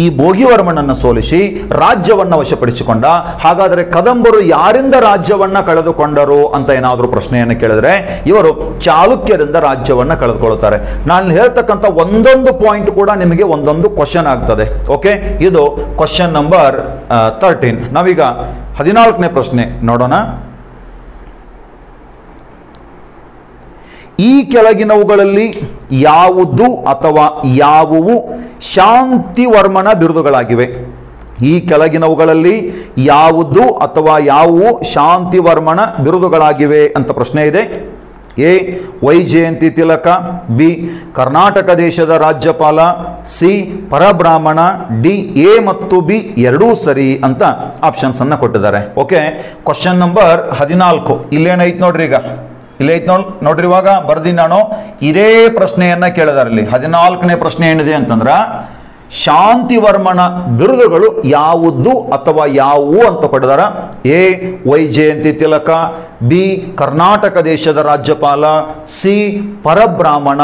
ಈ ಭೋಗಿವರ್ಮನನ್ನು ಸೋಲಿಸಿ ರಾಜ್ಯವನ್ನು ವಶಪಡಿಸಿಕೊಂಡ, ಹಾಗಾದರೆ ಕದಂಬರು ಯಾರಿಂದ ರಾಜ್ಯವನ್ನು ಕಳೆದುಕೊಂಡರು ಅಂತ ಏನಾದರೂ ಪ್ರಶ್ನೆಯನ್ನು ಕೇಳಿದ್ರೆ ಇವರು ಚಾಲುಕ್ಯರಿಂದ ರಾಜ್ಯವನ್ನು ಕಳೆದುಕೊಳ್ಳುತ್ತಾರೆ. ನಾನು ಹೇಳ್ತಕ್ಕಂಥ ಒಂದೊಂದು ಪಾಯಿಂಟ್ ಕೂಡ ನಿಮಗೆ ಒಂದೊಂದು ಕ್ವಶನ್ ಆಗ್ತದೆ. ಓಕೆ ಇದು ಕ್ವಶನ್ ನಂಬರ್ ತರ್ಟೀನ್ ನಾವೀಗ ಹದಿನಾಲ್ಕನೇ ಪ್ರಶ್ನೆ ನೋಡೋಣ. ಈ ಕೆಳಗಿನವುಗಳಲ್ಲಿ ಯಾವುದು ಅಥವಾ ಯಾವುವು ಶಾಂತಿವರ್ಮನ ಬಿರುದುಗಳಾಗಿವೆ. ಈ ಕೆಳಗಿನವುಗಳಲ್ಲಿ ಯಾವುದು ಅಥವಾ ಯಾವುವು ಶಾಂತಿವರ್ಮನ ಬಿರುದುಗಳಾಗಿವೆ ಅಂತ ಪ್ರಶ್ನೆ ಇದೆ. A Vaijayanti Tilaka, B, Karnataka ದೇಶದ ರಾಜ್ಯಪಾಲ, ಸಿ, ಪರಬ್ರಾಹ್ಮಣ, ಡಿ, ಎ ಮತ್ತು ಬಿ ಎರಡೂ ಸರಿ ಅಂತ ಆಪ್ಷನ್ಸ್ ಅನ್ನ ಕೊಟ್ಟಿದ್ದಾರೆ. ಓಕೆ ಕ್ವಶನ್ ನಂಬರ್ ಹದಿನಾಲ್ಕು. ಇಲ್ಲೇನೈತೆ ನೋಡ್ರಿ ಈಗ? ಇಲ್ಲೇ ಐತ್ ನೋಡ್ ನೋಡ್ರಿ ಇವಾಗ ನಾನು ಇದೇ ಪ್ರಶ್ನೆಯನ್ನ ಕೇಳಿದಾರಲ್ಲಿ ಹದಿನಾಲ್ಕನೇ ಪ್ರಶ್ನೆ ಏನಿದೆ ಅಂತಂದ್ರ ಶಾಂತಿವರ್ಮನ ಬಿರುದುಗಳು ಯಾವುದು ಅಥವಾ ಯಾವುವು ಅಂತ ಪಡೆದರ? A Vaijayanti Tilaka, B, Karnataka ದೇಶದ ರಾಜ್ಯಪಾಲ, ಸಿ, ಪರಬ್ರಾಹ್ಮಣ,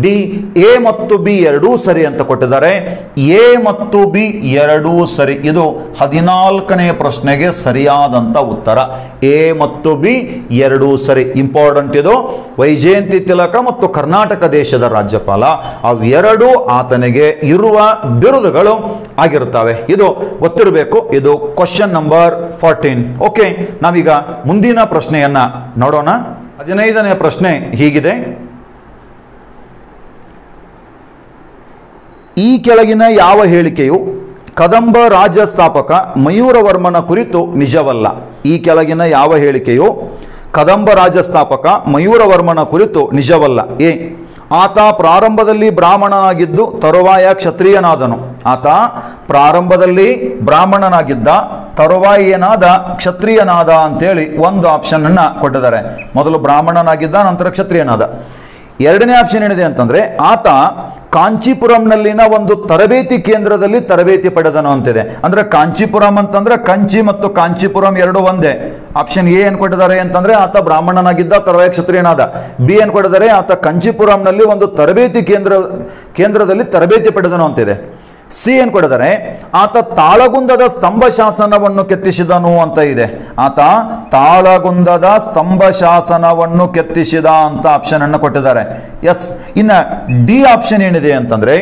ಡಿ, ಎ ಮತ್ತು ಬಿ ಎರಡೂ ಸರಿ ಅಂತ ಕೊಟ್ಟಿದ್ದಾರೆ. ಎ ಮತ್ತು ಬಿ ಎರಡೂ ಸರಿ. ಇದು ಹದಿನಾಲ್ಕನೇ ಪ್ರಶ್ನೆಗೆ ಸರಿಯಾದಂತ ಉತ್ತರ. ಎ ಮತ್ತು ಬಿ ಎರಡೂ ಸರಿ. ಇಂಪಾರ್ಟೆಂಟ್ ಇದು. ವೈಜಯಂತಿ ತಿಲಕ ಮತ್ತು ಕರ್ನಾಟಕ ದೇಶದ ರಾಜ್ಯಪಾಲ. ಅವೆರಡೂ ಆತನಿಗೆ ಇರುವ ಬಿರುದುಗಳು ಆಗಿರುತ್ತವೆ. ಇದು ಗೊತ್ತಿರಬೇಕು. ಇದು ಕ್ವಶನ್ ನಂಬರ್ ಫೋರ್ಟೀನ್ ಓಕೆ ನಾವೀಗ ಮುಂದಿನ ಪ್ರಶ್ನೆಯನ್ನ ನೋಡೋಣ. ಹದಿನೈದನೇ ಪ್ರಶ್ನೆ ಹೀಗಿದೆ. ಈ ಕೆಳಗಿನ ಯಾವ ಹೇಳಿಕೆಯು ಕದಂಬ ರಾಜ್ಯ ಸ್ಥಾಪಕ ಮಯೂರವರ್ಮನ ಕುರಿತು ನಿಜವಲ್ಲ. ಈ ಕೆಳಗಿನ ಯಾವ ಹೇಳಿಕೆಯು ಕದಂಬ ರಾಜ್ಯ ಸ್ಥಾಪಕ ಮಯೂರವರ್ಮನ ಕುರಿತು ನಿಜವಲ್ಲ. ಎ ಆತ ಪ್ರಾರಂಭದಲ್ಲಿ ಬ್ರಾಹ್ಮಣನಾಗಿದ್ದು ತರುವಾಯ ಕ್ಷತ್ರಿಯನಾದನು. ಆತ ಪ್ರಾರಂಭದಲ್ಲಿ ಬ್ರಾಹ್ಮಣನಾಗಿದ್ದ ತರುವಾಯ ಏನಾದ ಕ್ಷತ್ರಿಯನಾದ ಅಂತೇಳಿ ಒಂದು ಆಪ್ಷನ್ ಅನ್ನ ಕೊಟ್ಟಿದ್ದಾರೆ. ಮೊದಲು ಬ್ರಾಹ್ಮಣನಾಗಿದ್ದ, ನಂತರ ಕ್ಷತ್ರಿಯನಾದ. ಎರಡನೇ ಆಪ್ಷನ್ ಏನಿದೆ ಅಂತಂದ್ರೆ, ಆತ ಕಾಂಚೀಪುರಂನಲ್ಲಿನ ಒಂದು ತರಬೇತಿ ಕೇಂದ್ರದಲ್ಲಿ ತರಬೇತಿ ಪಡೆದನು ಅಂತಿದೆ. ಅಂದ್ರೆ ಕಾಂಚೀಪುರಂ ಅಂತಂದ್ರೆ ಕಂಚಿ ಮತ್ತು ಕಾಂಚೀಪುರಂ ಎರಡು ಒಂದೇ. ಆಪ್ಷನ್ ಎ ಏನ್ ಕೊಟ್ಟಿದ್ದಾರೆ ಅಂತಂದ್ರೆ, ಆತ ಬ್ರಾಹ್ಮಣನಾಗಿದ್ದ, ತರವಾಯ ಕ್ಷತ್ರಿಯನಾದ. ಬಿ ಏನ್ ಕೊಟ್ಟಿದ್ದಾರೆ, ಆತ ಕಂಚೀಪುರಂನಲ್ಲಿ ಒಂದು ತರಬೇತಿ ಕೇಂದ್ರ, ಕೇಂದ್ರದಲ್ಲಿ ತರಬೇತಿ ಪಡೆದನು ಅಂತಿದೆ. ಸಿ ಏನು ಕೊಡಿದರೆ ಆತ ತಾಳಗುಂದದ ಸ್ತಂಭ ಶಾಸನವನ್ನು ಕೆತ್ತಿಸಿದನು ಅಂತ ಇದೆ. ಆತ ತಾಳಗುಂದದ ಸ್ತಂಭ ಶಾಸನವನ್ನು ಕೆತ್ತಿಸಿದ ಅಂತ ಆಪ್ಷನ್ ಅನ್ನು ಕೊಟ್ಟಿದ್ದಾರೆ. ಎಸ್ ಇನ್ನ ಡಿ ಆಪ್ಷನ್ ಏನಿದೆ ಅಂತಂದ್ರೆ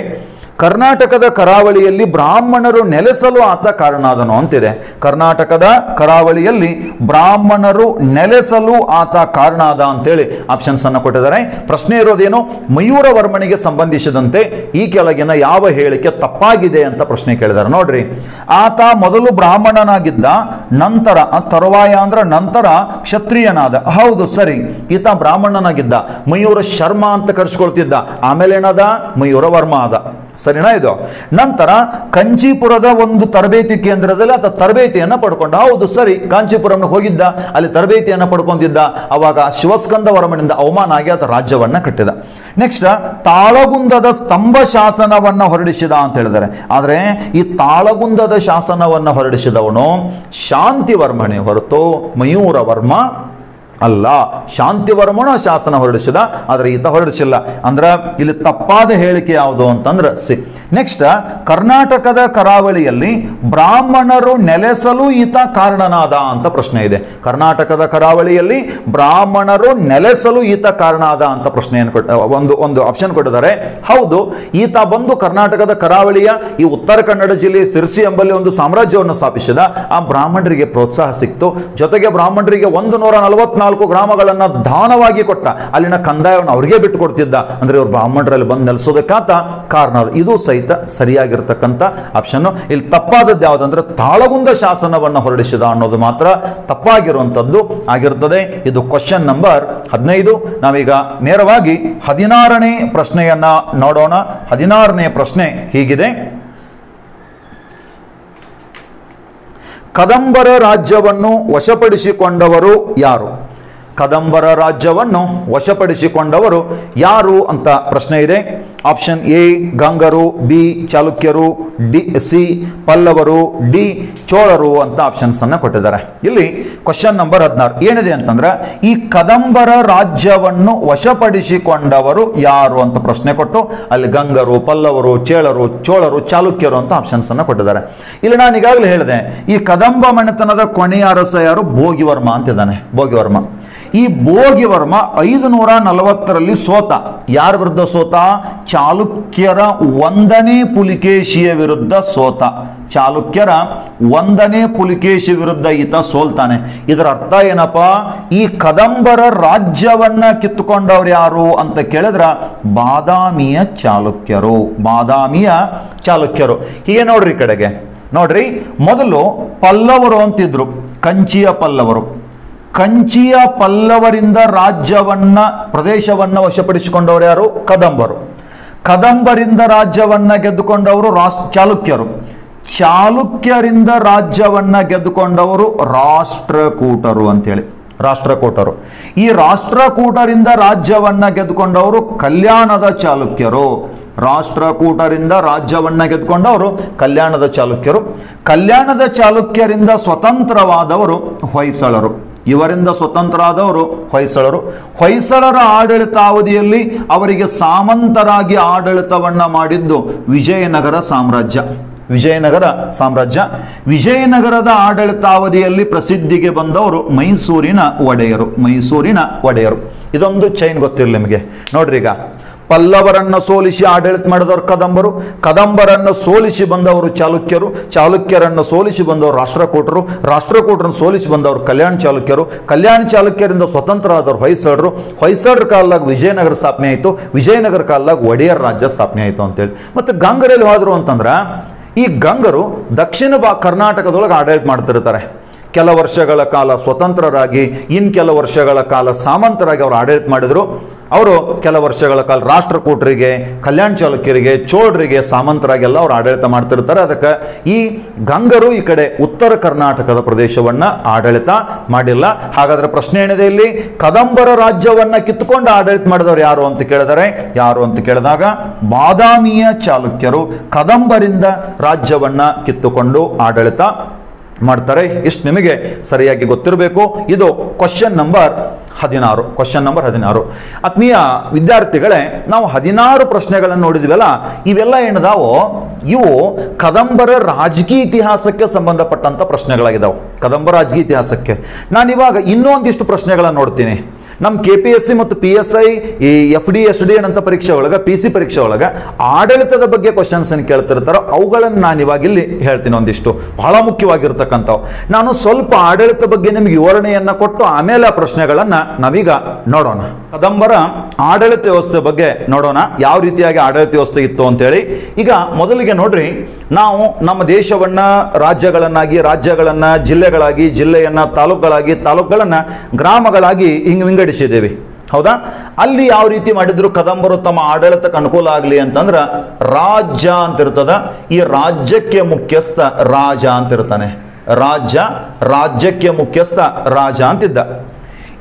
ಕರ್ನಾಟಕದ ಕರಾವಳಿಯಲ್ಲಿ ಬ್ರಾಹ್ಮಣರು ನೆಲೆಸಲು ಆತ ಕಾರಣಾದನು ಅಂತಿದೆ. ಕರ್ನಾಟಕದ ಕರಾವಳಿಯಲ್ಲಿ ಬ್ರಾಹ್ಮಣರು ನೆಲೆಸಲು ಆತ ಕಾರಣ ಆದ ಅಂತೇಳಿ ಆಪ್ಷನ್ಸ್ ಅನ್ನು ಕೊಟ್ಟಿದ್ದಾರೆ. ಪ್ರಶ್ನೆ ಇರೋದೇನು? ಮಯೂರವರ್ಮನಿಗೆ ಸಂಬಂಧಿಸಿದಂತೆ ಈ ಕೆಳಗಿನ ಯಾವ ಹೇಳಿಕೆ ತಪ್ಪಾಗಿದೆ ಅಂತ ಪ್ರಶ್ನೆ ಕೇಳಿದ್ದಾರೆ. ನೋಡ್ರಿ, ಆತ ಮೊದಲು ಬ್ರಾಹ್ಮಣನಾಗಿದ್ದ, ನಂತರ ತರುವಾಯ ಅಂದ್ರ ನಂತರ ಕ್ಷತ್ರಿಯನಾದ. ಹೌದು, ಸರಿ, ಈತ ಬ್ರಾಹ್ಮಣನಾಗಿದ್ದ. ಮಯೂರ ಶರ್ಮ ಅಂತ ಕರೆಸ್ಕೊಳ್ತಿದ್ದ. ಆಮೇಲೆ ಏನಾದ? ಮಯೂರ ವರ್ಮ ಆದ. ಸರಿನಾ ಇದು? ನಂತರ ಕಂಚೀಪುರದ ಒಂದು ತರಬೇತಿ ಕೇಂದ್ರದಲ್ಲಿ ಆತ ತರಬೇತಿಯನ್ನು ಪಡ್ಕೊಂಡ. ಹೌದು, ಸರಿ, ಕಾಂಚೀಪುರಂನ ಹೋಗಿದ್ದ, ಅಲ್ಲಿ ತರಬೇತಿಯನ್ನು ಪಡ್ಕೊಂಡಿದ್ದ. ಅವಾಗ ಶಿವಸ್ಕಂದ ವರ್ಮನಿಂದ ಅವಮಾನ ಆಗಿ ಆತ ರಾಜ್ಯವನ್ನ ಕಟ್ಟಿದ. ನೆಕ್ಸ್ಟ್ ತಾಳಗುಂದದ ಸ್ತಂಭ ಶಾಸನವನ್ನ ಹೊರಡಿಸಿದ ಅಂತ ಹೇಳಿದರೆ ಆದರೆ ಈ ತಾಳಗುಂದದ ಶಾಸನವನ್ನ ಹೊರಡಿಸಿದವನು ಶಾಂತಿವರ್ಮನೇ ಹೊರತು ಮಯೂರ ವರ್ಮ ಅಲ್ಲ ಶಾಂತಿವರ್ಮಣ ಶಾಸನ ಹೊರಡಿಸಿದ, ಆದರೆ ಈತ ಹೊರಡಿಸಿಲ್ಲ. ಅಂದ್ರೆ ಇಲ್ಲಿ ತಪ್ಪಾದ ಹೇಳಿಕೆ ಯಾವುದು ಅಂತಂದ್ರೆ ಸಿ. ನೆಕ್ಸ್ಟ್ ಕರ್ನಾಟಕದ ಕರಾವಳಿಯಲ್ಲಿ ಬ್ರಾಹ್ಮಣರು ನೆಲೆಸಲು ಈತ ಕಾರಣನಾದ ಅಂತ ಪ್ರಶ್ನೆ ಇದೆ. ಕರ್ನಾಟಕದ ಕರಾವಳಿಯಲ್ಲಿ ಬ್ರಾಹ್ಮಣರು ನೆಲೆಸಲು ಈತ ಕಾರಣನಾದ ಅಂತ ಪ್ರಶ್ನೆಯನ್ನು ಕೊಟ್ಟ ಒಂದು ಒಂದು ಆಪ್ಷನ್ ಕೊಟ್ಟಿದ್ದಾರೆ. ಹೌದು, ಈತ ಬಂದು ಕರ್ನಾಟಕದ ಕರಾವಳಿಯ ಈ ಉತ್ತರ ಕನ್ನಡ ಜಿಲ್ಲೆ ಸಿರ್ಸಿ ಎಂಬಲ್ಲಿ ಒಂದು ಸಾಮ್ರಾಜ್ಯವನ್ನು ಸ್ಥಾಪಿಸಿದ. ಆ ಬ್ರಾಹ್ಮಣರಿಗೆ ಪ್ರೋತ್ಸಾಹ ಸಿಕ್ತು. ಜೊತೆಗೆ ಬ್ರಾಹ್ಮಣರಿಗೆ ಒಂದು ನೂರ ನಲವತ್ನಾಲ್ಕು ಇಪ್ಪತ್ನಾಲ್ಕು ಗ್ರಾಮಗಳನ್ನು ದಾನವಾಗಿ ಕೊಟ್ಟ. ಅಲ್ಲಿನ ಕಂದಾಯವನ್ನು ಅವ್ರಿಗೆ ಬಿಟ್ಟು ಕೊಡ್ತಿದ್ದ ಅಂದರೆ ಇವರು ಬ್ರಾಹ್ಮಣರಲ್ಲಿ ಬಂದು ನೆಲೆಸೋದಕ್ಕಾತ ಕಾರಣ ಇದು ಸಹಿತ ಸರಿಯಾಗಿರ್ತಕ್ಕಂಥ ಆಪ್ಷನ್ನು ಇಲ್ಲಿ ತಪ್ಪಾದದ್ದು ಯಾವುದಂದ್ರೆ ತಾಳಗುಂದ ಶಾಸನವನ್ನು ಹೊರಡಿಸಿದ ಅನ್ನೋದು ಮಾತ್ರ ತಪ್ಪಾಗಿರುವಂಥದ್ದು ಆಗಿರ್ತದೆ. ಇದು ಕ್ವಶನ್ ನಂಬರ್ ಹದಿನೈದು. ನಾವೀಗ ನೇರವಾಗಿ ಹದಿನಾರನೇ ಪ್ರಶ್ನೆಯನ್ನ ನೋಡೋಣ. ಹದಿನಾರನೇ ಪ್ರಶ್ನೆ ಹೀಗಿದೆ. ಕದಂಬರ ರಾಜ್ಯವನ್ನು ವಶಪಡಿಸಿಕೊಂಡವರು ಯಾರು? ಕದಂಬರ ರಾಜ್ಯವನ್ನು ವಶಪಡಿಸಿಕೊಂಡವರು ಯಾರು ಅಂತ ಪ್ರಶ್ನೆ ಇದೆ. ಆಪ್ಷನ್ ಎ, ಗಂಗರು, ಬಿ, ಚಾಲುಕ್ಯರು, ಡಿ, ಸಿ, ಪಲ್ಲವರು, ಡಿ, ಚೋಳರು ಅಂತ ಆಪ್ಷನ್ಸ್ ಅನ್ನ ಕೊಟ್ಟಿದ್ದಾರೆ. ಇಲ್ಲಿ ಕ್ವಶನ್ ನಂಬರ್ ಹದಿನಾರು. ಏನಿದೆ ಅಂತಂದ್ರೆ, ಈ ಕದಂಬರ ರಾಜ್ಯವನ್ನು ವಶಪಡಿಸಿಕೊಂಡವರು ಯಾರು ಅಂತ ಪ್ರಶ್ನೆ ಕೊಟ್ಟು, ಅಲ್ಲಿ ಗಂಗರು, ಪಲ್ಲವರು, ಚೇಳರು, ಚೋಳರು, ಚಾಲುಕ್ಯರು ಅಂತ ಆಪ್ಷನ್ಸ್ ಅನ್ನ ಕೊಟ್ಟಿದ್ದಾರೆ. ಇಲ್ಲಿ ನಾನು ಈಗಾಗಲೇ ಹೇಳಿದೆ, ಈ ಕದಂಬ ಮನೆತನದ ಕೊನೆಯ ಅರಸ ಯಾರು? ಭೋಗಿವರ್ಮ ಅಂತಿದ್ದಾನೆ ಭೋಗಿವರ್ಮ. ಈ ಭೋಗಿವರ್ಮ ಐದು ನೂರ ನಲವತ್ತರಲ್ಲಿ ಸೋತ. ಯಾರ ವಿರುದ್ಧ ಸೋತ? ಚಾಲುಕ್ಯರ ಒಂದನೇ ಪುಲಿಕೇಶಿಯ ವಿರುದ್ಧ ಸೋತ. ಚಾಲುಕ್ಯರ ಒಂದನೇ ಪುಲಿಕೇಶಿ ವಿರುದ್ಧ ಈತ ಸೋಲ್ತಾನೆ. ಇದರ ಅರ್ಥ ಏನಪ್ಪ? ಈ ಕದಂಬರ ರಾಜ್ಯವನ್ನ ಕಿತ್ತುಕೊಂಡವ್ರು ಯಾರು ಅಂತ ಕೇಳಿದ್ರ ಬಾದಾಮಿಯ ಚಾಲುಕ್ಯರು. ಬಾದಾಮಿಯ ಚಾಲುಕ್ಯರು. ಹೀಗೆ ನೋಡ್ರಿ ಕಡೆಗೆ. ನೋಡ್ರಿ, ಮೊದಲು ಪಲ್ಲವರು ಅಂತಿದ್ರು. ಕಂಚಿಯ ಪಲ್ಲವರು. ಕಂಚಿಯ ಪಲ್ಲವರಿಂದ ರಾಜ್ಯವನ್ನ, ಪ್ರದೇಶವನ್ನ ವಶಪಡಿಸಿಕೊಂಡವರು ಯಾರು? ಕದಂಬರು. ಕದಂಬರಿಂದ ರಾಜ್ಯವನ್ನ ಗೆದ್ದುಕೊಂಡವರು ರಾಸ್, ಚಾಲುಕ್ಯರು. ಚಾಲುಕ್ಯರಿಂದ ರಾಜ್ಯವನ್ನ ಗೆದ್ದುಕೊಂಡವರು ರಾಷ್ಟ್ರಕೂಟರು ಅಂತೇಳಿ. ರಾಷ್ಟ್ರಕೂಟರು. ಈ ರಾಷ್ಟ್ರಕೂಟರಿಂದ ರಾಜ್ಯವನ್ನ ಗೆದ್ದುಕೊಂಡವರು ಕಲ್ಯಾಣದ ಚಾಲುಕ್ಯರು. ರಾಷ್ಟ್ರಕೂಟರಿಂದ ರಾಜ್ಯವನ್ನ ಗೆದ್ದುಕೊಂಡವರು ಕಲ್ಯಾಣದ ಚಾಲುಕ್ಯರು. ಕಲ್ಯಾಣದ ಚಾಲುಕ್ಯರಿಂದ ಸ್ವತಂತ್ರವಾದವರು ಹೊಯ್ಸಳರು. ಇವರಿಂದ ಸ್ವತಂತ್ರರಾದವರು ಹೊಯ್ಸಳರು. ಹೊಯ್ಸಳರ ಆಡಳಿತಾವಧಿಯಲ್ಲಿ ಅವರಿಗೆ ಸಾಮಂತರಾಗಿ ಆಡಳಿತವನ್ನ ಮಾಡಿದ್ದು ವಿಜಯನಗರ ಸಾಮ್ರಾಜ್ಯ. ವಿಜಯನಗರ ಸಾಮ್ರಾಜ್ಯ. ವಿಜಯನಗರದ ಆಡಳಿತಾವಧಿಯಲ್ಲಿ ಪ್ರಸಿದ್ಧಿಗೆ ಬಂದವರು ಮೈಸೂರಿನ ಒಡೆಯರು ಮೈಸೂರಿನ ಒಡೆಯರು. ಇದೊಂದು ಚೈನ್ ಗೊತ್ತಿರಲಿ ನಿಮಗೆ. ನೋಡ್ರಿ ಈಗ ಪಲ್ಲವರನ್ನ ಸೋಲಿಸಿ ಆಡಳಿತ ಮಾಡಿದವರು ಕದಂಬರು, ಕದಂಬರನ್ನು ಸೋಲಿಸಿ ಬಂದವರು ಚಾಲುಕ್ಯರು, ಚಾಲುಕ್ಯರನ್ನು ಸೋಲಿಸಿ ಬಂದವರು ರಾಷ್ಟ್ರಕೂಟರು, ರಾಷ್ಟ್ರಕೂಟರನ್ನು ಸೋಲಿಸಿ ಬಂದವರು ಕಲ್ಯಾಣ ಚಾಲುಕ್ಯರು, ಕಲ್ಯಾಣ ಚಾಲುಕ್ಯರಿಂದ ಸ್ವತಂತ್ರ ಆದವರು ಹೊಯ್ಸಳರು. ಹೊಯ್ಸಳರ ಕಾಲದಾಗ ವಿಜಯನಗರ ಸ್ಥಾಪನೆ ಆಯಿತು, ವಿಜಯನಗರ ಕಾಲದಾಗ ಒಡೆಯರ್ ರಾಜ್ಯ ಸ್ಥಾಪನೆ ಆಯಿತು ಅಂತೇಳಿ. ಮತ್ತು ಗಂಗರಲ್ಲಿ ಹೋದರು ಅಂತಂದ್ರೆ, ಈ ಗಂಗರು ದಕ್ಷಿಣ ಬಾ, ಕರ್ನಾಟಕದೊಳಗೆ ಆಡಳಿತ ಮಾಡ್ತಿರ್ತಾರೆ. ಕೆಲ ವರ್ಷಗಳ ಕಾಲ ಸ್ವತಂತ್ರರಾಗಿ, ಇನ್ ಕೆಲ ವರ್ಷಗಳ ಕಾಲ ಸಾಮಂತರಾಗಿ ಅವರು ಆಡಳಿತ ಮಾಡಿದರು. ಅವರು ಕೆಲ ವರ್ಷಗಳ ಕಾಲ ರಾಷ್ಟ್ರಕೂಟರಿಗೆ, ಕಲ್ಯಾಣ ಚಾಲುಕ್ಯರಿಗೆ, ಚೋಳರಿಗೆ ಸಾಮಂತರಾಗೆಲ್ಲ ಅವರು ಆಡಳಿತ ಮಾಡ್ತಿರ್ತಾರೆ. ಅದಕ್ಕೆ ಈ ಗಂಗರು ಈ ಕಡೆ ಉತ್ತರ ಕರ್ನಾಟಕದ ಪ್ರದೇಶವನ್ನು ಆಡಳಿತ ಮಾಡಿಲ್ಲ. ಹಾಗಾದ್ರೆ ಪ್ರಶ್ನೆ ಏನಿದೆ ಇಲ್ಲಿ? ಕದಂಬರ ರಾಜ್ಯವನ್ನು ಕಿತ್ತುಕೊಂಡು ಆಡಳಿತ ಮಾಡಿದವರು ಯಾರು ಅಂತ ಕೇಳಿದರೆ, ಯಾರು ಅಂತ ಕೇಳಿದಾಗ ಬಾದಾಮಿಯ ಚಾಲುಕ್ಯರು ಕದಂಬರಿಂದ ರಾಜ್ಯವನ್ನು ಕಿತ್ತುಕೊಂಡು ಆಡಳಿತ ಮಾಡ್ತಾರೆ. ಇಷ್ಟು ನಿಮಗೆ ಸರಿಯಾಗಿ ಗೊತ್ತಿರಬೇಕು. ಇದು ಕ್ವಶನ್ ನಂಬರ್ ಹದಿನಾರು ಕ್ವಶನ್ ನಂಬರ್ ಹದಿನಾರು. ಆತ್ಮೀಯ ವಿದ್ಯಾರ್ಥಿಗಳೇ, ನಾವು ಹದಿನಾರು ಪ್ರಶ್ನೆಗಳನ್ನು ನೋಡಿದ್ವಲ್ಲ, ಇವೆಲ್ಲ ಏನದಾವೋ, ಇವು ಕದಂಬರ ರಾಜಕೀಯ ಇತಿಹಾಸಕ್ಕೆ ಸಂಬಂಧಪಟ್ಟಂತ ಪ್ರಶ್ನೆಗಳಾಗಿದ್ದಾವೆ ಕದಂಬ ರಾಜಕೀಯ ಇತಿಹಾಸಕ್ಕೆ. ನಾನು ಇವಾಗ ಇನ್ನೊಂದಿಷ್ಟು ಪ್ರಶ್ನೆಗಳನ್ನು ನೋಡ್ತೀನಿ. ನಮ್ಮ ಕೆ ಪಿ ಎಸ್ ಸಿ ಮತ್ತು ಪಿ ಎಸ್ ಐ ಈ ಎಫ್ ಡಿ ಎಸ್ ಡಿ ಅಂತ ಪರೀಕ್ಷೆ ಒಳಗೆ ಪಿ ಸಿ ಪರೀಕ್ಷೆ ಒಳಗೆ ಆಡಳಿತದ ಬಗ್ಗೆ ಕ್ವಶನ್ಸ್ ಅನ್ನು ಕೇಳ್ತಿರ್ತಾರೋ, ಅವುಗಳನ್ನು ನಾನು ಇವಾಗ ಇಲ್ಲಿ ಹೇಳ್ತೀನಿ ಒಂದಿಷ್ಟು. ಬಹಳ ಮುಖ್ಯವಾಗಿರ್ತಕ್ಕಂಥವು. ನಾನು ಸ್ವಲ್ಪ ಆಡಳಿತ ಬಗ್ಗೆ ನಿಮಗೆ ವಿವರಣೆಯನ್ನು ಕೊಟ್ಟು ಆಮೇಲೆ ಆ ಪ್ರಶ್ನೆಗಳನ್ನು ನಾವೀಗ ನೋಡೋಣ. ಕದಂಬರ, ಆಡಳಿತ ವ್ಯವಸ್ಥೆ ಬಗ್ಗೆ ನೋಡೋಣ. ಯಾವ ರೀತಿಯಾಗಿ ಆಡಳಿತ ವ್ಯವಸ್ಥೆ ಇತ್ತು ಅಂತೇಳಿ. ಈಗ ಮೊದಲಿಗೆ ನೋಡ್ರಿ, ನಾವು ನಮ್ಮ ದೇಶವನ್ನ, ರಾಜ್ಯಗಳನ್ನಾಗಿ, ರಾಜ್ಯಗಳನ್ನ, ಜಿಲ್ಲೆಗಳಾಗಿ, ಜಿಲ್ಲೆಯನ್ನ, ತಾಲೂಕುಗಳಾಗಿ, ತಾಲೂಕುಗಳನ್ನ ಗ್ರಾಮಗಳಾಗಿ ಹಿಂಗ್ ವಿಂಗಡಿಸಿದ್ದೇವೆ ಹೌದಾ? ಅಲ್ಲಿ ಯಾವ ರೀತಿ ಮಾಡಿದ್ರು ಕದಂಬರು ತಮ್ಮ ಆಡಳಿತಕ್ಕೆ ಅನುಕೂಲ ಆಗಲಿ ಅಂತಂದ್ರ ರಾಜ್ಯ ಅಂತ ಇರ್ತದ ಈ ರಾಜ್ಯಕ್ಕೆ ಮುಖ್ಯಸ್ಥ ರಾಜ ಅಂತ ಇರ್ತಾನೆ ರಾಜ್ಯ, ರಾಜ್ಯಕ್ಕೆ ಮುಖ್ಯಸ್ಥ ರಾಜ ಅಂತಿದ್ದ.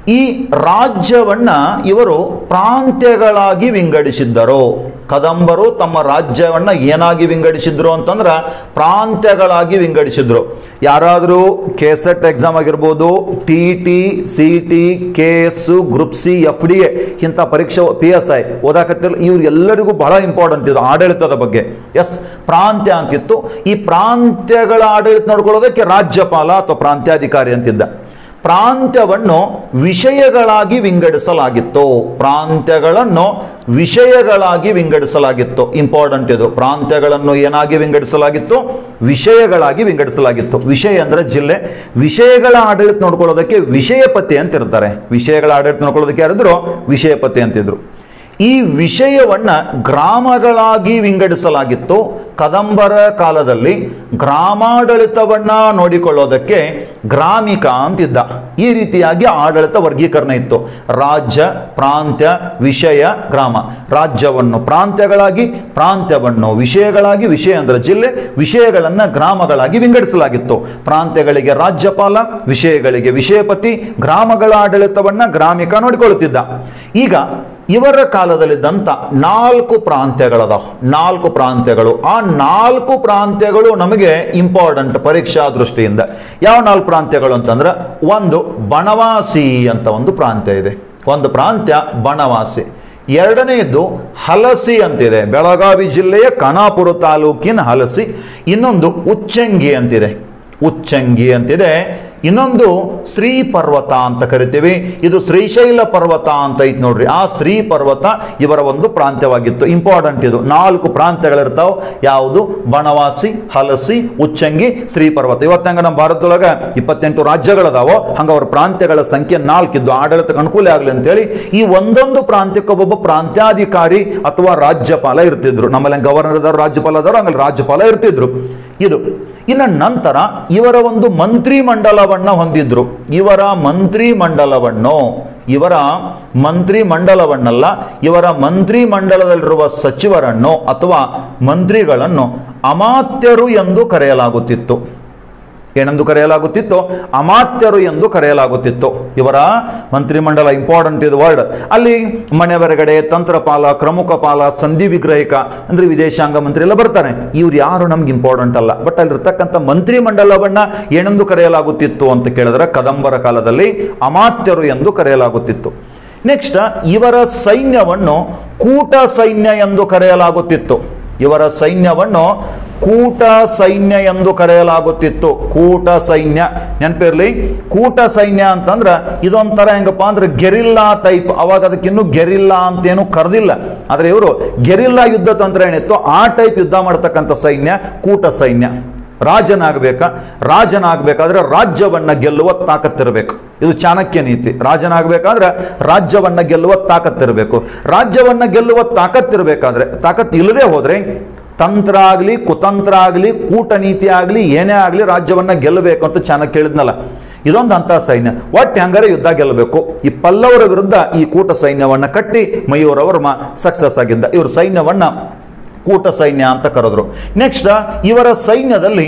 ಈ ರಾಜ್ಯವನ್ನ ಇವರು ಪ್ರಾಂತ್ಯಗಳಾಗಿ ವಿಂಗಡಿಸಿದ್ದರು. ಕದಂಬರು ತಮ್ಮ ರಾಜ್ಯವನ್ನ ಏನಾಗಿ ವಿಂಗಡಿಸಿದ್ರು ಅಂತಂದ್ರೆ ಪ್ರಾಂತ್ಯಗಳಾಗಿ ವಿಂಗಡಿಸಿದ್ರು. ಯಾರಾದರೂ ಕೆ ಸೆಟ್ ಎಕ್ಸಾಮ್ ಆಗಿರ್ಬೋದು, T T, C T, K S, group C, F D A ಇಂಥ ಪರೀಕ್ಷೆ, ಪಿ ಎಸ್ ಐ ಓದಾಕತ್ತಿಲ್ಲ ಇವ್ರು ಎಲ್ಲರಿಗೂ ಬಹಳ ಇಂಪಾರ್ಟೆಂಟ್ ಇದು ಆಡಳಿತದ ಬಗ್ಗೆ. ಎಸ್, ಪ್ರಾಂತ್ಯ ಅಂತಿತ್ತು. ಈ ಪ್ರಾಂತ್ಯಗಳ ಆಡಳಿತ ನೋಡ್ಕೊಳ್ಳೋದಕ್ಕೆ ರಾಜ್ಯಪಾಲ ಅಥವಾ ಪ್ರಾಂತ್ಯಾಧಿಕಾರಿ ಅಂತಿದ್ದ. ಪ್ರಾಂತ್ಯವನ್ನು ವಿಷಯಗಳಾಗಿ ವಿಂಗಡಿಸಲಾಗಿತ್ತು. ಪ್ರಾಂತ್ಯಗಳನ್ನು ವಿಷಯಗಳಾಗಿ ವಿಂಗಡಿಸಲಾಗಿತ್ತು. ಇಂಪಾರ್ಟೆಂಟ್ ಇದು. ಪ್ರಾಂತ್ಯಗಳನ್ನು ಏನಾಗಿ ವಿಂಗಡಿಸಲಾಗಿತ್ತು? ವಿಷಯಗಳಾಗಿ ವಿಂಗಡಿಸಲಾಗಿತ್ತು. ವಿಷಯ ಅಂದ್ರೆ ಜಿಲ್ಲೆ. ವಿಷಯಗಳ ಆಡಳಿತ ನೋಡ್ಕೊಳ್ಳೋದಕ್ಕೆ ವಿಷಯಪತಿ ಅಂತ ಇರ್ತಾರೆ. ವಿಷಯಗಳ ಆಡಳಿತ ನೋಡ್ಕೊಳ್ಳೋದಕ್ಕೆ ಯಾರಿದ್ರು? ವಿಷಯಪತಿ ಅಂತಿದ್ರು ಈ ವಿಷಯವನ್ನ ಗ್ರಾಮಗಳಾಗಿ ವಿಂಗಡಿಸಲಾಗಿತ್ತು. ಕದಂಬರ ಕಾಲದಲ್ಲಿ ಗ್ರಾಮಾಡಳಿತವನ್ನ ನೋಡಿಕೊಳ್ಳೋದಕ್ಕೆ ಗ್ರಾಮಿಕ ಅಂತಿದ್ದ. ಈ ರೀತಿಯಾಗಿ ಆಡಳಿತ ವರ್ಗೀಕರಣ ಇತ್ತು. ರಾಜ್ಯ, ಪ್ರಾಂತ್ಯ, ವಿಷಯ, ಗ್ರಾಮ. ರಾಜ್ಯವನ್ನು ಪ್ರಾಂತ್ಯಗಳಾಗಿ, ಪ್ರಾಂತ್ಯವನ್ನು ವಿಷಯಗಳಾಗಿ, ವಿಷಯ ಅಂದರೆ ಜಿಲ್ಲೆ, ವಿಷಯಗಳನ್ನ ಗ್ರಾಮಗಳಾಗಿ ವಿಂಗಡಿಸಲಾಗಿತ್ತು. ಪ್ರಾಂತ್ಯಗಳಿಗೆ ರಾಜ್ಯಪಾಲ, ವಿಷಯಗಳಿಗೆ ವಿಷಯಪತಿ, ಗ್ರಾಮಗಳ ಆಡಳಿತವನ್ನ ಗ್ರಾಮಿಕ ನೋಡಿಕೊಳ್ಳುತ್ತಿದ್ದ. ಈಗ ಇವರ ಕಾಲದಲ್ಲಿದ್ದಂಥ ನಾಲ್ಕು ಪ್ರಾಂತ್ಯಗಳದಾವ. ನಾಲ್ಕು ಪ್ರಾಂತ್ಯಗಳು. ಆ ನಾಲ್ಕು ಪ್ರಾಂತ್ಯಗಳು ನಮಗೆ ಇಂಪಾರ್ಟೆಂಟ್ ಪರೀಕ್ಷಾ ದೃಷ್ಟಿಯಿಂದ. ಯಾವ ನಾಲ್ಕು ಪ್ರಾಂತ್ಯಗಳು ಅಂತಂದ್ರೆ ಒಂದು ಬನವಾಸಿ ಅಂತ ಒಂದು ಪ್ರಾಂತ್ಯ ಇದೆ. ಒಂದು ಪ್ರಾಂತ್ಯ ಬನವಾಸಿ. ಎರಡನೆಯದು ಹಲಸಿ ಅಂತಿದೆ. ಬೆಳಗಾವಿ ಜಿಲ್ಲೆಯ ಕನಾಪುರ ತಾಲೂಕಿನ ಹಲಸಿ. ಇನ್ನೊಂದು ಉಚ್ಚಂಗಿ ಅಂತಿದೆ. ಉಚ್ಚಂಗಿ ಅಂತಿದೆ. ಇನ್ನೊಂದು ಶ್ರೀ ಪರ್ವತ ಅಂತ ಕರಿತೀವಿ. ಇದು ಶ್ರೀಶೈಲ ಪರ್ವತ ಅಂತ ಐತಿ ನೋಡ್ರಿ. ಆ ಶ್ರೀ ಪರ್ವತ ಇವರ ಒಂದು ಪ್ರಾಂತ್ಯವಾಗಿತ್ತು. ಇಂಪಾರ್ಟೆಂಟ್ ಇದು. ನಾಲ್ಕು ಪ್ರಾಂತ್ಯಗಳಿರ್ತಾವ. ಯಾವುದು? ಬನವಾಸಿ ಹಲಸಿ, ಉಚ್ಚಂಗಿ ಶ್ರೀ ಪರ್ವತ ಇವತ್ತಂಗ ನಮ್ಮ ಭಾರತದೊಳಗೆ ಇಪ್ಪತ್ತೆಂಟು ರಾಜ್ಯಗಳದಾವೋ. ಹಂಗೆ ಅವ್ರ ಪ್ರಾಂತ್ಯಗಳ ಸಂಖ್ಯೆ ನಾಲ್ಕಿದ್ದು. ಆಡಳಿತಕ್ಕೆ ಅನುಕೂಲ ಆಗಲಿ ಅಂತೇಳಿ ಈ ಒಂದೊಂದು ಪ್ರಾಂತ್ಯಕ್ಕೆ ಒಬ್ಬೊಬ್ಬ ಪ್ರಾಂತ್ಯಾಧಿಕಾರಿ ಅಥವಾ ರಾಜ್ಯಪಾಲ ಇರ್ತಿದ್ರು. ನಮ್ಮಲ್ಲಿ ಗವರ್ನರ್ ರಾಜ್ಯಪಾಲ ಅದಾರು, ಹಂಗಲ್ಲಿ ರಾಜ್ಯಪಾಲ ಇರ್ತಿದ್ರು. ಇದು. ಇನ್ನು ನಂತರ ಇವರ ಒಂದು ಮಂತ್ರಿ ಮಂಡಲವನ್ನು ಹೊಂದಿದ್ರು. ಇವರ ಮಂತ್ರಿ ಮಂಡಲವನ್ನು ಇವರ ಮಂತ್ರಿ ಮಂಡಲವನ್ನಲ್ಲ ಇವರ ಮಂತ್ರಿ ಮಂಡಲದಲ್ಲಿರುವ ಸಚಿವರನ್ನು ಅಥವಾ ಮಂತ್ರಿಗಳನ್ನು ಅಮಾತ್ಯರು ಎಂದು ಕರೆಯಲಾಗುತ್ತಿತ್ತು. ಏನೆಂದು ಕರೆಯಲಾಗುತ್ತಿತ್ತು, ಅಮಾತ್ಯರು ಎಂದು ಕರೆಯಲಾಗುತ್ತಿತ್ತು. ಇವರ ಮಂತ್ರಿಮಂಡಲ ಇಂಪಾರ್ಟೆಂಟ್ ಇದು ವರ್ಡ್ ಅಲ್ಲಿ ಮನೆ ಹೊರಗಡೆ ತಂತ್ರಪಾಲ ಪ್ರಮುಖಪಾಲ ಸಂಧಿ ವಿಗ್ರಹಿಕ, ಅಂದ್ರೆ ವಿದೇಶಾಂಗ ಮಂತ್ರಿ ಎಲ್ಲ ಬರ್ತಾರೆ. ಇವ್ರು ಯಾರು ನಮ್ಗೆ ಇಂಪಾರ್ಟೆಂಟ್ ಅಲ್ಲ. ಬಟ್ ಅಲ್ಲಿರ್ತಕ್ಕಂಥ ಮಂತ್ರಿಮಂಡಲವನ್ನ ಏನೆಂದು ಕರೆಯಲಾಗುತ್ತಿತ್ತು ಅಂತ ಕೇಳಿದ್ರೆ, ಕದಂಬರ ಕಾಲದಲ್ಲಿ ಅಮಾತ್ಯರು ಎಂದು ಕರೆಯಲಾಗುತ್ತಿತ್ತು. ನೆಕ್ಸ್ಟ್ ಇವರ ಸೈನ್ಯವನ್ನು ಕೂಟ ಸೈನ್ಯ ಎಂದು ಕರೆಯಲಾಗುತ್ತಿತ್ತು. ಇವರ ಸೈನ್ಯವನ್ನು ಕೂಟ ಸೈನ್ಯ ಎಂದು ಕರೆಯಲಾಗುತ್ತಿತ್ತು. ಕೂಟ ಸೈನ್ಯ. ನೆನಪಿರ್ಲಿ? ಕೂಟ ಸೈನ್ಯ ಅಂತಂದ್ರೆ ಇದೊಂಥರ ಹೆಂಗಪ್ಪ ಅಂದ್ರೆ ಗೆರಿಲ್ಲಾ ಟೈಪ್. ಅವಾಗ ಅದಕ್ಕಿನ್ನೂ ಗೆರಿಲ್ಲಾ ಅಂತೇನು ಕರೆದಿಲ್ಲ. ಆದರೆ ಇವರು ಗೆರಿಲ್ಲಾ ಯುದ್ಧ ತಂತ್ರ ಏನಿತ್ತು ಆ ಟೈಪ್ ಯುದ್ಧ ಮಾಡ್ತಕ್ಕಂಥ ಸೈನ್ಯ, ಕೂಟ ಸೈನ್ಯ. ರಾಜನಾಗಬೇಕಾ? ರಾಜನಾಗಬೇಕಾದ್ರೆ ರಾಜ್ಯವನ್ನ ಗೆಲ್ಲುವ ತಾಕತ್ತಿರಬೇಕು. ಇದು ಚಾಣಕ್ಯ ನೀತಿ. ರಾಜನಾಗಬೇಕಾದ್ರೆ ರಾಜ್ಯವನ್ನ ಗೆಲ್ಲುವ ತಾಕತ್ತಿರಬೇಕು. ರಾಜ್ಯವನ್ನ ಗೆಲ್ಲುವ ತಾಕತ್ತಿರಬೇಕಾದ್ರೆ ತಾಕತ್ತು ಇಲ್ಲದೆ ಹೋದ್ರೆ ತಂತ್ರ ಆಗಲಿ, ಕುತಂತ್ರ ಆಗಲಿ, ಕೂಟನೀತಿ ಆಗಲಿ, ಏನೇ ಆಗಲಿ ರಾಜ್ಯವನ್ನು ಗೆಲ್ಲಬೇಕು ಅಂತ ಚಾಣಕ್ಯ ಹೇಳಿದ್ನಲ್ಲ ಇದೊಂದು ಅಂತ ಸೈನ್ಯ. ಒಟ್ಟು ಹೆಂಗಾರೆ ಯುದ್ಧ ಗೆಲ್ಲಬೇಕು. ಈ ಪಲ್ಲವರ ವಿರುದ್ಧ ಈ ಕೂಟ ಸೈನ್ಯವನ್ನು ಕಟ್ಟಿ ಮಯೂರವರ್ಮ ಸಕ್ಸಸ್ ಆಗಿದ್ದ. ಇವರು ಸೈನ್ಯವನ್ನು ಕೂಟ ಸೈನ್ಯ ಅಂತ ಕರೆದ್ರು. ನೆಕ್ಸ್ಟ್ ಇವರ ಸೈನ್ಯದಲ್ಲಿ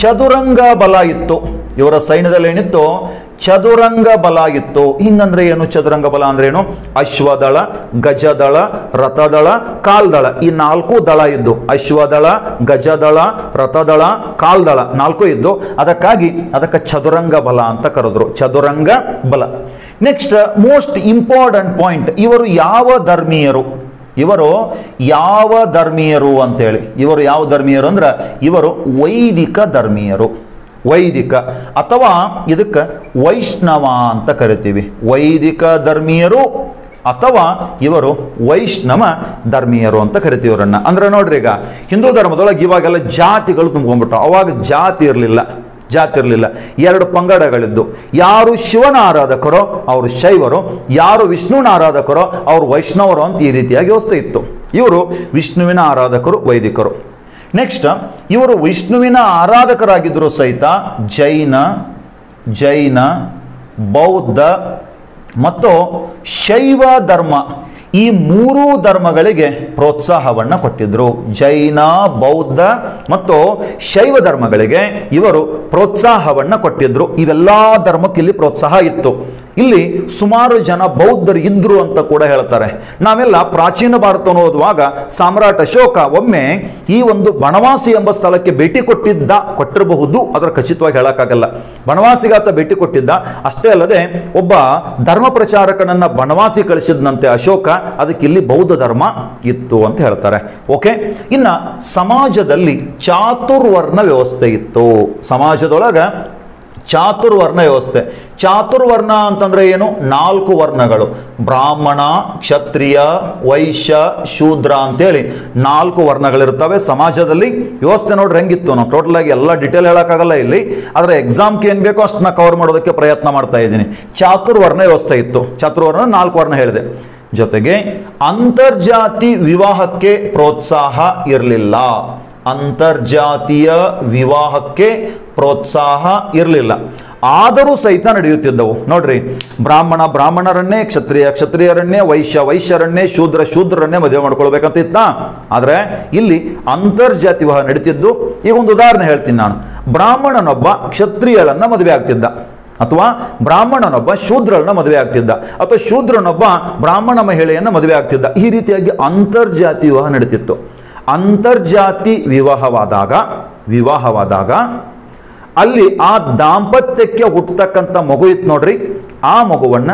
ಚದುರಂಗ ಬಲ ಇತ್ತು. ಇವರ ಸೈನ್ಯದಲ್ಲಿ ಏನಿತ್ತು? ಚದುರಂಗ ಬಲ ಇತ್ತು. ಹಿಂಗಂದ್ರೆ ಏನು ಚದುರಂಗ ಬಲ ಅಂದ್ರೆ ಏನು? ಅಶ್ವದಳ, ಗಜದಳ, ರಥದಳ, ಕಾಲ್ದಳ. ಈ ನಾಲ್ಕು ದಳ ಇದ್ದು. ಅಶ್ವದಳ, ಗಜದಳ, ರಥದಳ, ಕಾಲ್ದಳ ನಾಲ್ಕು ಇದ್ದು. ಅದಕ್ಕಾಗಿ ಅದಕ್ಕೆ ಚದುರಂಗ ಬಲ ಅಂತ ಕರೆದ್ರು. ಚದುರಂಗ ಬಲ. ನೆಕ್ಸ್ಟ್ ಮೋಸ್ಟ್ ಇಂಪಾರ್ಟೆಂಟ್ ಪಾಯಿಂಟ್ ಇವರು ಯಾವ ಧರ್ಮೀಯರು? ಇವರು ಯಾವ ಧರ್ಮೀಯರು ಅಂತೇಳಿ. ಇವರು ಯಾವ ಧರ್ಮೀಯರು ಅಂದ್ರೆ ಇವರು ವೈದಿಕ ಧರ್ಮೀಯರು. ವೈದಿಕ ಅಥವಾ ಇದಕ್ಕೆ ವೈಷ್ಣವ ಅಂತ ಕರಿತೀವಿ. ವೈದಿಕ ಧರ್ಮೀಯರು ಅಥವಾ ಇವರು ವೈಷ್ಣವ ಧರ್ಮೀಯರು ಅಂತ ಕರಿತೀವಿ ಇವರನ್ನು ಅಂದ್ರೆ ನೋಡ್ರಿ ಈಗ ಹಿಂದೂ ಧರ್ಮದೊಳಗೆ ಇವಾಗೆಲ್ಲ ಜಾತಿಗಳು ತುಂಬ್ಕೊಂಡ್ಬಿಟ್ಟು ಅವಾಗ ಜಾತಿ ಇರಲಿಲ್ಲ ಜಾತಿ ಇರಲಿಲ್ಲ. ಎರಡು ಪಂಗಡಗಳಿದ್ದು. ಯಾರು ಶಿವನ ಆರಾಧಕರೋ ಅವರು ಶೈವರು, ಯಾರು ವಿಷ್ಣುವಿನ ಆರಾಧಕರೋ ಅವರು ವೈಷ್ಣವರು ಅಂತ ಈ ರೀತಿಯಾಗಿ ವ್ಯವಸ್ಥೆ ಇತ್ತು. ಇವರು ವಿಷ್ಣುವಿನ ಆರಾಧಕರು, ವೈದಿಕರು. ನೆಕ್ಸ್ಟ್ ಇವರು ವಿಷ್ಣುವಿನ ಆರಾಧಕರಾಗಿದ್ದರು ಸಹಿತ ಜೈನ ಜೈನ, ಬೌದ್ಧ ಮತ್ತು ಶೈವ ಧರ್ಮ ಈ ಮೂರೂ ಧರ್ಮಗಳಿಗೆ ಪ್ರೋತ್ಸಾಹವನ್ನು ಕೊಟ್ಟಿದ್ರು. ಜೈನ, ಬೌದ್ಧ ಮತ್ತು ಶೈವ ಧರ್ಮಗಳಿಗೆ ಇವರು ಪ್ರೋತ್ಸಾಹವನ್ನು ಕೊಟ್ಟಿದ್ರು. ಇವೆಲ್ಲ ಧರ್ಮಕ್ಕೆ ಇಲ್ಲಿ ಪ್ರೋತ್ಸಾಹ ಇತ್ತು. ಇಲ್ಲಿ ಸುಮಾರು ಜನ ಬೌದ್ಧರು ಇದ್ರು ಅಂತ ಕೂಡ ಹೇಳ್ತಾರೆ. ನಾವೆಲ್ಲ ಪ್ರಾಚೀನ ಭಾರತವನ್ನು ಓದುವಾಗ ಸಾಮ್ರಾಟ್ ಅಶೋಕ ಒಮ್ಮೆ ಈ ಒಂದು ಬನವಾಸಿ ಎಂಬ ಸ್ಥಳಕ್ಕೆ ಭೇಟಿ ಕೊಟ್ಟಿದ್ದ, ಕೊಟ್ಟಿರಬಹುದು, ಅದರ ಖಚಿತವಾಗಿ ಹೇಳೋಕ್ಕಾಗಲ್ಲ. ಬನವಾಸಿಗಾತ ಭೇಟಿ ಕೊಟ್ಟಿದ್ದ. ಅಷ್ಟೇ ಅಲ್ಲದೆ ಒಬ್ಬ ಧರ್ಮ ಪ್ರಚಾರಕನನ್ನ ಬನವಾಸಿ ಕಳಿಸಿದಂತೆ ಅಶೋಕ, ಅದಕ್ಕೆ ಇಲ್ಲಿ ಬೌದ್ಧ ಧರ್ಮ ಇತ್ತು ಅಂತ ಹೇಳ್ತಾರೆ. ಓಕೆ? ಇನ್ನ ಸಮಾಜದಲ್ಲಿ ಚಾತುರ್ವರ್ಣ ವ್ಯವಸ್ಥೆ ಇತ್ತು. ಸಮಾಜದೊಳಗ ಚಾತುರ್ವರ್ಣ ವ್ಯವಸ್ಥೆ. ಚಾತುರ್ವರ್ಣ ಅಂತಂದ್ರೆ ಏನು? ನಾಲ್ಕು ವರ್ಣಗಳು. ಬ್ರಾಹ್ಮಣ, ಕ್ಷತ್ರಿಯ, ವೈಶ್ಯ, ಶೂದ್ರ ಅಂತೇಳಿ ನಾಲ್ಕು ವರ್ಣಗಳಿರ್ತವೆ ಸಮಾಜದಲ್ಲಿ ವ್ಯವಸ್ಥೆ ನೋಡ್ರಿ ಹೆಂಗಿತ್ತು ನಾವು ಟೋಟಲ್ ಆಗಿ ಎಲ್ಲ ಡಿಟೇಲ್ ಹೇಳೋಕ್ಕಾಗಲ್ಲ ಇಲ್ಲಿ. ಆದರೆ ಎಕ್ಸಾಮ್ಗೆ ಏನು ಬೇಕೋ ಅಷ್ಟನ್ನ ಕವರ್ ಮಾಡೋದಕ್ಕೆ ಪ್ರಯತ್ನ ಮಾಡ್ತಾ ಇದ್ದೀನಿ. ಚಾತುರ್ವರ್ಣ ವ್ಯವಸ್ಥೆ ಇತ್ತು. ಚಾತುರ್ವರ್ಣ ನಾಲ್ಕು ವರ್ಣ ಹೇಳಿದೆ. ಜೊತೆಗೆ ಅಂತರ್ಜಾತಿ ವಿವಾಹಕ್ಕೆ ಪ್ರೋತ್ಸಾಹ ಇರಲಿಲ್ಲ. ಅಂತರ್ಜಾತೀಯ ವಿವಾಹಕ್ಕೆ ಪ್ರೋತ್ಸಾಹ ಇರಲಿಲ್ಲ. ಆದರೂ ಸಹಿತ ನಡೆಯುತ್ತಿದ್ದವು. ನೋಡ್ರಿ, ಬ್ರಾಹ್ಮಣ ಬ್ರಾಹ್ಮಣರನ್ನೇ, ಕ್ಷತ್ರಿಯ ಕ್ಷತ್ರಿಯರನ್ನೇ, ವೈಶ್ಯ ವೈಶ್ಯರನ್ನೇ, ಶೂದ್ರ ಶೂದ್ರರನ್ನೇ ಮದುವೆ ಮಾಡ್ಕೊಳ್ಬೇಕಂತ ಇತ್ತ ಆದರೆ ಇಲ್ಲಿ ಅಂತರ್ಜಾತಿ ವಿವಾಹ ನಡೀತಿದ್ದು. ಈಗ ಒಂದು ಉದಾಹರಣೆ ಹೇಳ್ತೀನಿ ನಾನು. ಬ್ರಾಹ್ಮಣನೊಬ್ಬ ಕ್ಷತ್ರಿಯಳನ್ನ ಮದುವೆ ಆಗ್ತಿದ್ದ. ಅಥವಾ ಬ್ರಾಹ್ಮಣನೊಬ್ಬ ಶೂದ್ರಳನ್ನ ಮದುವೆ ಆಗ್ತಿದ್ದ. ಅಥವಾ ಶೂದ್ರನೊಬ್ಬ ಬ್ರಾಹ್ಮಣ ಮಹಿಳೆಯನ್ನ ಮದುವೆ ಆಗ್ತಿದ್ದ. ಈ ರೀತಿಯಾಗಿ ಅಂತರ್ಜಾತಿ ವಿವಾಹ ನಡೀತಿತ್ತು. ಅಂತರ್ಜಾತಿ ವಿವಾಹವಾದಾಗ ವಿವಾಹವಾದಾಗ ಅಲ್ಲಿ ಆ ದಾಂಪತ್ಯಕ್ಕೆ ಹುಟ್ಟತಕ್ಕಂಥ ಮಗು ಇತ್ತು ನೋಡ್ರಿ. ಆ ಮಗುವನ್ನ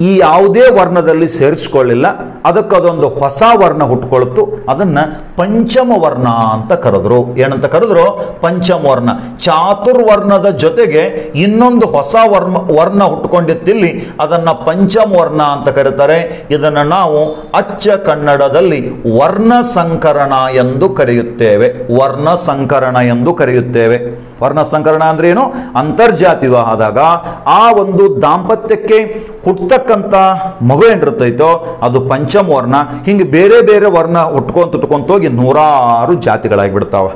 ಈ ಯಾವುದೇ ವರ್ಣದಲ್ಲಿ ಸೇರಿಸ್ಕೊಳ್ಳಿಲ್ಲ. ಅದಕ್ಕೆ ಅದೊಂದು ಹೊಸ ವರ್ಣ ಹುಟ್ಕೊಳ್ತು ಅದನ್ನು ಪಂಚಮ ವರ್ಣ ಅಂತ ಕರೆದ್ರು. ಏನಂತ ಕರೆದ್ರು? ಪಂಚಮ ವರ್ಣ. ಚಾತುರ್ವರ್ಣದ ಜೊತೆಗೆ ಇನ್ನೊಂದು ಹೊಸ ವರ್ಣ ವರ್ಣ ಹುಟ್ಕೊಂಡಿತ್ತಿಲ್ಲಿ ಅದನ್ನು ಪಂಚಮ ವರ್ಣ ಅಂತ ಕರೀತಾರೆ. ಇದನ್ನು ನಾವು ಅಚ್ಚ ಕನ್ನಡದಲ್ಲಿ ವರ್ಣ ಸಂಕರಣ ಎಂದು ಕರೆಯುತ್ತೇವೆ. ವರ್ಣ ಸಂಕರಣ ಎಂದು ಕರೆಯುತ್ತೇವೆ. ವರ್ಣ ಸಂಕರಣ ಅಂದ್ರೆ ಏನು? ಅಂತರ್ಜಾತಿ ಆದಾಗ ಆ ಒಂದು ದಾಂಪತ್ಯಕ್ಕೆ ಹುಟ್ಟತಕ್ಕಂಥ ಮಗು ಏನಿರ್ತೈತೋ ಅದು ಪಂಚಮ ವರ್ಣ ಹಿಂಗೆ ಬೇರೆ ಬೇರೆ ವರ್ಣ ಉಟ್ಕೊಂತ ಉಟ್ಕೊಂತ ಹೋಗಿ ನೂರಾರು ಜಾತಿಗಳಾಗಿಬಿಡ್ತಾವ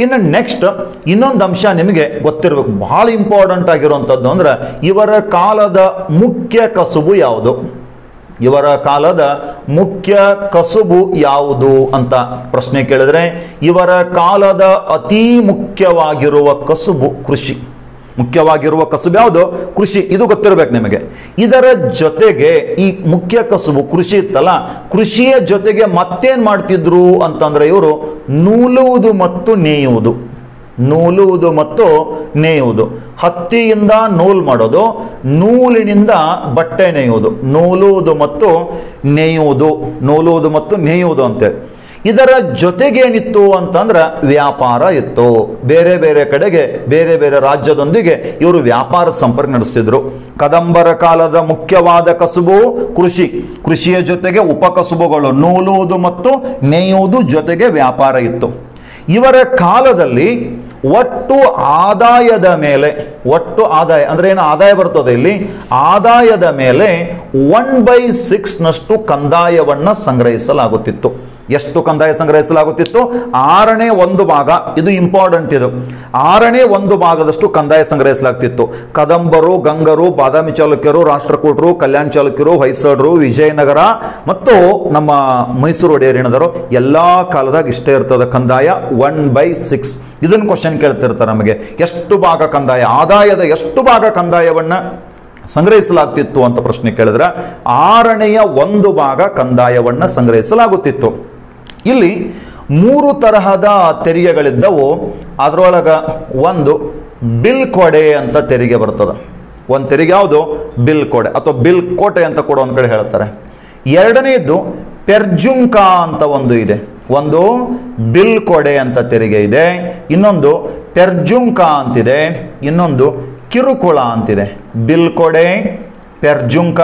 ಇನ್ನು ನೆಕ್ಸ್ಟ್ ಇನ್ನೊಂದು ಅಂಶ ನಿಮಗೆ ಗೊತ್ತಿರಬೇಕು. ಬಹಳ ಇಂಪಾರ್ಟೆಂಟ್ ಆಗಿರುವಂಥದ್ದು ಅಂದ್ರೆ ಇವರ ಕಾಲದ ಮುಖ್ಯ ಕಸುಬು ಯಾವುದು? ಇವರ ಕಾಲದ ಮುಖ್ಯ ಕಸುಬು ಯಾವುದು ಅಂತ ಪ್ರಶ್ನೆ ಕೇಳಿದ್ರೆ, ಇವರ ಕಾಲದ ಅತಿ ಮುಖ್ಯವಾಗಿರುವ ಕಸುಬು ಕೃಷಿ. ಮುಖ್ಯವಾಗಿರುವ ಕಸುಬು ಯಾವುದು? ಕೃಷಿ. ಇದು ಗೊತ್ತಿರಬೇಕು ನಿಮಗೆ. ಇದರ ಜೊತೆಗೆ ಈ ಮುಖ್ಯ ಕಸುಬು ಕೃಷಿ ಇತ್ತಲ್ಲ, ಕೃಷಿಯ ಜೊತೆಗೆ ಮತ್ತೇನು ಮಾಡ್ತಿದ್ರು ಅಂತಂದ್ರೆ ಇವರು ನೂಲುವುದು ಮತ್ತು ನೇಯುವುದು. ನೂಲುವುದು ಮತ್ತು ನೇಯುವುದು. ಹತ್ತಿಯಿಂದ ನೂಲ್ ಮಾಡೋದು, ನೂಲಿನಿಂದ ಬಟ್ಟೆ ನೇಯುವುದು. ನೂಲುವುದು ಮತ್ತು ನೇಯುವುದು, ನೂಲುವುದು ಮತ್ತು ನೇಯುವುದು ಅಂತೇಳಿ ಇದರ ಜೊತೆಗೇನಿತ್ತು ಅಂತಂದ್ರೆ ವ್ಯಾಪಾರ ಇತ್ತು. ಬೇರೆ ಬೇರೆ ಕಡೆಗೆ, ಬೇರೆ ಬೇರೆ ರಾಜ್ಯದೊಂದಿಗೆ ಇವರು ವ್ಯಾಪಾರದ ಸಂಪರ್ಕ ನಡೆಸ್ತಿದ್ರು. ಕದಂಬರ ಕಾಲದ ಮುಖ್ಯವಾದ ಕಸುಬು ಕೃಷಿ. ಕೃಷಿಯ ಜೊತೆಗೆ ಉಪಕಸುಬುಗಳು. ನೂಲುವುದು ಮತ್ತು ನೇಯುವುದು ಜೊತೆಗೆ ವ್ಯಾಪಾರ ಇತ್ತು. ಇವರ ಕಾಲದಲ್ಲಿ ಒಟ್ಟು ಆದಾಯದ ಮೇಲೆ, ಒಟ್ಟು ಆದಾಯ, ಅಂದ್ರೆ ಏನು ಆದಾಯ ಬರ್ತದೆ ಇಲ್ಲಿ? ಆದಾಯದ ಮೇಲೆ ಒನ್ ಬೈ ಸಿಕ್ಸ್ನಷ್ಟು ಕಂದಾಯವನ್ನ ಸಂಗ್ರಹಿಸಲಾಗುತ್ತಿತ್ತು. ಎಷ್ಟು ಕಂದಾಯ ಸಂಗ್ರಹಿಸಲಾಗುತ್ತಿತ್ತು ಆರನೇ ಒಂದು ಭಾಗ, ಇದು ಇಂಪಾರ್ಟೆಂಟ್ ಇದು. ಆರನೇ ಒಂದು ಭಾಗದಷ್ಟು ಕಂದಾಯ ಸಂಗ್ರಹಿಸಲಾಗ್ತಿತ್ತು ಕದಂಬರು, ಗಂಗರು, ಬಾದಾಮಿ ಚಾಲುಕ್ಯರು, ರಾಷ್ಟ್ರಕೂಟರು, ಕಲ್ಯಾಣ ಚಾಲುಕ್ಯರು, ಹೊಯ್ಸಳರು, ವಿಜಯನಗರ ಮತ್ತು ನಮ್ಮ ಮೈಸೂರು ಒಡೆಯರಿನದರು ಎಲ್ಲ ಕಾಲದಾಗ ಇಷ್ಟೇ ಇರ್ತದೆ ಕಂದಾಯ ಒನ್ ಬೈ ಸಿಕ್ಸ್ ಇದನ್ನು ಕ್ವಶನ್ ಕೇಳ್ತಿರ್ತಾರೆ ನಮಗೆ. ಎಷ್ಟು ಭಾಗ ಕಂದಾಯ? ಆದಾಯದ ಎಷ್ಟು ಭಾಗ ಕಂದಾಯವನ್ನ ಸಂಗ್ರಹಿಸಲಾಗ್ತಿತ್ತು ಅಂತ ಪ್ರಶ್ನೆ ಕೇಳಿದ್ರೆ, ಆರನೆಯ ಒಂದು ಭಾಗ ಕಂದಾಯವನ್ನ ಸಂಗ್ರಹಿಸಲಾಗುತ್ತಿತ್ತು. ಇಲ್ಲಿ ಮೂರು ತರಹದ ತೆರಿಗೆಗಳಿದ್ದವು. ಅದರೊಳಗ ಒಂದು ಬಿಲ್ ಕೊಡೆ ಅಂತ ತೆರಿಗೆ ಬರ್ತದೆ. ಒಂದು ತೆರಿಗೆ ಯಾವುದು? ಬಿಲ್ ಕೊಡೆ. ಅಥವಾ ಬಿಲ್ ಕೋಟೆ ಅಂತ ಕೂಡ ಒಂದು ಕಡೆ ಹೇಳ್ತಾರೆ. ಎರಡನೇದು ಪೆರ್ಜುಂಕ ಅಂತ ಒಂದು ಇದೆ. ಒಂದು ಬಿಲ್ ಕೊಡೆ ಅಂತ ತೆರಿಗೆ ಇದೆ. ಇನ್ನೊಂದು ಪೆರ್ಜುಂಕ ಅಂತಿದೆ. ಇನ್ನೊಂದು ಕಿರುಕುಳ ಅಂತಿದೆ. ಬಿಲ್ ಕೊಡೆ ಪೆರ್ಜುಂಕ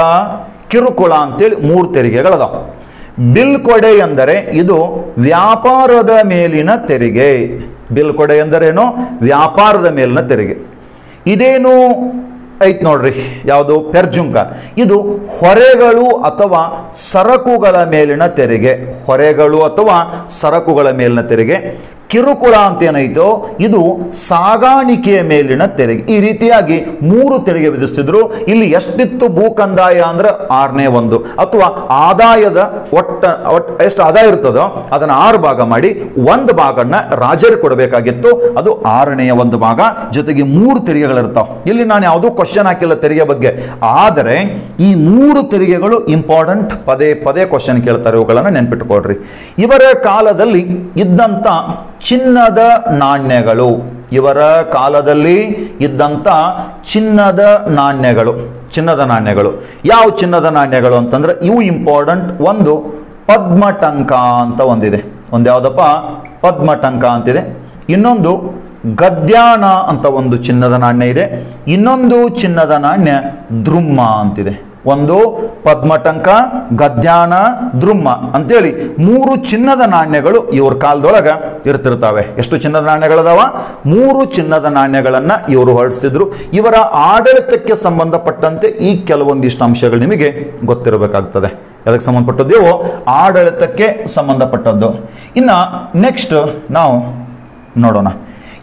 ಕಿರುಕುಳ ಅಂತೇಳಿ ಮೂರು ತೆರಿಗೆಗಳದಾವ. ಬಿಲ್ ಕೊಡೆ ಎಂದರೆ ಇದು ವ್ಯಾಪಾರದ ಮೇಲಿನ ತೆರಿಗೆ. ಬಿಲ್ ಕೊಡೆ ಎಂದರೇನು? ವ್ಯಾಪಾರದ ಮೇಲಿನ ತೆರಿಗೆ. ಇದೇನು ಐತ್ ನೋಡ್ರಿ, ಯಾವುದು? ಪೆರ್ಜುಂಕ ಇದು ಹೊರೆಗಳು ಅಥವಾ ಸರಕುಗಳ ಮೇಲಿನ ತೆರಿಗೆ. ಹೊರೆಗಳು ಅಥವಾ ಸರಕುಗಳ ಮೇಲಿನ ತೆರಿಗೆ. ಕಿರುಕುಳ ಅಂತ ಏನಾಯಿತು ಇದು ಸಾಗಾಣಿಕೆಯ ಮೇಲಿನ ತೆರಿಗೆ. ಈ ರೀತಿಯಾಗಿ ಮೂರು ತೆರಿಗೆ ವಿಧಿಸ್ತಿದ್ರು. ಇಲ್ಲಿ ಎಷ್ಟಿತ್ತು ಭೂ ಕಂದಾಯ ಅಂದ್ರೆ ಆರನೇ ಒಂದು. ಅಥವಾ ಆದಾಯದ ಒಟ್ಟ ಎಷ್ಟು ಆದಾಯ ಇರ್ತದೋ, ಅದನ್ನ ಆರು ಭಾಗ ಮಾಡಿ, ಒಂದು ಭಾಗನ ರಾಜರಿಗೆ ಕೊಡಬೇಕಾಗಿತ್ತು. ಅದು ಆರನೆಯ ಒಂದು ಭಾಗ. ಜೊತೆಗೆ ಮೂರು ತೆರಿಗೆಗಳಿರ್ತಾವ. ಇಲ್ಲಿ ನಾನು ಯಾವುದೂ ಕ್ವಶನ್ ಹಾಕಿಲ್ಲ ತೆರಿಗೆ ಬಗ್ಗೆ. ಆದರೆ, ಈ ಮೂರು ತೆರಿಗೆಗಳು ಇಂಪಾರ್ಟೆಂಟ್ ಪದೇ ಪದೇ ಕ್ವಶನ್ ಕೇಳ್ತಾರೆ ಇವುಗಳನ್ನು ನೆನ್ಪಿಟ್ಕೊಳ್ರಿ. ಇವರ ಕಾಲದಲ್ಲಿ ಇದ್ದಂಥ ಚಿನ್ನದ ನಾಣ್ಯಗಳು. ಇವರ ಕಾಲದಲ್ಲಿ ಇದ್ದಂಥ ಚಿನ್ನದ ನಾಣ್ಯಗಳು ಚಿನ್ನದ ನಾಣ್ಯಗಳು. ಯಾವ ಚಿನ್ನದ ನಾಣ್ಯಗಳು ಅಂತಂದ್ರೆ ಇವು ಇಂಪಾರ್ಟೆಂಟ್ ಒಂದು ಪದ್ಮಟಂಕ ಅಂತ ಒಂದಿದೆ. ಒಂದು ಯಾವುದಪ್ಪ? ಪದ್ಮಟಂಕ ಅಂತಿದೆ. ಇನ್ನೊಂದು ಗದ್ಯಾನ ಅಂತ ಒಂದು ಚಿನ್ನದ ನಾಣ್ಯ ಇದೆ. ಇನ್ನೊಂದು ಚಿನ್ನದ ನಾಣ್ಯ ದ್ರುಮ್ಮ ಅಂತಿದೆ. ಒಂದು ಪದ್ಮಟಂಕ, ಗದ್ಯಾನ, ದ್ರುಮ್ಮ ಅಂತೇಳಿ ಮೂರು ಚಿನ್ನದ ನಾಣ್ಯಗಳು ಇವ್ರ ಕಾಲದೊಳಗೆ ಇರ್ತಿರ್ತಾವೆ. ಎಷ್ಟು ಚಿನ್ನದ ನಾಣ್ಯಗಳದಾವ? ಮೂರು ಚಿನ್ನದ ನಾಣ್ಯಗಳನ್ನು ಇವರು ಹೊರಡಿಸ್ತಿದ್ರು. ಇವರ ಆಡಳಿತಕ್ಕೆ ಸಂಬಂಧಪಟ್ಟಂತೆ ಈ ಕೆಲವೊಂದಿಷ್ಟು ಅಂಶಗಳು ನಿಮಗೆ ಗೊತ್ತಿರಬೇಕಾಗ್ತದೆ. ಅದಕ್ಕೆ ಸಂಬಂಧಪಟ್ಟದ್ದೇವೋ? ಆಡಳಿತಕ್ಕೆ ಸಂಬಂಧಪಟ್ಟದ್ದು. ಇನ್ನ ನೆಕ್ಸ್ಟ್ ನಾವು ನೋಡೋಣ.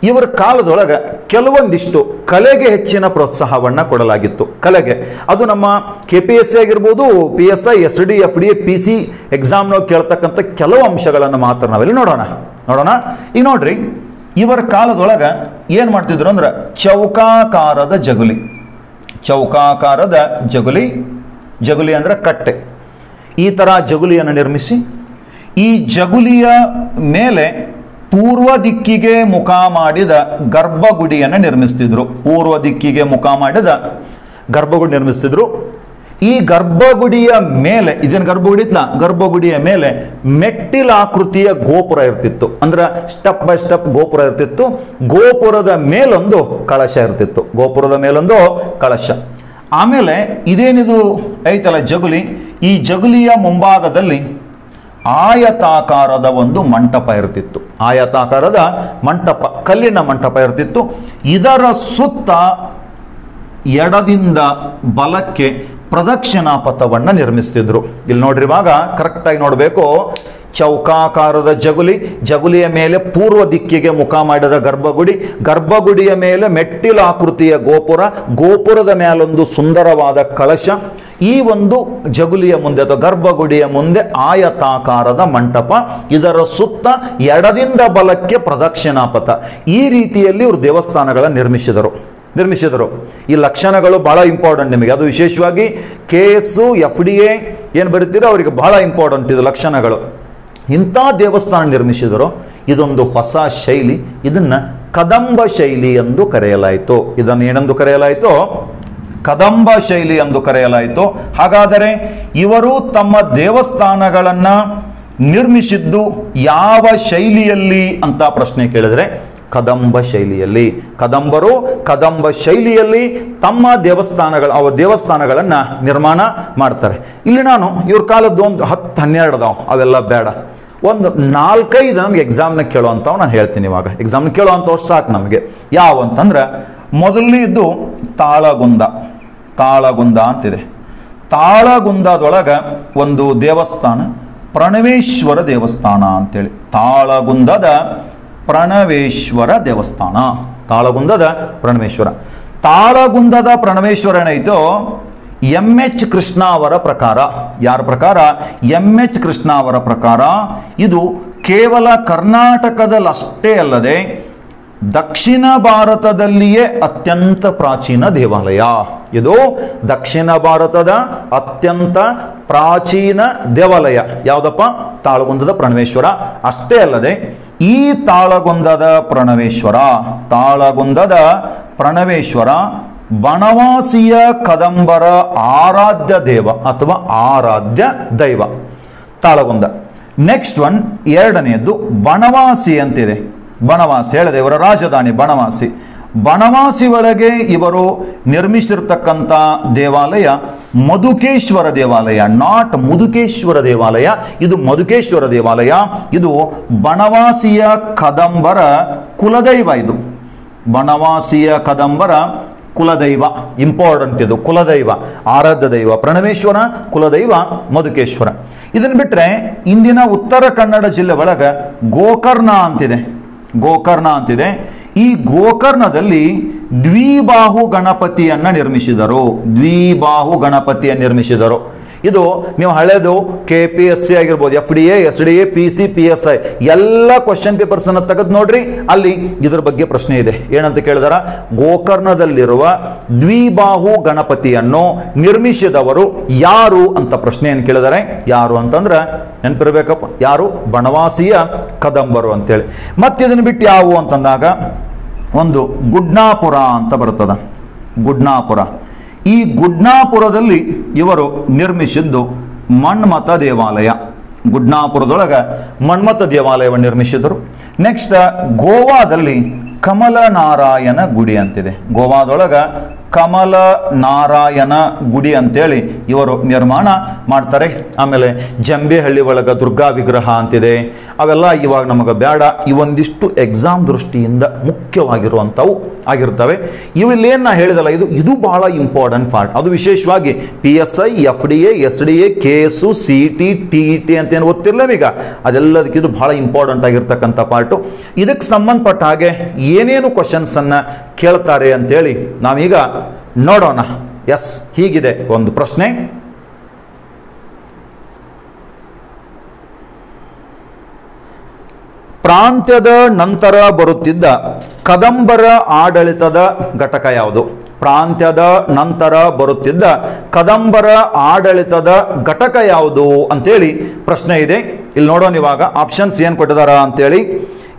ಇವರ ಕಾಲದೊಳಗೆ ಕೆಲವೊಂದಿಷ್ಟು ಕಲೆಗೆ ಹೆಚ್ಚಿನ ಪ್ರೋತ್ಸಾಹವನ್ನು ಕೊಡಲಾಗಿತ್ತು. ಕಲೆಗೆ. ಅದು ನಮ್ಮ ಕೆ ಪಿ ಎಸ್ ಸಿ ಆಗಿರ್ಬೋದು P S I S D F D P C ಎಕ್ಸಾಮ್ನಾಗ ಕೇಳ್ತಕ್ಕಂಥ ಕೆಲವು ಅಂಶಗಳನ್ನು ಮಾತ್ರ ನಾವಿಲ್ಲಿ ನೋಡೋಣ. ನೋಡೋಣ. ಈಗ ನೋಡ್ರಿ, ಇವರ ಕಾಲದೊಳಗೆ ಏನು ಮಾಡ್ತಿದ್ರು ಅಂದ್ರೆ ಚೌಕಾಕಾರದ ಜಗುಲಿ. ಚೌಕಾಕಾರದ ಜಗುಲಿ. ಜಗುಲಿ ಅಂದ್ರೆ ಕಟ್ಟೆ. ಈ ಥರ ಜಗುಲಿಯನ್ನು ನಿರ್ಮಿಸಿ, ಈ ಜಗುಲಿಯ ಮೇಲೆ ಪೂರ್ವ ದಿಕ್ಕಿಗೆ ಮುಖ ಮಾಡಿದ ಗರ್ಭಗುಡಿಯನ್ನು ನಿರ್ಮಿಸ್ತಿದ್ರು. ಪೂರ್ವ ದಿಕ್ಕಿಗೆ ಮುಖ ಮಾಡಿದ ಗರ್ಭಗುಡಿ ನಿರ್ಮಿಸ್ತಿದ್ರು. ಈ ಗರ್ಭಗುಡಿಯ ಮೇಲೆ, ಇದೇನು ಗರ್ಭಗುಡಿ ಇತ್ತಲ್ಲ ಗರ್ಭಗುಡಿಯ ಮೇಲೆ ಮೆಟ್ಟಿಲಾಕೃತಿಯ ಗೋಪುರ ಇರ್ತಿತ್ತು. ಅಂದ್ರೆ ಸ್ಟೆಪ್ ಬೈ ಸ್ಟೆಪ್ ಗೋಪುರ ಇರ್ತಿತ್ತು. ಗೋಪುರದ ಮೇಲೊಂದು ಕಳಶ ಇರ್ತಿತ್ತು. ಗೋಪುರದ ಮೇಲೊಂದು ಕಳಶ. ಆಮೇಲೆ ಇದೇನಿದು ಐತಲ್ಲ ಜಗುಲಿ? ಈ ಜಗುಲಿಯ ಮುಂಭಾಗದಲ್ಲಿ ಆಯತಾಕಾರದ ಒಂದು ಮಂಟಪ ಇರ್ತಿತ್ತು. ಆಯತಾಕಾರದ ಮಂಟಪ, ಕಲ್ಲಿನ ಮಂಟಪ ಇರ್ತಿತ್ತು. ಇದರ ಸುತ್ತ ಎಡದಿಂದ ಬಲಕ್ಕೆ ಪ್ರದಕ್ಷಿಣಾ ಪಥವನ್ನು ನಿರ್ಮಿಸ್ತಿದ್ರು. ಇಲ್ಲಿ ನೋಡ್ರಿ ಇವಾಗ ಕರೆಕ್ಟಾಗಿ ನೋಡಬೇಕು. ಚೌಕಾಕಾರದ ಜಗುಲಿ, ಜಗುಲಿಯ ಮೇಲೆ ಪೂರ್ವ ದಿಕ್ಕಿಗೆ ಮುಖ ಮಾಡಿದ ಗರ್ಭಗುಡಿ, ಗರ್ಭಗುಡಿಯ ಮೇಲೆ ಮೆಟ್ಟಿಲು ಆಕೃತಿಯ ಗೋಪುರ, ಗೋಪುರದ ಮೇಲೊಂದು ಸುಂದರವಾದ ಕಳಶ, ಈ ಒಂದು ಜಗುಲಿಯ ಮುಂದೆ ಅಥವಾ ಗರ್ಭಗುಡಿಯ ಮುಂದೆ ಆಯತಾಕಾರದ ಮಂಟಪ, ಇದರ ಸುತ್ತ ಎಡದಿಂದ ಬಲಕ್ಕೆ ಪ್ರದಕ್ಷಿಣಾಪಥ ಈ ರೀತಿಯಲ್ಲಿ ಇವರು ದೇವಸ್ಥಾನಗಳನ್ನು ನಿರ್ಮಿಸಿದರು. ನಿರ್ಮಿಸಿದರು. ಈ ಲಕ್ಷಣಗಳು ಬಹಳ ಇಂಪಾರ್ಟೆಂಟ್ ನಿಮಗೆ. ಅದು ವಿಶೇಷವಾಗಿ K S F D A ಏನು ಬರೀತೀರೋ ಅವರಿಗೆ ಬಹಳ ಇಂಪಾರ್ಟೆಂಟ್ ಇದು ಲಕ್ಷಣಗಳು. ಇಂಥ ದೇವಸ್ಥಾನ ನಿರ್ಮಿಸಿದರು ಇದೊಂದು ಹೊಸ ಶೈಲಿ, ಇದನ್ನ ಕದಂಬ ಶೈಲಿ ಎಂದು ಕರೆಯಲಾಯಿತು. ಇದನ್ನು ಏನೆಂದು ಕರೆಯಲಾಯಿತು? ಕದಂಬ ಶೈಲಿ ಎಂದು ಕರೆಯಲಾಯಿತು. ಹಾಗಾದರೆ ಇವರು ತಮ್ಮ ದೇವಸ್ಥಾನಗಳನ್ನು ನಿರ್ಮಿಸಿದ್ದು ಯಾವ ಶೈಲಿಯಲ್ಲಿ ಅಂತ ಪ್ರಶ್ನೆ ಕೇಳಿದ್ರೆ ಕದಂಬ ಶೈಲಿಯಲ್ಲಿ. ಕದಂಬರು ಕದಂಬ ಶೈಲಿಯಲ್ಲಿ ತಮ್ಮ ದೇವಸ್ಥಾನಗಳ, ಅವರ ದೇವಸ್ಥಾನಗಳನ್ನು ನಿರ್ಮಾಣ ಮಾಡ್ತಾರೆ. ಇಲ್ಲಿ ನಾನು ಇವ್ರ ಕಾಲದ್ದು ಒಂದು ಹತ್ತು ಹನ್ನೆರಡು ಅದಾವ, ಅವೆಲ್ಲ ಬೇಡ. ಒಂದು ನಾಲ್ಕೈದು ನಮ್ಗೆ ಎಕ್ಸಾಮ್ನ ಕೇಳುವಂಥವು ನಾನು ಹೇಳ್ತೀನಿ ಇವಾಗ. ಎಕ್ಸಾಮ್ನ ಕೇಳುವಂಥವು ಸಾಕು ನಮಗೆ. ಯಾವ ಅಂತಂದ್ರೆ ಮೊದಲನೇದು ತಾಳಗುಂದ. ತಾಳಗುಂದ ಅಂತಿದೆ. ತಾಳಗುಂದದೊಳಗೆ ಒಂದು ದೇವಸ್ಥಾನ, ಪ್ರಣವೇಶ್ವರ ದೇವಸ್ಥಾನ ಅಂತೇಳಿ. ತಾಳಗುಂದದ ಪ್ರಣವೇಶ್ವರ ದೇವಸ್ಥಾನ. ತಾಳಗುಂದದ ಪ್ರಣವೇಶ್ವರ. ತಾಳಗುಂದದ ಪ್ರಣವೇಶ್ವರ ಏನೈತೋ ಎಂ ಎಚ್ ಕೃಷ್ಣ ಅವರ ಪ್ರಕಾರ. ಯಾರ ಪ್ರಕಾರ? ಎಂ ಎಚ್ ಕೃಷ್ಣ ಅವರ ಪ್ರಕಾರ. ಇದು ಕೇವಲ ಕರ್ನಾಟಕದಲ್ಲಷ್ಟೇ ಅಲ್ಲದೆ ದಕ್ಷಿಣ ಭಾರತದಲ್ಲಿಯೇ ಅತ್ಯಂತ ಪ್ರಾಚೀನ ದೇವಾಲಯ. ಇದು ದಕ್ಷಿಣ ಭಾರತದ ಅತ್ಯಂತ ಪ್ರಾಚೀನ ದೇವಾಲಯ. ಯಾವುದಪ್ಪ? ತಾಳಗುಂದದ ಪ್ರಣವೇಶ್ವರ. ಅಷ್ಟೇ ಅಲ್ಲದೆ, ಈ ತಾಳಗುಂದದ ಪ್ರಣವೇಶ್ವರ ತಾಳಗುಂದದ ಪ್ರಣವೇಶ್ವರ ಬನವಾಸಿಯ ಕದಂಬರ ಆರಾಧ್ಯ ದೇವ ಅಥವಾ ಆರಾಧ್ಯ ದೈವ. ತಾಳಗುಂದ. ನೆಕ್ಸ್ಟ್ ಒನ್ ಎರಡನೆಯದ್ದು ಬನವಾಸಿ ಅಂತಿದೆ. ಬನವಾಸಿ ಹೇಳಿದೆ, ಇವರ ರಾಜಧಾನಿ ಬನವಾಸಿ ಬನವಾಸಿ ಒಳಗೆ ಇವರು ನಿರ್ಮಿಸಿರ್ತಕ್ಕಂಥ ದೇವಾಲಯ ಮಧುಕೇಶ್ವರ ದೇವಾಲಯ, ನಾಟ್ ಮುದುಕೇಶ್ವರ ದೇವಾಲಯ. ಇದು ಮಧುಕೇಶ್ವರ ದೇವಾಲಯ. ಇದು ಬನವಾಸಿಯ ಕದಂಬರ ಕುಲದೈವ ಇದು. ಬನವಾಸಿಯ ಕದಂಬರ ಕುಲದೈವ ಇಂಪಾರ್ಟೆಂಟ್ ಇದು, ಕುಲದೈವ, ಆರಾಧ್ಯ ದೈವ ಪ್ರಣವೇಶ್ವರ ಕುಲದೈವ, ಮಧುಕೇಶ್ವರ. ಇದನ್ನು ಬಿಟ್ಟರೆ ಇಂದಿನ ಉತ್ತರ ಕನ್ನಡ ಜಿಲ್ಲೆ ಒಳಗೆ ಗೋಕರ್ಣ ಅಂತಿದೆ. ಗೋಕರ್ಣ ಅಂತಿದೆ. ಈ ಗೋಕರ್ಣದಲ್ಲಿ ದ್ವಿಬಾಹು ಗಣಪತಿಯನ್ನ ನಿರ್ಮಿಸಿದರು. ದ್ವಿಬಾಹು ಗಣಪತಿಯನ್ನು ನಿರ್ಮಿಸಿದರು. ಇದು ನೀವು ಹಳೇದು ಕೆ ಪಿ ಎಸ್ ಸಿ ಆಗಿರ್ಬೋದು F D A S D A P C P S I ಎಲ್ಲ ಕ್ವಶನ್ ಪೇಪರ್ಸ್ ಅನ್ನ ತೆಗೆದು ನೋಡ್ರಿ, ಅಲ್ಲಿ ಇದ್ರ ಬಗ್ಗೆ ಪ್ರಶ್ನೆ ಇದೆ. ಏನಂತ ಕೇಳಿದಾರ? ಗೋಕರ್ಣದಲ್ಲಿರುವ ದ್ವಿಬಾಹು ಗಣಪತಿಯನ್ನು ನಿರ್ಮಿಸಿದವರು ಯಾರು ಅಂತ ಪ್ರಶ್ನೆಯನ್ನು ಕೇಳಿದಾರೆ? ಯಾರು ಅಂತಂದ್ರೆ, ನೆನಪಿರ್ಬೇಕಪ್ಪ, ಯಾರು? ಬಣವಾಸಿಯ ಕದಂಬರು ಅಂತೇಳಿ. ಮತ್ತೆ ಇದನ್ನು ಬಿಟ್ಟು ಯಾವುವು ಅಂತಂದಾಗ, ಒಂದು ಗುಡ್ನಾಪುರ ಅಂತ ಬರ್ತದ. ಗುಡ್ನಾಪುರ. ಈ ಗುಡ್ನಾಪುರದಲ್ಲಿ ಇವರು ನಿರ್ಮಿಸಿದ್ದು ಮಣ್ಮತ ದೇವಾಲಯ. ಗುಡ್ನಾಪುರದೊಳಗೆ ಮಣ್ಮತ ದೇವಾಲಯವನ್ನು ನಿರ್ಮಿಸಿದರು. ನೆಕ್ಸ್ಟ್ ಗೋವಾದಲ್ಲಿ ಕಮಲನಾರಾಯಣ ಗುಡಿ ಅಂತಿದೆ. ಗೋವಾದೊಳಗ ಕಮಲ ನಾರಾಯಣ ಗುಡಿ ಅಂತೇಳಿ ಇವರು ನಿರ್ಮಾಣ ಮಾಡ್ತಾರೆ. ಆಮೇಲೆ ಜಂಬೆಹಳ್ಳಿ ಒಳಗೆ ದುರ್ಗಾ ವಿಗ್ರಹ ಅಂತಿದೆ. ಅವೆಲ್ಲ ಇವಾಗ ನಮಗೆ ಬೇಡ. ಇವೊಂದಿಷ್ಟು ಎಕ್ಸಾಮ್ ದೃಷ್ಟಿಯಿಂದ ಮುಖ್ಯವಾಗಿರುವಂಥವು ಆಗಿರ್ತವೆ. ಇವಿಲ್ಲೇನು ನಾ ಹೇಳಿದಲ್ಲ, ಇದು ಇದು ಬಹಳ ಇಂಪಾರ್ಟೆಂಟ್ ಪಾರ್ಟ್ ಅದು ವಿಶೇಷವಾಗಿ P S I F D A S D A K S C T T T ಅಂತ ಏನು ಅದೆಲ್ಲದಕ್ಕಿದು ಬಹಳ ಇಂಪಾರ್ಟೆಂಟ್ ಆಗಿರ್ತಕ್ಕಂಥ ಪಾರ್ಟು ಇದಕ್ಕೆ ಸಂಬಂಧಪಟ್ಟ ಹಾಗೆ ಏನೇನು ಕ್ವಶನ್ಸನ್ನು ಕೇಳ್ತಾರೆ ಅಂತೇಳಿ ನಾವೀಗ ನೋಡೋಣ. ಎಸ್ ಹೀಗಿದೆ ಒಂದು ಪ್ರಶ್ನೆ. ಪ್ರಾಂತ್ಯದ ನಂತರ ಬರುತ್ತಿದ್ದ ಕದಂಬರ ಆಡಳಿತದ ಘಟಕ ಯಾವುದು? ಪ್ರಾಂತ್ಯದ ನಂತರ ಬರುತ್ತಿದ್ದ ಕದಂಬರ ಆಡಳಿತದ ಘಟಕ ಯಾವುದು ಅಂತೇಳಿ ಪ್ರಶ್ನೆ ಇದೆ. ಇಲ್ಲಿ ನೋಡೋಣ ಇವಾಗ. ಆಪ್ಷನ್ಸ್ ಏನು ಕೊಟ್ಟಿದಾರ ಅಂತೇಳಿ.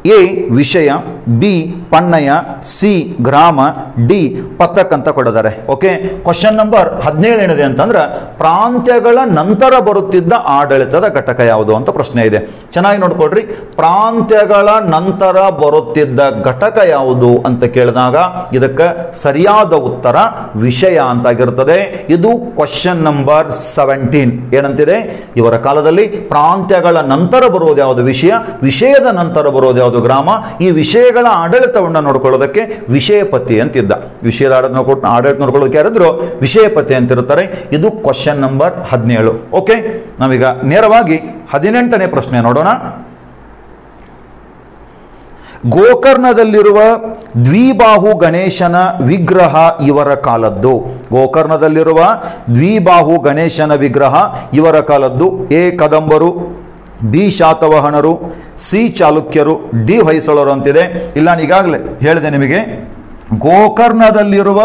ಎ ವಿಷಯ, ಬಿ ಪಣ್ಣಯ, ಸಿ ಗ್ರಾಮ, ಡಿ ಪತ್ರಕ್ ಅಂತ ಕೊಡಿದ್ದಾರೆ ಓಕೆ? ಕ್ವಶನ್ ನಂಬರ್ ಹದಿನೇಳು ಏನಿದೆ ಅಂತಂದ್ರೆ, ಪ್ರಾಂತ್ಯಗಳ ನಂತರ ಬರುತ್ತಿದ್ದ ಆಡಳಿತದ ಘಟಕ ಯಾವುದು ಅಂತ ಪ್ರಶ್ನೆ ಇದೆ. ಚೆನ್ನಾಗಿ ನೋಡ್ಕೊಡ್ರಿ ಪ್ರಾಂತ್ಯಗಳ ನಂತರ ಬರುತ್ತಿದ್ದ ಘಟಕ ಯಾವುದು ಅಂತ ಕೇಳಿದಾಗ, ಇದಕ್ಕೆ ಸರಿಯಾದ ಉತ್ತರ ವಿಷಯ ಅಂತಾಗಿರುತ್ತದೆ. ಇದು ಕ್ವಶನ್ ನಂಬರ್ ಸೆವೆಂಟೀನ್ ಏನಂತಿದೆ? ಇವರ ಕಾಲದಲ್ಲಿ ಪ್ರಾಂತ್ಯಗಳ ನಂತರ ಬರುವುದು ಯಾವುದು ವಿಷಯ? ವಿಷಯದ ನಂತರ ಬರುವುದು ಯಾವುದು ಗ್ರಾಮ ಈ ವಿಷಯಗಳ ಆಡಳಿತವನ್ನು ನೋಡ್ಕೊಳ್ಳೋದಕ್ಕೆ ವಿಷಯಪತಿ ಅಂತಿದ್ದ. ವಿಷಯದ ಆಡಳಿತ ನೋಡ್ಕೊಟ್ಟು ಆಡಳಿತ ನೋಡ್ಕೊಳ್ಳೋದಕ್ಕೆ ಯಾರಿದ್ರು ವಿಷಯಪತಿ ಅಂತಿರುತ್ತಾರೆ ಇದು ಕ್ವಶನ್ ನಂಬರ್ ಹದಿನೇಳು. ಓಕೆ ನಾವೀಗ ನೇರವಾಗಿ ಹದಿನೆಂಟನೇ ಪ್ರಶ್ನೆ ನೋಡೋಣ. ಗೋಕರ್ಣದಲ್ಲಿರುವ ದ್ವಿಬಾಹು ಗಣೇಶನ ವಿಗ್ರಹ ಇವರ ಕಾಲದ್ದು. ಗೋಕರ್ಣದಲ್ಲಿರುವ ದ್ವಿಬಾಹು ಗಣೇಶನ ವಿಗ್ರಹ ಇವರ ಕಾಲದ್ದು. ಎ ಕದಂಬರು ಬಿ ಶಾತವಾಹನರು, ಸಿ ಚಾಲುಕ್ಯರು, ಡಿ ಹೊಯ್ಸಳರು ಅಂತಿದೆ. ಇಲ್ಲ, ನಾನು ಈಗಾಗಲೇ ಹೇಳಿದೆ ನಿಮಗೆ. ಗೋಕರ್ಣದಲ್ಲಿರುವ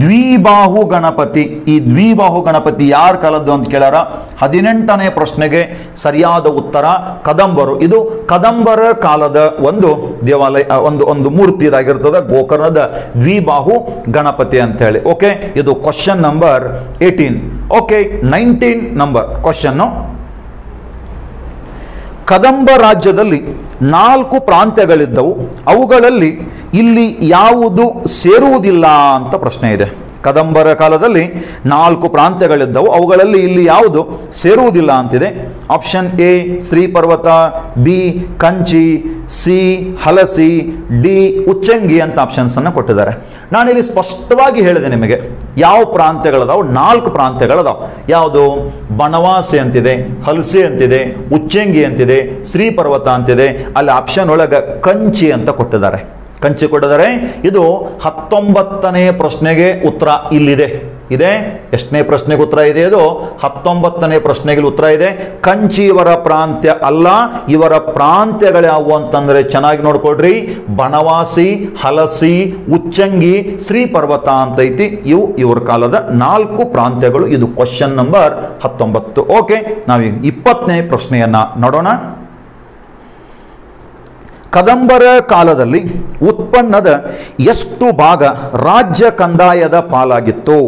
ದ್ವಿಬಾಹು ಗಣಪತಿ. ಈ ದ್ವಿಬಾಹು ಗಣಪತಿ ಯಾರ ಕಾಲದ್ದು ಅಂತ ಕೇಳಾರ ಹದಿನೆಂಟನೇ ಪ್ರಶ್ನೆಗೆ ಸರಿಯಾದ ಉತ್ತರ ಕದಂಬರು. ಇದು ಕದಂಬರ ಕಾಲದ ಒಂದು ದೇವಾಲಯ ಒಂದು ಒಂದು ಮೂರ್ತಿ ಇದಾಗಿರ್ತದೆ, ಗೋಕರ್ಣದ ದ್ವಿಬಾಹು ಗಣಪತಿ ಅಂತ ಹೇಳಿ ಓಕೆ, ಇದು question number eighteen okay nineteen number question Kadamba ರಾಜ್ಯದಲ್ಲಿ ನಾಲ್ಕು ಪ್ರಾಂತ್ಯಗಳಿದ್ದವು. ಅವುಗಳಲ್ಲಿ ಇಲ್ಲಿ ಯಾವುದು ಸೇರುವುದಿಲ್ಲ ಅಂತ ಪ್ರಶ್ನೆ ಇದೆ. ಕದಂಬರ ಕಾಲದಲ್ಲಿ ನಾಲ್ಕು ಪ್ರಾಂತ್ಯಗಳಿದ್ದವು. ಅವುಗಳಲ್ಲಿ ಇಲ್ಲಿ ಯಾವುದು? ಸೇರುವುದಿಲ್ಲ ಅಂತಿದೆ. Option A Sri Parvata B Kanchi C Halasi D Ucchangi ಅಂತ ಆಪ್ಷನ್ಸ್ ಅನ್ನು ಕೊಟ್ಟಿದ್ದಾರೆ. ನಾನಿಲ್ಲಿ ಸ್ಪಷ್ಟವಾಗಿ ಹೇಳಿದೆ ನಿಮಗೆ, ಯಾವ ಪ್ರಾಂತ್ಯಗಳದಾವು? ನಾಲ್ಕು ಪ್ರಾಂತ್ಯಗಳದಾವು. ಯಾವುದು? ಬನವಾಸಿ ಅಂತಿದೆ, ಹಲಸಿ ಅಂತಿದೆ, ಉಚ್ಚಂಗಿ ಅಂತಿದೆ, ಶ್ರೀಪರ್ವತ ಅಂತಿದೆ. ಅಲ್ಲಿ ಆಪ್ಷನ್ ಒಳಗೆ ಕಂಚಿ ಅಂತ ಕೊಟ್ಟಿದ್ದಾರೆ. ಕಂಚಿ ಕೊಡಿದರೆ ಇದು ಹತ್ತೊಂಬತ್ತನೇ ಪ್ರಶ್ನೆಗೆ ಉತ್ತರ ಇಲ್ಲಿದೆ. ಇದೆ? ಎಷ್ಟನೇ ಪ್ರಶ್ನೆಗೆ ಉತ್ತರ ಇದೆ ಅದು ಹತ್ತೊಂಬತ್ತನೇ ಪ್ರಶ್ನೆಗೆ ಉತ್ತರ ಇದೆ. ಕಂಚಿ ಇವರ ಪ್ರಾಂತ್ಯ ಅಲ್ಲ, ಇವರ ಪ್ರಾಂತ್ಯಗಳು ಯಾವುವು ಅಂತಂದರೆ ಚೆನ್ನಾಗಿ ನೋಡ್ಕೊಡ್ರಿ ಬನವಾಸಿ ಹಲಸಿ, ಉಚ್ಚಂಗಿ ಶ್ರೀ ಪರ್ವತ ಅಂತ ಐತಿ. ಇವು ಇವ್ರ ಕಾಲದ ನಾಲ್ಕು ಪ್ರಾಂತ್ಯಗಳು. ಇದು ಕ್ವಶನ್ ನಂಬರ್ ಹತ್ತೊಂಬತ್ತು. ಓಕೆ ನಾವೀಗ ಇಪ್ಪತ್ತನೇ ಪ್ರಶ್ನೆಯನ್ನು ನೋಡೋಣ. ಕದಂಬರ ಕಾಲದಲ್ಲಿ ಉತ್ಪನ್ನದ ಎಷ್ಟು ಭಾಗ ರಾಜ್ಯ ಕಂದಾಯದ ಪಾಲಾಗಿತ್ತು?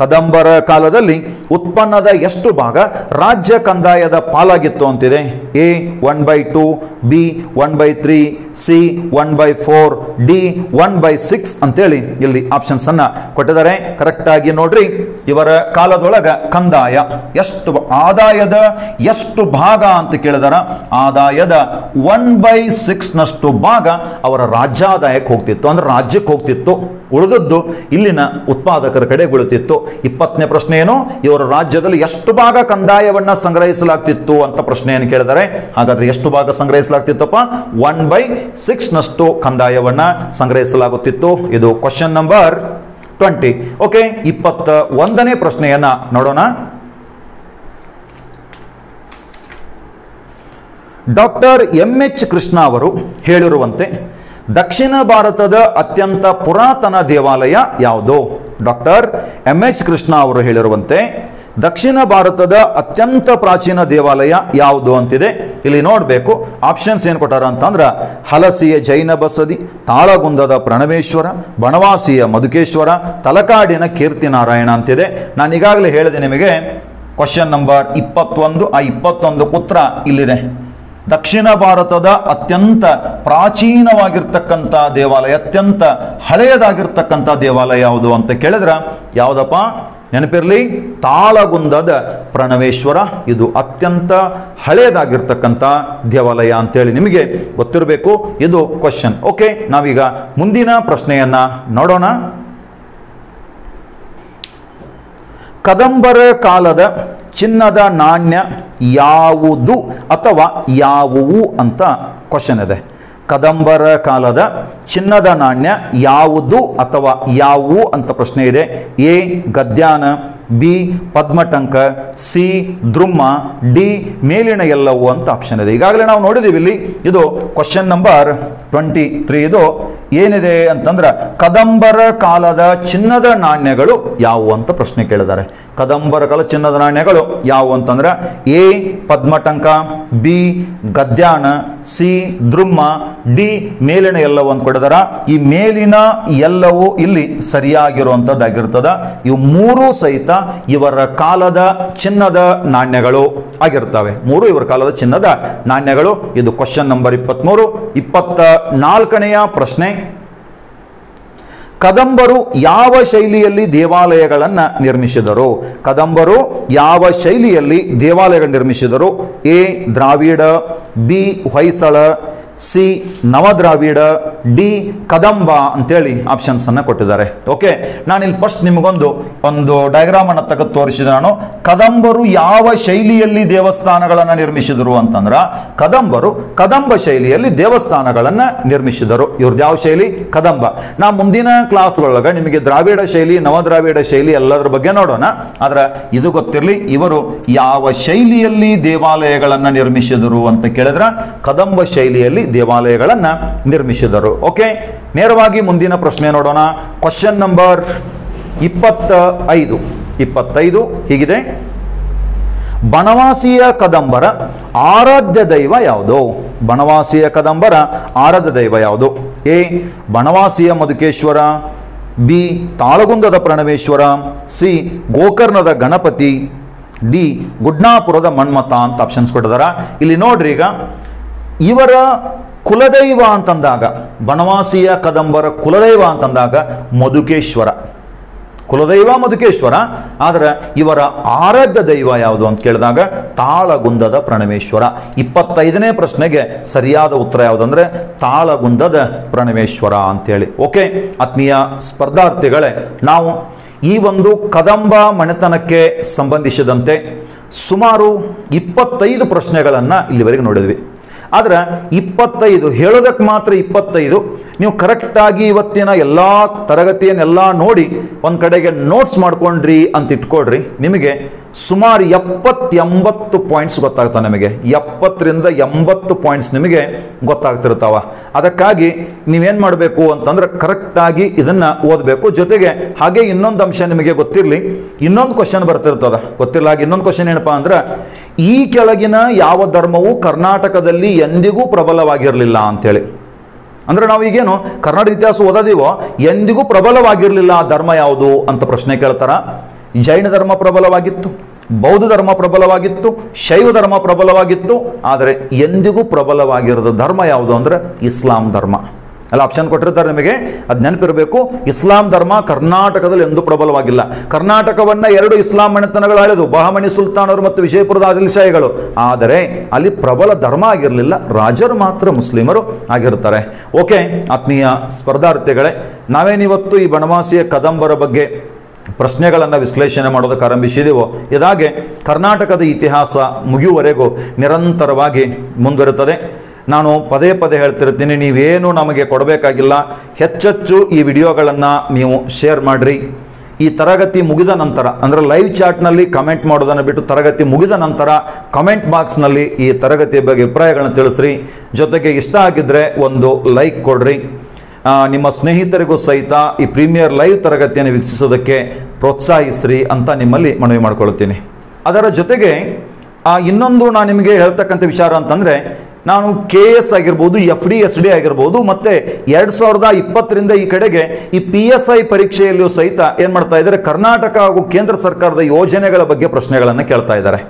ಕದಂಬರ ಕಾಲದಲ್ಲಿ ಉತ್ಪನ್ನದ ಎಷ್ಟು ಭಾಗ ರಾಜ್ಯ ಕಂದಾಯದ ಪಾಲಾಗಿತ್ತು ಅಂತಿದೆ? A one by two, B one by three, C one by four, D one by six ಅಂತೇಳಿ ಇಲ್ಲಿ ಆಪ್ಷನ್ಸ್ ಅನ್ನ ಕೊಟ್ಟಿದ್ದಾರೆ. ಕರೆಕ್ಟಾಗಿ ನೋಡ್ರಿ, ಇವರ ಕಾಲದೊಳಗ ಕಂದಾಯ ಎಷ್ಟು ಆದಾಯದ ಎಷ್ಟು ಭಾಗ ಅಂತ ಕೇಳಿದಾರ. ಆದಾಯದ ಒನ್ ಬೈ ಸಿಕ್ಸ್ ನಷ್ಟು ಭಾಗ ಅವರ ರಾಜ್ಯಾದಾಯಕ್ಕೆ ಹೋಗ್ತಿತ್ತು. ಅಂದ್ರೆ ರಾಜ್ಯಕ್ಕೆ ಹೋಗ್ತಿತ್ತು. ಉಳಿದದ್ದು ಇಲ್ಲಿನ ಉತ್ಪಾದಕರ ಕಡೆ ಬೀಳುತ್ತಿತ್ತು ಇಪ್ಪತ್ತನೇ ಪ್ರಶ್ನೆ ಏನು? ಇವರ ರಾಜ್ಯದಲ್ಲಿ ಎಷ್ಟು ಭಾಗ ಕಂದಾಯವನ್ನು ಸಂಗ್ರಹಿಸಲಾಗ್ತಿತ್ತು ಅಂತ ಪ್ರಶ್ನೆಯನ್ನು ಕೇಳಿದ್ದಾರೆ ಹಾಗಾದ್ರೆ ಎಷ್ಟು ಭಾಗ ಸಂಗ್ರಹಿಸಲಾಗ್ತಿತ್ತಪ್ಪ? ಒನ್ ಬೈ ಸಿಕ್ಸ್ ನಷ್ಟು ಕಂದಾಯವನ್ನ ಸಂಗ್ರಹಿಸಲಾಗುತ್ತಿತ್ತು. ಇದು ಕ್ವಶನ್ ನಂಬರ್ ಟ್ವೆಂಟಿ ಓಕೆ ಇಪ್ಪತ್ತ ಒಂದನೇ ಪ್ರಶ್ನೆಯನ್ನ ನೋಡೋಣ. ಡಾಕ್ಟರ್ ಎಂ ಎಚ್ ಕೃಷ್ಣ ಅವರು ಹೇಳಿರುವಂತೆ, ದಕ್ಷಿಣ ಭಾರತದ ಅತ್ಯಂತ ಪುರಾತನ ದೇವಾಲಯ ಯಾವುದು? ಡಾಕ್ಟರ್ ಎಂ ಎಚ್ ಕೃಷ್ಣ ಅವರು ಹೇಳಿರುವಂತೆ ದಕ್ಷಿಣ ಭಾರತದ ಅತ್ಯಂತ ಪ್ರಾಚೀನ ದೇವಾಲಯ ಯಾವುದು ಅಂತಿದೆ? ಇಲ್ಲಿ ನೋಡಬೇಕು. ಆಪ್ಷನ್ಸ್ ಏನು ಕೊಟ್ಟಾರ ಅಂತಂದ್ರೆ ಹಲಸಿಯ ಜೈನ ಬಸದಿ, ತಾಳಗುಂದದ ಪ್ರಣವೇಶ್ವರ, ಬನವಾಸಿಯ ಮಧುಕೇಶ್ವರ, ತಲಕಾಡಿನ ಕೀರ್ತಿನಾರಾಯಣ ಅಂತಿದೆ. ನಾನು ಈಗಾಗಲೇ ಹೇಳಿದೆ ನಿಮಗೆ ಕ್ವಶನ್ ನಂಬರ್ ಇಪ್ಪತ್ತೊಂದು, ಆ ಇಪ್ಪತ್ತೊಂದು ಉತ್ತರ ಇಲ್ಲಿದೆ. ದಕ್ಷಿಣ ಭಾರತದ ಅತ್ಯಂತ ಪ್ರಾಚೀನವಾಗಿರ್ತಕ್ಕಂಥ ದೇವಾಲಯ, ಅತ್ಯಂತ ಹಳೆಯದಾಗಿರ್ತಕ್ಕಂಥ ದೇವಾಲಯ ಯಾವುದು ಅಂತ ಕೇಳಿದ್ರೆ, ಯಾವುದಪ್ಪ? ನೆನಪಿರಲಿ, ತಾಳಗುಂದದ ಪ್ರಣವೇಶ್ವರ. ಇದು ಅತ್ಯಂತ ಹಳೆಯದಾಗಿರ್ತಕ್ಕಂಥ ದೇವಾಲಯ ಅಂತೇಳಿ ನಿಮಗೆ ಗೊತ್ತಿರಬೇಕು. ಇದು ಕ್ವಶನ್ ಓಕೆ ನಾವೀಗ ಮುಂದಿನ ಪ್ರಶ್ನೆಯನ್ನ ನೋಡೋಣ. ಕದಂಬರ ಕಾಲದ ಚಿನ್ನದ ನಾಣ್ಯ ಯಾವುದು ಅಥವಾ ಯಾವುವು ಅಂತ ಕ್ವಶನ್ ಇದೆ. ಕದಂಬರ ಕಾಲದ ಚಿನ್ನದ ನಾಣ್ಯ ಯಾವುದು ಅಥವಾ ಯಾವುವು ಅಂತ ಪ್ರಶ್ನೆ ಇದೆ. ಎ, ಗದ್ಯಾನ ಬಿ ಪದ್ಮಟಂಕ, ಸಿ ದ್ರುಮ್ಮ, ಡಿ ಮೇಲಿನ ಎಲ್ಲವೂ ಅಂತ ಆಪ್ಷನ್ ಇದೆ. ಈಗಾಗಲೇ ನಾವು ನೋಡಿದ್ದೀವಿ ಇಲ್ಲಿ, ಇದು ಕ್ವಶನ್ ನಂಬರ್ ಟ್ವೆಂಟಿ ತ್ರೀ ಇದು ಏನಿದೆ ಅಂತಂದ್ರೆ, ಕದಂಬರ ಕಾಲದ ಚಿನ್ನದ ನಾಣ್ಯಗಳು ಯಾವುವು ಅಂತ ಪ್ರಶ್ನೆ ಕೇಳಿದ್ದಾರೆ. ಕದಂಬರ ಕಾಲ ಚಿನ್ನದ ನಾಣ್ಯಗಳು ಯಾವುವು ಅಂತಂದ್ರೆ, ಎ ಪದ್ಮಟಂಕ, ಬಿ ಗದ್ಯಾನ, ಸಿ ದ್ರುಮ್ಮ, ಡಿ ಮೇಲಿನ ಎಲ್ಲವೂ ಅಂತ ಕೊಡಿದಾರ ಈ ಮೇಲಿನ ಎಲ್ಲವೂ ಇಲ್ಲಿ ಸರಿಯಾಗಿರುವಂಥದ್ದಾಗಿರ್ತದ ಇವು ಮೂರು ಸಹಿತ ಇವರ ಕಾಲದ ಚಿನ್ನದ ನಾಣ್ಯಗಳು ಆಗಿರ್ತವೆ ಮೂರು ಇವರ ಕಾಲದ ಚಿನ್ನದ ನಾಣ್ಯಗಳು. ಇದು ಕ್ವಶನ್ ನಂಬರ್ ಇಪ್ಪತ್ಮೂರು. ಇಪ್ಪತ್ತ ನಾಲ್ಕನೆಯ ಪ್ರಶ್ನೆ. ಕದಂಬರು ಯಾವ ಶೈಲಿಯಲ್ಲಿ ದೇವಾಲಯಗಳನ್ನು ನಿರ್ಮಿಸಿದರು? ಕದಂಬರು ಯಾವ ಶೈಲಿಯಲ್ಲಿ ದೇವಾಲಯಗಳನ್ನು ನಿರ್ಮಿಸಿದರು? A, Dravida, B, Hoysala C ನವದ್ರಾವಿಡ, D Kadamba ಅಂತೇಳಿ ಆಪ್ಷನ್ಸ್ ಅನ್ನ ಕೊಟ್ಟಿದ್ದಾರೆ. ಓಕೆ ನಾನಿಲ್ಲಿ ಫಸ್ಟ್ ನಿಮಗೊಂದು ಒಂದು ಡಯಾಗ್ರಾಮ್ ಅನ್ನು ತೆಗೆದು ತೋರಿಸಿದ ನಾನು. ಕದಂಬರು ಯಾವ ಶೈಲಿಯಲ್ಲಿ ದೇವಸ್ಥಾನಗಳನ್ನು ನಿರ್ಮಿಸಿದರು ಅಂತಂದ್ರ, ಕದಂಬರು ಕದಂಬ ಶೈಲಿಯಲ್ಲಿ ದೇವಸ್ಥಾನಗಳನ್ನು ನಿರ್ಮಿಸಿದರು. ಇವ್ರದ್ದು ಯಾವ ಶೈಲಿ? ಕದಂಬ. ನಾ ಮುಂದಿನ ಕ್ಲಾಸ್ ಒಳಗೆ ನಿಮಗೆ ದ್ರಾವಿಡ ಶೈಲಿ, ನವದ್ರಾವಿಡ ಶೈಲಿ ಎಲ್ಲದರ ಬಗ್ಗೆ ನೋಡೋಣ. ಆದ್ರೆ ಇದು ಗೊತ್ತಿರಲಿ, ಇವರು ಯಾವ ಶೈಲಿಯಲ್ಲಿ ದೇವಾಲಯಗಳನ್ನು ನಿರ್ಮಿಸಿದರು ಅಂತ ಕೇಳಿದ್ರೆ, ಕದಂಬ ಶೈಲಿಯಲ್ಲಿ ದೇವಾಲಯಗಳನ್ನು ನಿರ್ಮಿಸಿದರು. ಓಕೆ ನೇರವಾಗಿ ಮುಂದಿನ ಪ್ರಶ್ನೆ ನೋಡೋಣ. ಕ್ವಶನ್ ನಂಬರ್ ಇಪ್ಪತ್ತ ಐದು ಇಪ್ಪತ್ತೈದು, ಹೀಗಿದೆ. ಬನವಾಸಿಯ ಕದಂಬರ ಆರಾಧ್ಯ ದೈವ ಯಾವುದು? ಬನವಾಸಿಯ ಕದಂಬರ ಆರಾಧ್ಯ ದೈವ ಯಾವುದು? ಎ, ಬನವಾಸಿಯ ಮಧುಕೇಶ್ವರ, ಬಿ, ತಾಳಗುಂದದ ಪ್ರಣವೇಶ್ವರ, ಸಿ, ಗೋಕರ್ಣದ ಗಣಪತಿ, ಡಿ, ಗುಡ್ನಾಪುರದ ಮನ್ಮತ ಅಂತ ಆಪ್ಷನ್ಸ್ ಕೊಟ್ಟಿದ್ದಾರೆ ಇಲ್ಲಿ ನೋಡ್ರಿ ಈಗ ಇವರ ಕುಲದೈವ ಅಂತಂದಾಗ, ಬನವಾಸಿಯ ಕದಂಬರ ಕುಲದೈವ ಅಂತಂದಾಗ ಮಧುಕೇಶ್ವರ. ಕುಲದೈವ, ಮಧುಕೇಶ್ವರ, ಆದರೆ ಇವರ ಆರಾಧ್ಯ ದೈವ ಯಾವುದು ಅಂತ ಕೇಳಿದಾಗ ತಾಳಗುಂದದ ಪ್ರಣವೇಶ್ವರ ಇಪ್ಪತ್ತೈದನೇ ಪ್ರಶ್ನೆಗೆ ಸರಿಯಾದ ಉತ್ತರ ಯಾವುದಂದ್ರೆ ತಾಳಗುಂದದ ಪ್ರಣವೇಶ್ವರ ಅಂತೇಳಿ. ಓಕೆ, ಆತ್ಮೀಯ ಸ್ಪರ್ಧಾರ್ಥಿಗಳೇ, ನಾವು ಈ ಒಂದು ಕದಂಬ ಮನೆತನಕ್ಕೆ ಸಂಬಂಧಿಸಿದಂತೆ ಸುಮಾರು ಇಪ್ಪತ್ತೈದು ಪ್ರಶ್ನೆಗಳನ್ನು ಇಲ್ಲಿವರೆಗೆ ನೋಡಿದ್ವಿ. ಆದ್ರೆ ಇಪ್ಪತ್ತೈದು ಹೇಳೋದಕ್ಕೆ ಮಾತ್ರ ಇಪ್ಪತ್ತೈದು. ನೀವು ಕರೆಕ್ಟಾಗಿ ಇವತ್ತಿನ ಎಲ್ಲ ತರಗತಿಯನ್ನೆಲ್ಲ ನೋಡಿ ಒಂದು ಕಡೆಗೆ ನೋಟ್ಸ್ ಮಾಡ್ಕೊಂಡ್ರಿ ಅಂತ ಇಟ್ಕೊಡ್ರಿ ನಿಮಗೆ ಸುಮಾರು ಎಪ್ಪತ್ತೆಂಬತ್ತು ಪಾಯಿಂಟ್ಸ್ ಗೊತ್ತಾಗ್ತವೆ ನಿಮಗೆ? ಎಪ್ಪತ್ತರಿಂದ ಎಂಬತ್ತು ಪಾಯಿಂಟ್ಸ್ ನಿಮಗೆ ಗೊತ್ತಾಗ್ತಿರ್ತಾವ ಅದಕ್ಕಾಗಿ ನೀವೇನು ಮಾಡಬೇಕು ಅಂತಂದ್ರೆ ಕರೆಕ್ಟಾಗಿ ಇದನ್ನು ಓದಬೇಕು. ಜೊತೆಗೆ ಹಾಗೆ ಇನ್ನೊಂದು ಅಂಶ ನಿಮಗೆ ಗೊತ್ತಿರಲಿ. ಇನ್ನೊಂದು ಕ್ವಶನ್ ಬರ್ತಿರ್ತದ. ಗೊತ್ತಿಲ್ಲ, ಹಾಗೆ ಇನ್ನೊಂದು ಕ್ವಶನ್ ಏನಪ್ಪಾ ಅಂದ್ರೆ, ಈ ಕೆಳಗಿನ ಯಾವ ಧರ್ಮವು ಕರ್ನಾಟಕದಲ್ಲಿ ಎಂದಿಗೂ ಪ್ರಬಲವಾಗಿರಲಿಲ್ಲ ಅಂಥೇಳಿ ಅಂದ್ರೆ ನಾವು ಈಗೇನು ಕರ್ನಾಟಕ ಇತಿಹಾಸ ಓದೋದಿವೋ, ಎಂದಿಗೂ ಪ್ರಬಲವಾಗಿರಲಿಲ್ಲ ಆ ಧರ್ಮ ಯಾವುದು ಅಂತ ಪ್ರಶ್ನೆ ಕೇಳ್ತಾರ? ಜೈನ ಧರ್ಮ ಪ್ರಬಲವಾಗಿತ್ತು, ಬೌದ್ಧ ಧರ್ಮ ಪ್ರಬಲವಾಗಿತ್ತು, ಶೈವ ಧರ್ಮ ಪ್ರಬಲವಾಗಿತ್ತು, ಆದರೆ ಎಂದಿಗೂ ಪ್ರಬಲವಾಗಿರೋದು ಧರ್ಮ ಯಾವುದು ಅಂದರೆ ಇಸ್ಲಾಂ ಧರ್ಮ. ಅಲ್ಲ ಆಪ್ಷನ್ ಕೊಟ್ಟಿರ್ತಾರೆ ನಿಮಗೆ, ಅದು ನೆನಪಿರಬೇಕು. ಇಸ್ಲಾಂ ಧರ್ಮ ಕರ್ನಾಟಕದಲ್ಲಿ ಎಂದೂ ಪ್ರಬಲವಾಗಿಲ್ಲ. ಕರ್ನಾಟಕವನ್ನು ಎರಡು ಇಸ್ಲಾಂ ಮನೆತನಗಳು ಆಳಿದು ಬಹಮಣಿ ಸುಲ್ತಾನರು ಮತ್ತು ವಿಜಯಪುರದ ಆದಿಲ್ಶಾಹಿಗಳು. ಆದರೆ ಅಲ್ಲಿ ಪ್ರಬಲ ಧರ್ಮ ಆಗಿರಲಿಲ್ಲ, ರಾಜರು ಮಾತ್ರ ಮುಸ್ಲಿಮರು ಆಗಿರ್ತಾರೆ. ಓಕೆ, ಆತ್ಮೀಯ ಸ್ಪರ್ಧಾರ್ಥಿಗಳೇ, ನಾವೇನಿವತ್ತು ಈ ಬನವಾಸಿಯ ಕದಂಬರ ಬಗ್ಗೆ ಪ್ರಶ್ನೆಗಳನ್ನು ವಿಶ್ಲೇಷಣೆ ಮಾಡೋದಕ್ಕೆ ಆರಂಭಿಸಿದೆವೋ. ಇದಾಗೆ ಕರ್ನಾಟಕದ ಇತಿಹಾಸ ಮುಗಿಯುವವರೆಗೂ ನಿರಂತರವಾಗಿ ಮುಂದುವರುತ್ತದೆ ನಾನು ಪದೇ ಪದೇ ಹೇಳ್ತಿರ್ತೀನಿ, ನೀವೇನು ನಮಗೆ ಕೊಡಬೇಕಾಗಿಲ್ಲ. ಹೆಚ್ಚೆಚ್ಚು ಈ ವಿಡಿಯೋಗಳನ್ನು ನೀವು ಶೇರ್ ಮಾಡಿರಿ. ಈ ತರಗತಿ ಮುಗಿದ ನಂತರ, ಅಂದರೆ ಲೈವ್ ಚಾಟ್ನಲ್ಲಿ ಕಮೆಂಟ್ ಮಾಡೋದನ್ನು ಬಿಟ್ಟು ತರಗತಿ ಮುಗಿದ ನಂತರ ಕಮೆಂಟ್ ಬಾಕ್ಸ್ನಲ್ಲಿ ಈ ತರಗತಿಯ ಬಗ್ಗೆ ಅಭಿಪ್ರಾಯಗಳನ್ನು ತಿಳಿಸ್ರಿ. ಜೊತೆಗೆ ಇಷ್ಟ ಆಗಿದ್ದರೆ ಒಂದು ಲೈಕ್ ಕೊಡ್ರಿ. ನಿಮ್ಮ ಸ್ನೇಹಿತರಿಗೂ ಸಹಿತ ಈ ಪ್ರೀಮಿಯರ್ ಲೈವ್ ತರಗತಿಯನ್ನು ವೀಕ್ಷಿಸೋದಕ್ಕೆ ಪ್ರೋತ್ಸಾಹಿಸ್ರಿ ಅಂತ ನಿಮ್ಮಲ್ಲಿ ಮನವಿ ಮಾಡ್ಕೊಳ್ತೀನಿ. ಅದರ ಜೊತೆಗೆ ಆ, ಇನ್ನೊಂದು ನಾನು ನಿಮಗೆ ಹೇಳ್ತಕ್ಕಂಥ ವಿಚಾರ ಅಂತಂದರೆ ನಾನು ಕೆ ಎಸ್ ಆಗಿರ್ಬೋದು ಎಫ್ ಡಿ ಎಸ್ ಡಿ ಆಗಿರ್ಬೋದು ಮತ್ತು ಎರಡು ಸಾವಿರದ ಇಪ್ಪತ್ತರಿಂದ ಈ ಕಡೆಗೆ ಈ ಪಿ ಎಸ್ ಐ ಪರೀಕ್ಷೆಯಲ್ಲಿಯೂ ಸಹಿತ ಏನು ಮಾಡ್ತಾ ಇದ್ದಾರೆ ಕರ್ನಾಟಕ ಹಾಗೂ ಕೇಂದ್ರ ಸರ್ಕಾರದ ಯೋಜನೆಗಳ ಬಗ್ಗೆ ಪ್ರಶ್ನೆಗಳನ್ನು ಕೇಳ್ತಾ ಇದ್ದಾರೆ.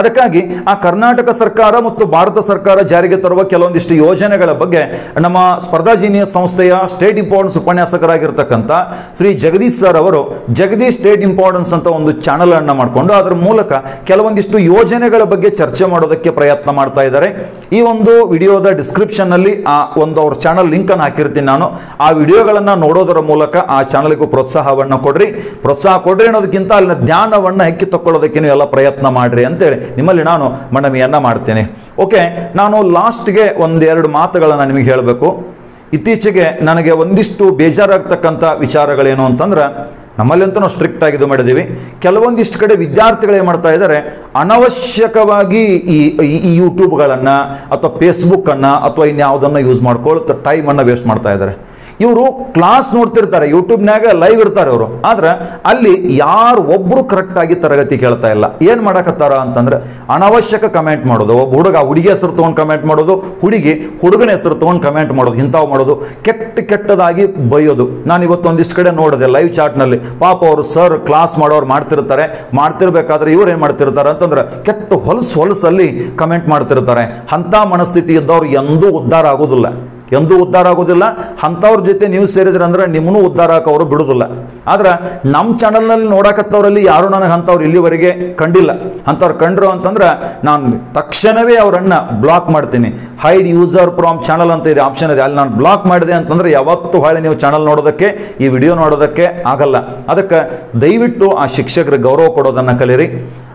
ಅದಕ್ಕಾಗಿ ಆ ಕರ್ನಾಟಕ ಸರ್ಕಾರ ಮತ್ತು ಭಾರತ ಸರ್ಕಾರ ಜಾರಿಗೆ ತರುವ ಕೆಲವೊಂದಿಷ್ಟು ಯೋಜನೆಗಳ ಬಗ್ಗೆ ನಮ್ಮ ಸ್ಪರ್ಧಾ ಜೀನಿಯಸ್ ಸಂಸ್ಥೆಯ ಸ್ಟೇಟ್ ಇಂಪಾರ್ಟೆನ್ಸ್ ಉಪನ್ಯಾಸಕರಾಗಿರ್ತಕ್ಕಂಥ ಶ್ರೀ ಜಗದೀಶ್ ಸರ್ ಅವರು ಜಗದೀಶ್ ಸ್ಟೇಟ್ ಇಂಪಾರ್ಟೆನ್ಸ್ ಅಂತ ಒಂದು ಚಾನಲ್ ಅನ್ನು ಮಾಡಿಕೊಂಡು ಅದರ ಮೂಲಕ ಕೆಲವೊಂದಿಷ್ಟು ಯೋಜನೆಗಳ ಬಗ್ಗೆ ಚರ್ಚೆ ಮಾಡೋದಕ್ಕೆ ಪ್ರಯತ್ನ ಮಾಡ್ತಾ ಇದ್ದಾರೆ. ಈ ಒಂದು ವಿಡಿಯೋದ ಡಿಸ್ಕ್ರಿಪ್ಷನ್ ಅಲ್ಲಿ ಆ ಒಂದು ಅವ್ರ ಚಾನಲ್ ಲಿಂಕ್ ಅನ್ನು ಹಾಕಿರ್ತೀನಿ ನಾನು. ಆ ವಿಡಿಯೋಗಳನ್ನ ನೋಡೋದರ ಮೂಲಕ ಆ ಚಾನಲ್ಗೂ ಪ್ರೋತ್ಸಾಹವನ್ನು ಕೊಡ್ರಿ. ಪ್ರೋತ್ಸಾಹ ಕೊಡ್ರಿ ಅನ್ನೋದಕ್ಕಿಂತ ಅಲ್ಲಿನ ಜ್ಞಾನವನ್ನು ಹೆಕ್ಕಿ ತಕ್ಕೊಳ್ಳೋದಕ್ಕೆ ನೀವು ಎಲ್ಲ ಪ್ರಯತ್ನ ಮಾಡ್ರಿ ಅಂತೇಳಿ ನಿಮ್ಮಲ್ಲಿ ನಾನು ಮನವಿಯನ್ನು ಮಾಡ್ತೇನೆ. ಓಕೆ ನಾನು ಲಾಸ್ಟ್ಗೆ ಒಂದೆರಡು ಮಾತುಗಳನ್ನು ನಿಮಗೆ ಹೇಳಬೇಕು. ಇತ್ತೀಚೆಗೆ ನನಗೆ ಒಂದಿಷ್ಟು ಬೇಜಾರಾಗ್ತಕ್ಕಂಥ ವಿಚಾರಗಳೇನು ಅಂತಂದ್ರೆ, ನಮ್ಮಲ್ಲಂತೂ ನಾವು ಸ್ಟ್ರಿಕ್ಟ್ ಆಗಿ ಇದು ಮಾಡಿದ್ದೀವಿ. ಕೆಲವೊಂದಿಷ್ಟು ಕಡೆ ವಿದ್ಯಾರ್ಥಿಗಳು ಏನು ಮಾಡ್ತಾ ಇದ್ದಾರೆ, ಅನವಶ್ಯಕವಾಗಿ ಈ- ಈ ಯೂಟ್ಯೂಬ್ಗಳನ್ನು ಅಥವಾ ಫೇಸ್ಬುಕ್ಕನ್ನು ಅಥವಾ ಇನ್ಯಾವುದನ್ನು ಯೂಸ್ ಮಾಡ್ಕೊಳ್ತಾ ಟೈಮನ್ನು ವೇಸ್ಟ್ ಮಾಡ್ತಾ ಇದ್ದಾರೆ. ಇವರು ಕ್ಲಾಸ್ ನೋಡ್ತಿರ್ತಾರೆ ಯೂಟ್ಯೂಬ್ನಾಗ ಲೈವ್ ಇರ್ತಾರೆ ಅವರು ಆದ್ರೆ ಅಲ್ಲಿ ಯಾರು ಒಬ್ಬರು ಕರೆಕ್ಟ್ ಆಗಿ ತರಗತಿ ಕೇಳ್ತಾ ಇಲ್ಲ. ಏನು ಮಾಡಕತ್ತಾರ ಅಂತಂದ್ರೆ ಅನವಶ್ಯಕ ಕಮೆಂಟ್ ಮಾಡೋದು. ಒಬ್ಬ ಹುಡುಗ ಹುಡುಗಿ ಹೆಸರು ತಗೊಂಡು ಕಮೆಂಟ್ ಮಾಡೋದು, ಹುಡುಗಿ ಹುಡುಗನ ಹೆಸರು ತೊಗೊಂಡು ಕಮೆಂಟ್ ಮಾಡೋದು, ಇಂಥವು ಮಾಡೋದು. ಕೆಟ್ಟ ಕೆಟ್ಟದಾಗಿ ಬೈಯೋದು. ನಾನು ಇವತ್ತು ಒಂದಿಷ್ಟು ಕಡೆ ನೋಡಿದೆ ಲೈವ್ ಚಾಟ್ನಲ್ಲಿ ಪಾಪ ಅವರು ಸರ್ ಕ್ಲಾಸ್ ಮಾಡೋರು ಮಾಡ್ತಿರ್ತಾರೆ. ಮಾಡ್ತಿರ್ಬೇಕಾದ್ರೆ ಇವ್ರು ಏನು ಮಾಡ್ತಿರ್ತಾರೆ ಅಂತಂದ್ರೆ ಕೆಟ್ಟ ಹೊಲಸು ಹೊಲಸಲ್ಲಿ ಕಮೆಂಟ್ ಮಾಡ್ತಿರ್ತಾರೆ. ಅಂಥ ಮನಸ್ಥಿತಿ ಇದ್ದವ್ರು ಎಂದೂ ಉದ್ಧಾರ ಆಗೋದಿಲ್ಲ. ಎಂದೂ ಉದ್ಧಾರ ಆಗೋದಿಲ್ಲ. ಅಂಥವ್ರ ಜೊತೆ ನೀವು ಸೇರಿದ್ರೆ ಅಂದ್ರೆ ನಿಮ್ಮನ್ನು ಉದ್ಧಾರ ಹಾಕೋರು ಬಿಡುದಿಲ್ಲ. ಆದ್ರೆ ನಮ್ಮ ಚಾನಲ್ನಲ್ಲಿ ನೋಡಕತ್ತವರಲ್ಲಿ ಯಾರು ನನಗೆ ಅಂಥವ್ರು ಇಲ್ಲಿವರೆಗೆ ಕಂಡಿಲ್ಲ. ಅಂಥವ್ರು ಕಂಡ್ರು ಅಂತಂದ್ರೆ ನಾನು ತಕ್ಷಣವೇ ಅವರನ್ನು ಬ್ಲಾಕ್ ಮಾಡ್ತೀನಿ. ಹೈಡ್ ಯೂಸರ್ ಫ್ರಾಮ್ ಚಾನಲ್ ಅಂತ ಇದೆ ಆಪ್ಷನ್ ಇದೆ. ಅಲ್ಲಿ ನಾನು ಬ್ಲಾಕ್ ಮಾಡಿದೆ ಅಂತಂದ್ರೆ ಯಾವತ್ತೂ ಹೊಳೆ ನೀವು ಚಾನಲ್ ನೋಡೋದಕ್ಕೆ, ಈ ವಿಡಿಯೋ ನೋಡೋದಕ್ಕೆ ಆಗಲ್ಲ. ಅದಕ್ಕೆ ದಯವಿಟ್ಟು ಆ ಶಿಕ್ಷಕರಿಗೆ ಗೌರವ ಕೊಡೋದನ್ನು ಕಲೀರಿ.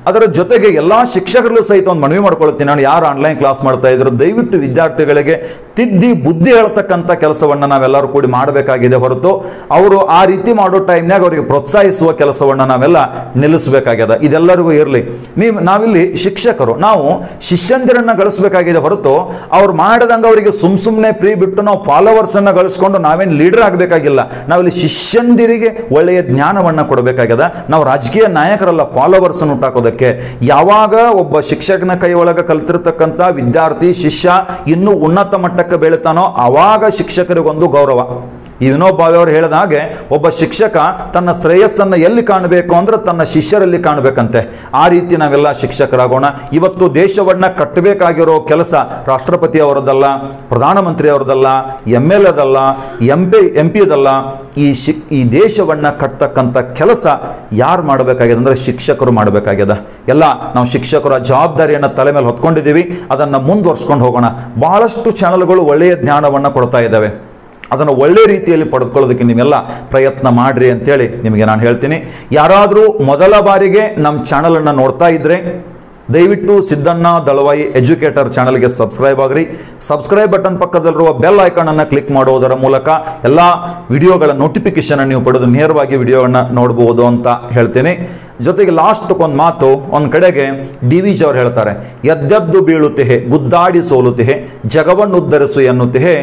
ಅದರ ಜೊತೆಗೆ ಎಲ್ಲ ಶಿಕ್ಷಕರಲ್ಲೂ ಸಹಿತ ಒಂದು ಮನವಿ ಮಾಡ್ಕೊಳ್ತೀನಿ. ನಾನು ಯಾರು ಆನ್ಲೈನ್ ಕ್ಲಾಸ್ ಮಾಡ್ತಾ ಇದ್ರು, ದಯವಿಟ್ಟು ವಿದ್ಯಾರ್ಥಿಗಳಿಗೆ ತಿದ್ದಿ ಬುದ್ಧಿ ಹೇಳ್ತಕ್ಕಂಥ ಕೆಲಸವನ್ನು ನಾವೆಲ್ಲರೂ ಕೂಡಿ ಮಾಡಬೇಕಾಗಿದೆ ಹೊರತು ಅವರು ಆ ರೀತಿ ಮಾಡೋ ಟೈಮ್ನಾಗ ಅವರಿಗೆ ಪ್ರೋತ್ಸಾಹಿಸುವ ಕೆಲಸವನ್ನು ನಾವೆಲ್ಲ ನಿಲ್ಲಿಸಬೇಕಾಗ್ಯದ. ಇದೆಲ್ಲರಿಗೂ ಇರಲಿ. ನೀವು, ನಾವಿಲ್ಲಿ ಶಿಕ್ಷಕರು. ನಾವು ಶಿಷ್ಯಂದಿರನ್ನ ಗಳಿಸಬೇಕಾಗಿದೆ ಹೊರತು ಅವ್ರು ಮಾಡದಂಗೆ ಅವರಿಗೆ ಸುಮ್ ಸುಮ್ಮನೆ ಫ್ರೀ ಬಿಟ್ಟು ನಾವು ಫಾಲೋವರ್ಸ್ ಅನ್ನ ಗಳಿಸ್ಕೊಂಡು ನಾವೇನು ಲೀಡರ್ ಆಗಬೇಕಾಗಿಲ್ಲ. ನಾವಿಲ್ಲಿ ಶಿಷ್ಯಂದಿರಿಗೆ ಒಳ್ಳೆಯ ಜ್ಞಾನವನ್ನ ಕೊಡಬೇಕಾಗ್ಯದ. ನಾವು ರಾಜಕೀಯ ನಾಯಕರಲ್ಲ ಫಾಲೋವರ್ಸ್ ಹುಟ್ಟಾಕೋದಕ್ಕೆ. ಯಾವಾಗ ಒಬ್ಬ ಶಿಕ್ಷಕನ ಕೈ ಒಳಗೆ ಕಲ್ತಿರ್ತಕ್ಕಂಥ ವಿದ್ಯಾರ್ಥಿ, ಶಿಷ್ಯ ಇನ್ನೂ ಉನ್ನತ ಮಟ್ಟಕ್ಕೆ ಬೆಳಿತಾನೋ ಆವಾಗ ಶಿಕ್ಷಕರಿಗೊಂದು ಗೌರವ. ಈ ಅವರು ಹೇಳಿದ ಹಾಗೆ ಒಬ್ಬ ಶಿಕ್ಷಕ ತನ್ನ ಶ್ರೇಯಸ್ಸನ್ನು ಎಲ್ಲಿ ಕಾಣಬೇಕು ಅಂದ್ರೆ ತನ್ನ ಶಿಷ್ಯರಲ್ಲಿ ಕಾಣಬೇಕಂತೆ. ಆ ರೀತಿ ನಾವೆಲ್ಲ ಶಿಕ್ಷಕರಾಗೋಣ. ಇವತ್ತು ದೇಶವನ್ನ ಕಟ್ಟಬೇಕಾಗಿರೋ ಕೆಲಸ ರಾಷ್ಟ್ರಪತಿ ಅವರದಲ್ಲ, ಪ್ರಧಾನಮಂತ್ರಿ ಅವರದಲ್ಲ ಎಂ ಎಲ್ ಎದಲ್ಲ ಎಂ ಪಿ ಎಂ ಪಿದಲ್ಲ ಈ ಶಿ, ಈ ದೇಶವನ್ನ ಕಟ್ತಕ್ಕಂಥ ಕೆಲಸ ಯಾರು ಮಾಡಬೇಕಾಗಿದೆ ಅಂದ್ರೆ ಶಿಕ್ಷಕರು ಮಾಡಬೇಕಾಗ್ಯದ. ಎಲ್ಲ ನಾವು ಶಿಕ್ಷಕರ ಜವಾಬ್ದಾರಿಯನ್ನು ತಲೆ ಮೇಲೆ ಹೊತ್ಕೊಂಡಿದ್ದೀವಿ. ಅದನ್ನು ಮುಂದುವರ್ಸ್ಕೊಂಡು ಹೋಗೋಣ. ಬಹಳಷ್ಟು ಚಾನಲ್ಗಳು ಒಳ್ಳೆಯ ಜ್ಞಾನವನ್ನು ಕೊಡ್ತಾ ಇದ್ದಾವೆ. ಅದನ್ನು ಒಳ್ಳೆ ರೀತಿಯಲ್ಲಿ ಪಡೆದುಕೊಳ್ಳೋದಕ್ಕೆ ನೀವೆಲ್ಲ ಪ್ರಯತ್ನ ಮಾಡ್ರಿ ಅಂತೇಳಿ ನಿಮಗೆ ನಾನು ಹೇಳ್ತೀನಿ. ಯಾರಾದರೂ ಮೊದಲ ಬಾರಿಗೆ ನಮ್ಮ ಚಾನಲನ್ನು ನೋಡ್ತಾ ಇದ್ರೆ ದಯವಿಟ್ಟು ಸಿದ್ದಣ್ಣ ದಳವಾಯಿ ಎಜುಕೇಟರ್ ಚಾನಲ್ಗೆ ಸಬ್ಸ್ಕ್ರೈಬ್ ಆಗ್ರಿ. ಸಬ್ಸ್ಕ್ರೈಬ್ ಬಟನ್ ಪಕ್ಕದಲ್ಲಿರುವ ಬೆಲ್ ಐಕಾನ್ ಅನ್ನು ಕ್ಲಿಕ್ ಮಾಡುವುದರ ಮೂಲಕ ಎಲ್ಲ ವಿಡಿಯೋಗಳ ನೋಟಿಫಿಕೇಶನ್ ನೀವು ಪಡೆದು ನೇರವಾಗಿ ವಿಡಿಯೋವನ್ನು ನೋಡಬಹುದು ಅಂತ ಹೇಳ್ತೇನೆ. ಜೊತೆಗೆ ಲಾಸ್ಟ್ ಒಂದು ಮಾತು, ಒಂದು ಕಡೆಗೆ ಡಿ ವಿ ಜಿ ಅವ್ರು ಹೇಳ್ತಾರೆ, ಎದ್ದೆದ್ದು ಬೀಳುತ್ತಿಹೆ ಗುದ್ದಾಡಿ ಸೋಲುತ್ತಿಹೆ ಜಗವನ್ನು ಉದ್ಧರಿಸು ಎನ್ನುತ್ತಿಹೆ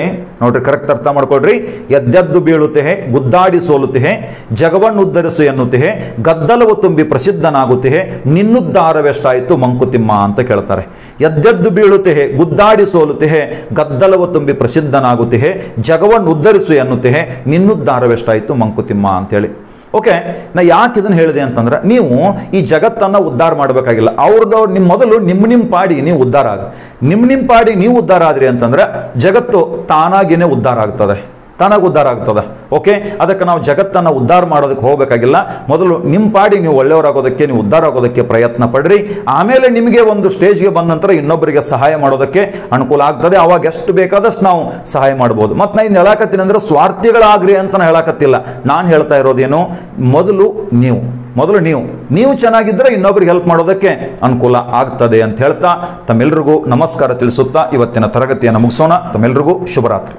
ನೋಡ್ರಿ ಕರೆಕ್ಟ್ ಅರ್ಥ ಮಾಡ್ಕೊಡ್ರಿ. ಎದ್ದೆದ್ದು ಬೀಳುತ್ತಿಹೆ ಗುದ್ದಾಡಿ ಸೋಲುತ್ತಿಹೆ ಜಗವನ್ನು ಉದ್ಧರಿಸು ಎನ್ನುತ್ತಿಹೆ ಗದ್ದಲವು ತುಂಬಿ ಪ್ರಸಿದ್ಧನಾಗುತ್ತಿಹೆ ನಿನ್ನುದ್ದಾರವೆಷ್ಟಾಯಿತು ಮಂಕುತಿಮ್ಮ ಅಂತ ಕೇಳ್ತಾರೆ. ಎದ್ದೆದ್ದು ಬೀಳುತ್ತಿಹೆ ಗುದ್ದಾಡಿ ಸೋಲುತ್ತಿಹೆ ಗದ್ದಲವು ತುಂಬಿ ಪ್ರಸಿದ್ಧನಾಗುತ್ತಿಹೆ ಜಗವನ್ನು ಉದ್ಧರಿಸು ಎನ್ನುತ್ತಿಹೆ ನಿನ್ನುದ್ದಾರವೆಷ್ಟಾಯಿತು ಮಂಕುತಿಮ್ಮ ಅಂತೇಳಿ ಓಕೆ ನಾ ಯಾಕೆ ಇದನ್ನು ಹೇಳಿದೆ ಅಂತಂದ್ರೆ, ನೀವು ಈ ಜಗತ್ತನ್ನು ಉದ್ಧಾರ ಮಾಡಬೇಕಾಗಿಲ್ಲ. ಅವ್ರದ್ದು ನಿಮ್ಮ ಮೊದಲು ನಿಮ್ಮ ನಿಮ್ಮ ಪಾಡಿ ನೀವು ಉದ್ಧಾರ ಆಗ. ನಿಮ್ಮ ನಿಮ್ಮ ಪಾಡಿ ನೀವು ಉದ್ಧಾರ ಆದ್ರಿ ಅಂತಂದ್ರೆ, ಜಗತ್ತು ತಾನಾಗೇನೆ ಉದ್ಧಾರ ಆಗ್ತದೆ. ತಾನಾಗಿ ಉದ್ಧಾರ ಆಗ್ತದೆ ಓಕೆ ಅದಕ್ಕೆ ನಾವು ಜಗತ್ತನ್ನು ಉದ್ಧಾರ ಮಾಡೋದಕ್ಕೆ ಹೋಗಬೇಕಾಗಿಲ್ಲ. ಮೊದಲು ನಿಮ್ಮ ಪಾಡಿ ನೀವು ಒಳ್ಳೆಯವರಾಗೋದಕ್ಕೆ, ನೀವು ಉದ್ಧಾರ ಆಗೋದಕ್ಕೆ ಪ್ರಯತ್ನ ಪಡ್ರಿ. ಆಮೇಲೆ ನಿಮಗೆ ಒಂದು ಸ್ಟೇಜ್ಗೆ ಬಂದ ನಂತರ ಇನ್ನೊಬ್ಬರಿಗೆ ಸಹಾಯ ಮಾಡೋದಕ್ಕೆ ಅನುಕೂಲ ಆಗ್ತದೆ. ಅವಾಗ ಎಷ್ಟು ಬೇಕಾದಷ್ಟು ನಾವು ಸಹಾಯ ಮಾಡ್ಬೋದು. ಮತ್ತು ನಾ ಇನ್ನು ಹೇಳಕತ್ತೀನಿ ಅಂದರೆ ಸ್ವಾರ್ಥಿಗಳಾಗ್ರಿ ಅಂತ ನಾನು ಹೇಳಕತ್ತಿಲ್ಲ. ನಾನು ಹೇಳ್ತಾ ಇರೋದೇನು, ಮೊದಲು ನೀವು ಮೊದಲು ನೀವು ನೀವು ಚೆನ್ನಾಗಿದ್ದರೆ ಇನ್ನೊಬ್ರಿಗೆ ಹೆಲ್ಪ್ ಮಾಡೋದಕ್ಕೆ ಅನುಕೂಲ ಆಗ್ತದೆ ಅಂತ ಹೇಳ್ತಾ ತಮ್ಮೆಲ್ರಿಗೂ ನಮಸ್ಕಾರ ತಿಳಿಸುತ್ತಾ ಇವತ್ತಿನ ತರಗತಿಯನ್ನು ಮುಗಿಸೋಣ. ತಮ್ಮೆಲ್ರಿಗೂ ಶುಭರಾತ್ರಿ.